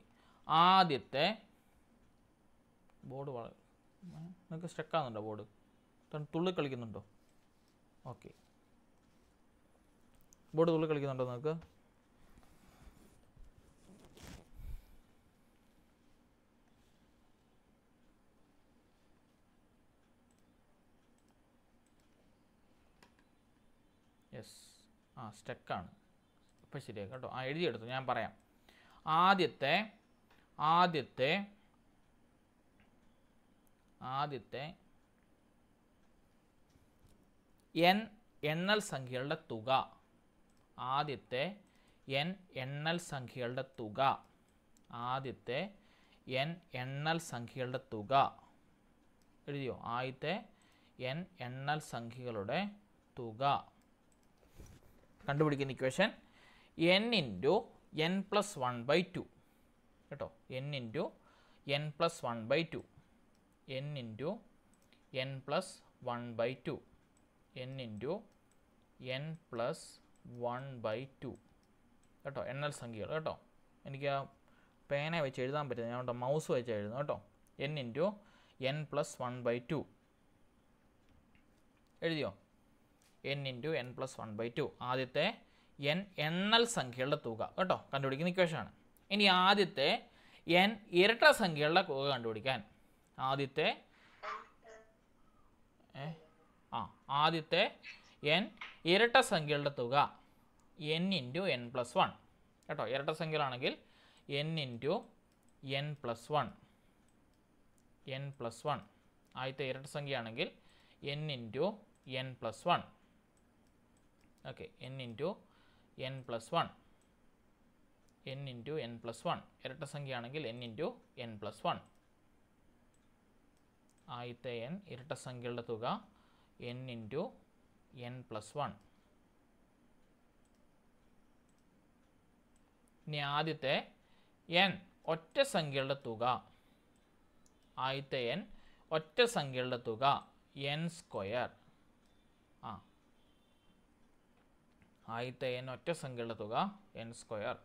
ആദ്യത്തെ ബോർഡ് വളരെ നിങ്ങൾക്ക് സ്റ്റക്കാകുന്നുണ്ടോ ബോർഡ് തുള്ളി കളിക്കുന്നുണ്ടോ? ഓക്കെ ബോർഡ് തുള്ളി കളിക്കുന്നുണ്ടോ നിങ്ങൾക്ക് യെസ് ആ സ്റ്റക്കാണ്. ഇപ്പം ശരിയാക്കാം കേട്ടോ? ആ എഴുതിയെടുത്തു. ഞാൻ പറയാം. ആദ്യത്തെ ആദ്യത്തെ ആദ്യത്തെ എൻ എണ്ണൽ സംഖ്യകളുടെ തുക. ആദ്യത്തെ എൻ എണ്ണൽ സംഖ്യകളുടെ തുക. ആദ്യത്തെ എൻ എണ്ണൽ സംഖ്യകളുടെ തുക. എഴുതിയോ? ആദ്യത്തെ എൻ എണ്ണൽ സംഖ്യകളുടെ തുക. കണ്ടുപിടിക്കുന്ന equation N into N plus one by two കേട്ടോ? N into N plus one by two N into N plus one by two N into N plus one by two കേട്ടോ? എണ്ണൽ സംഖ്യകൾ. കേട്ടോ? എനിക്ക് ആ പേന വെച്ച് എഴുതാൻ പറ്റുന്നത് ഞാൻ കേട്ടോ മൗസ് വെച്ച് എഴുതുന്നു. കേട്ടോ? N into N plus one by two എഴുതിയോ? N into N plus one by two ആദ്യത്തെ എൻ എണ്ണൽ സംഖ്യകളുടെ തുക. കേട്ടോ? കണ്ടുപിടിക്കുന്ന ഇക്വേഷനാണ് ഇനി ആദ്യത്തെ എൻ ഇരട്ട സംഖ്യകളുടെ തുക കണ്ടുപിടിക്കാൻ. ആദ്യത്തെ ആ ആദ്യത്തെ എൻ ഇരട്ട സംഖ്യകളുടെ തുക N into N plus one കേട്ടോ? ഇരട്ട സംഖ്യകളാണെങ്കിൽ N into N plus one N plus one ആദ്യത്തെ ഇരട്ട സംഖ്യയാണെങ്കിൽ N into N plus one okay N into N plus one N into N plus one ഇരട്ട സംഖ്യയാണെങ്കിൽ N into N plus one ആദ്യത്തെ N ഇരട്ട സംഖ്യകളുടെ തുക N into N plus one ഇനി ആദ്യത്തെ N ഒറ്റ സംഖ്യകളുടെ തുക. ആദ്യത്തെ എൻ ഒറ്റ സംഖ്യകളുടെ തുക എൻ സ്ക്വയർ ആ ആദ്യത്തെ എൻ ഒറ്റ സംഖ്യകളുടെ തുക എൻ സ്ക്വയർ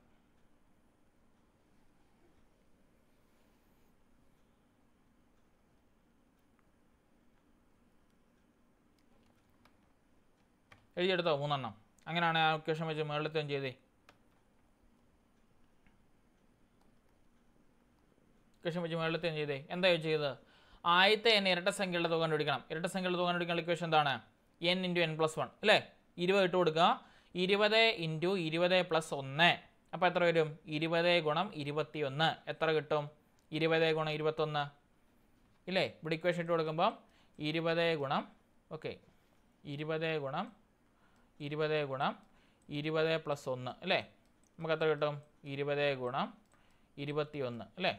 എഴുതിയെടുത്തോ? മൂന്നെണ്ണം. അങ്ങനെയാണ് ആ ഇക്വേഷൻ വെച്ച് മുകളിലത്തെ ചെയ്തേ. ഇക്വേഷൻ വെച്ച് മുകളിലത്തെ ചെയ്തേ. എന്താ ചെയ്തത്? ആദ്യത്തെ എൻ ഇരട്ട സംഖ്യയുടെ തുക കണ്ടുപിടിക്കണം. ഇരട്ട സംഖ്യയുടെ തുക കണ്ടുപിടിക്കാനുള്ള ഇക്വേഷൻ എന്താണ്? N into N plus one അല്ലേ? ഇരുപത് ഇട്ട് കൊടുക്കുക. ഇരുപത് ഇന്റു ഇരുപത് പ്ലസ് ഒന്ന്. അപ്പോൾ എത്ര വരും? ഇരുപത് ഗുണം ഇരുപത്തി ഒന്ന് എത്ര കിട്ടും? ഇരുപത് ഗുണം ഇരുപത്തൊന്ന്. ഇല്ലേ? ഇവിടെ ഇക്വേഷൻ ഇട്ട് കൊടുക്കുമ്പം ഇരുപത് ഗുണം ഓക്കെ ഇരുപത് ഗുണം ഇരുപത് ഗുണം ഇരുപത് പ്ലസ് ഒന്ന്. അല്ലേ? നമുക്ക് എത്ര കിട്ടും? ഇരുപത് ഗുണം ഇരുപത്തി ഒന്ന് അല്ലേ?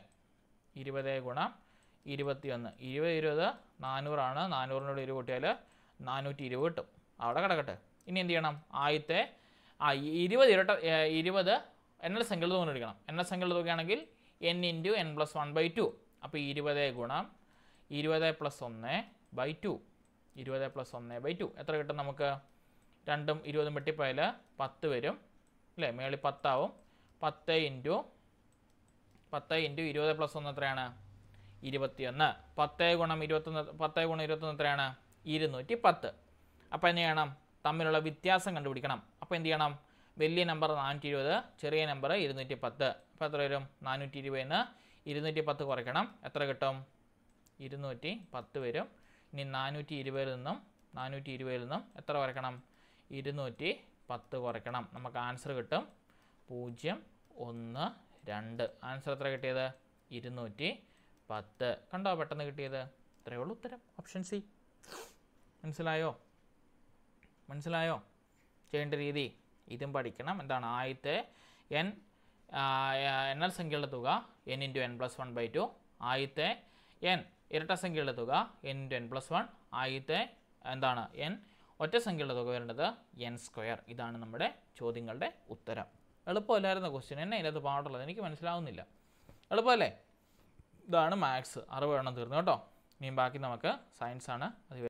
ഇരുപത് ഗുണം ഇരുപത്തി ഒന്ന് ഇരുപത് ഇരുപത് നാനൂറാണ്. നാനൂറിനോട് ഇരുപത് കൂട്ടിയാൽ നാനൂറ്റി ഇരുപത് കിട്ടും. അവിടെ കിടക്കട്ടെ. ഇനി എന്ത് ചെയ്യണം? ആദ്യത്തെ ആ ഇരുപത് ഇരട്ട ഇരുപത് എണ്ണൽ സംഖ്യകൾ തുക എടുക്കണം. എണ്ണൽ സംഖ്യകൾ തുകയാണെങ്കിൽ N into N plus one by two അപ്പോൾ ഇരുപത് ഗുണം ഇരുപത് പ്ലസ് ഒന്ന് ബൈ ടു ഇരുപത് പ്ലസ് ഒന്ന് ബൈ ടു എത്ര കിട്ടും നമുക്ക്? രണ്ടും ഇരുപതും വെട്ടിപ്പോയാൽ പത്ത് വരും. അല്ലേ? മേളിൽ പത്താവും. പത്ത് ഇന്റു പത്ത് ഇന്റു ഇരുപത് പ്ലസ് ഒന്ന് എത്രയാണ്? ഇരുപത്തിയൊന്ന്. പത്ത് ഗുണം ഇരുപത്തൊന്ന് പത്ത് ഗുണം ഇരുപത്തൊന്ന് എത്രയാണ്? ഇരുന്നൂറ്റി പത്ത്. അപ്പോൾ എന്ത് ചെയ്യണം? തമ്മിലുള്ള വ്യത്യാസം കണ്ടുപിടിക്കണം. അപ്പോൾ എന്ത് ചെയ്യണം? വലിയ നമ്പർ നാനൂറ്റി ഇരുപത് ചെറിയ നമ്പർ ഇരുന്നൂറ്റി പത്ത് അപ്പോൾ എത്ര വരും? നാനൂറ്റി ഇരുപതിന് ഇരുന്നൂറ്റി പത്ത് കുറയ്ക്കണം. എത്ര കിട്ടും? ഇരുന്നൂറ്റി പത്ത് വരും. ഇനി നാനൂറ്റി ഇരുപതിൽ നിന്നും നാനൂറ്റി ഇരുപതിൽ നിന്നും എത്ര കുറയ്ക്കണം? ഇരുന്നൂറ്റി പത്ത് കുറയ്ക്കണം. നമുക്ക് ആൻസർ കിട്ടും. പൂജ്യം ഒന്ന് രണ്ട്. ആൻസർ എത്ര കിട്ടിയത്? ഇരുന്നൂറ്റി പത്ത് കണ്ടോ പെട്ടെന്ന് കിട്ടിയത്? ഇത്രയേ ഉള്ളൂ ഉത്തരം. ഓപ്ഷൻ സി മനസ്സിലായോ? മനസ്സിലായോ? ചെയ്യേണ്ട രീതി. ഇതും പഠിക്കണം. എന്താണ്? ആദ്യത്തെ എൻ എണ്ണൽ സംഖ്യയുടെ തുക N into N plus one by two ആദ്യത്തെ എൻ ഇരട്ട സംഖ്യയുടെ തുക N into N plus one ആദ്യത്തെ എന്താണ്? എൻ ഒറ്റ സംഖ്യയുടെ തുക വരേണ്ടത് എൻ സ്ക്വയർ ഇതാണ് നമ്മുടെ ചോദ്യങ്ങളുടെ ഉത്തരം. എളുപ്പമല്ലായിരുന്ന ക്വസ്റ്റ്യൻ എന്നെ ഇതിനകത്ത് പാടുള്ളത്. എനിക്ക് മനസ്സിലാവുന്നില്ല. എളുപ്പമല്ലേ? ഇതാണ് മാത്സ് അറിവ് വേണം തീർന്നു. കേട്ടോ? ഇനിയും ബാക്കി നമുക്ക് സയൻസാണ് അത്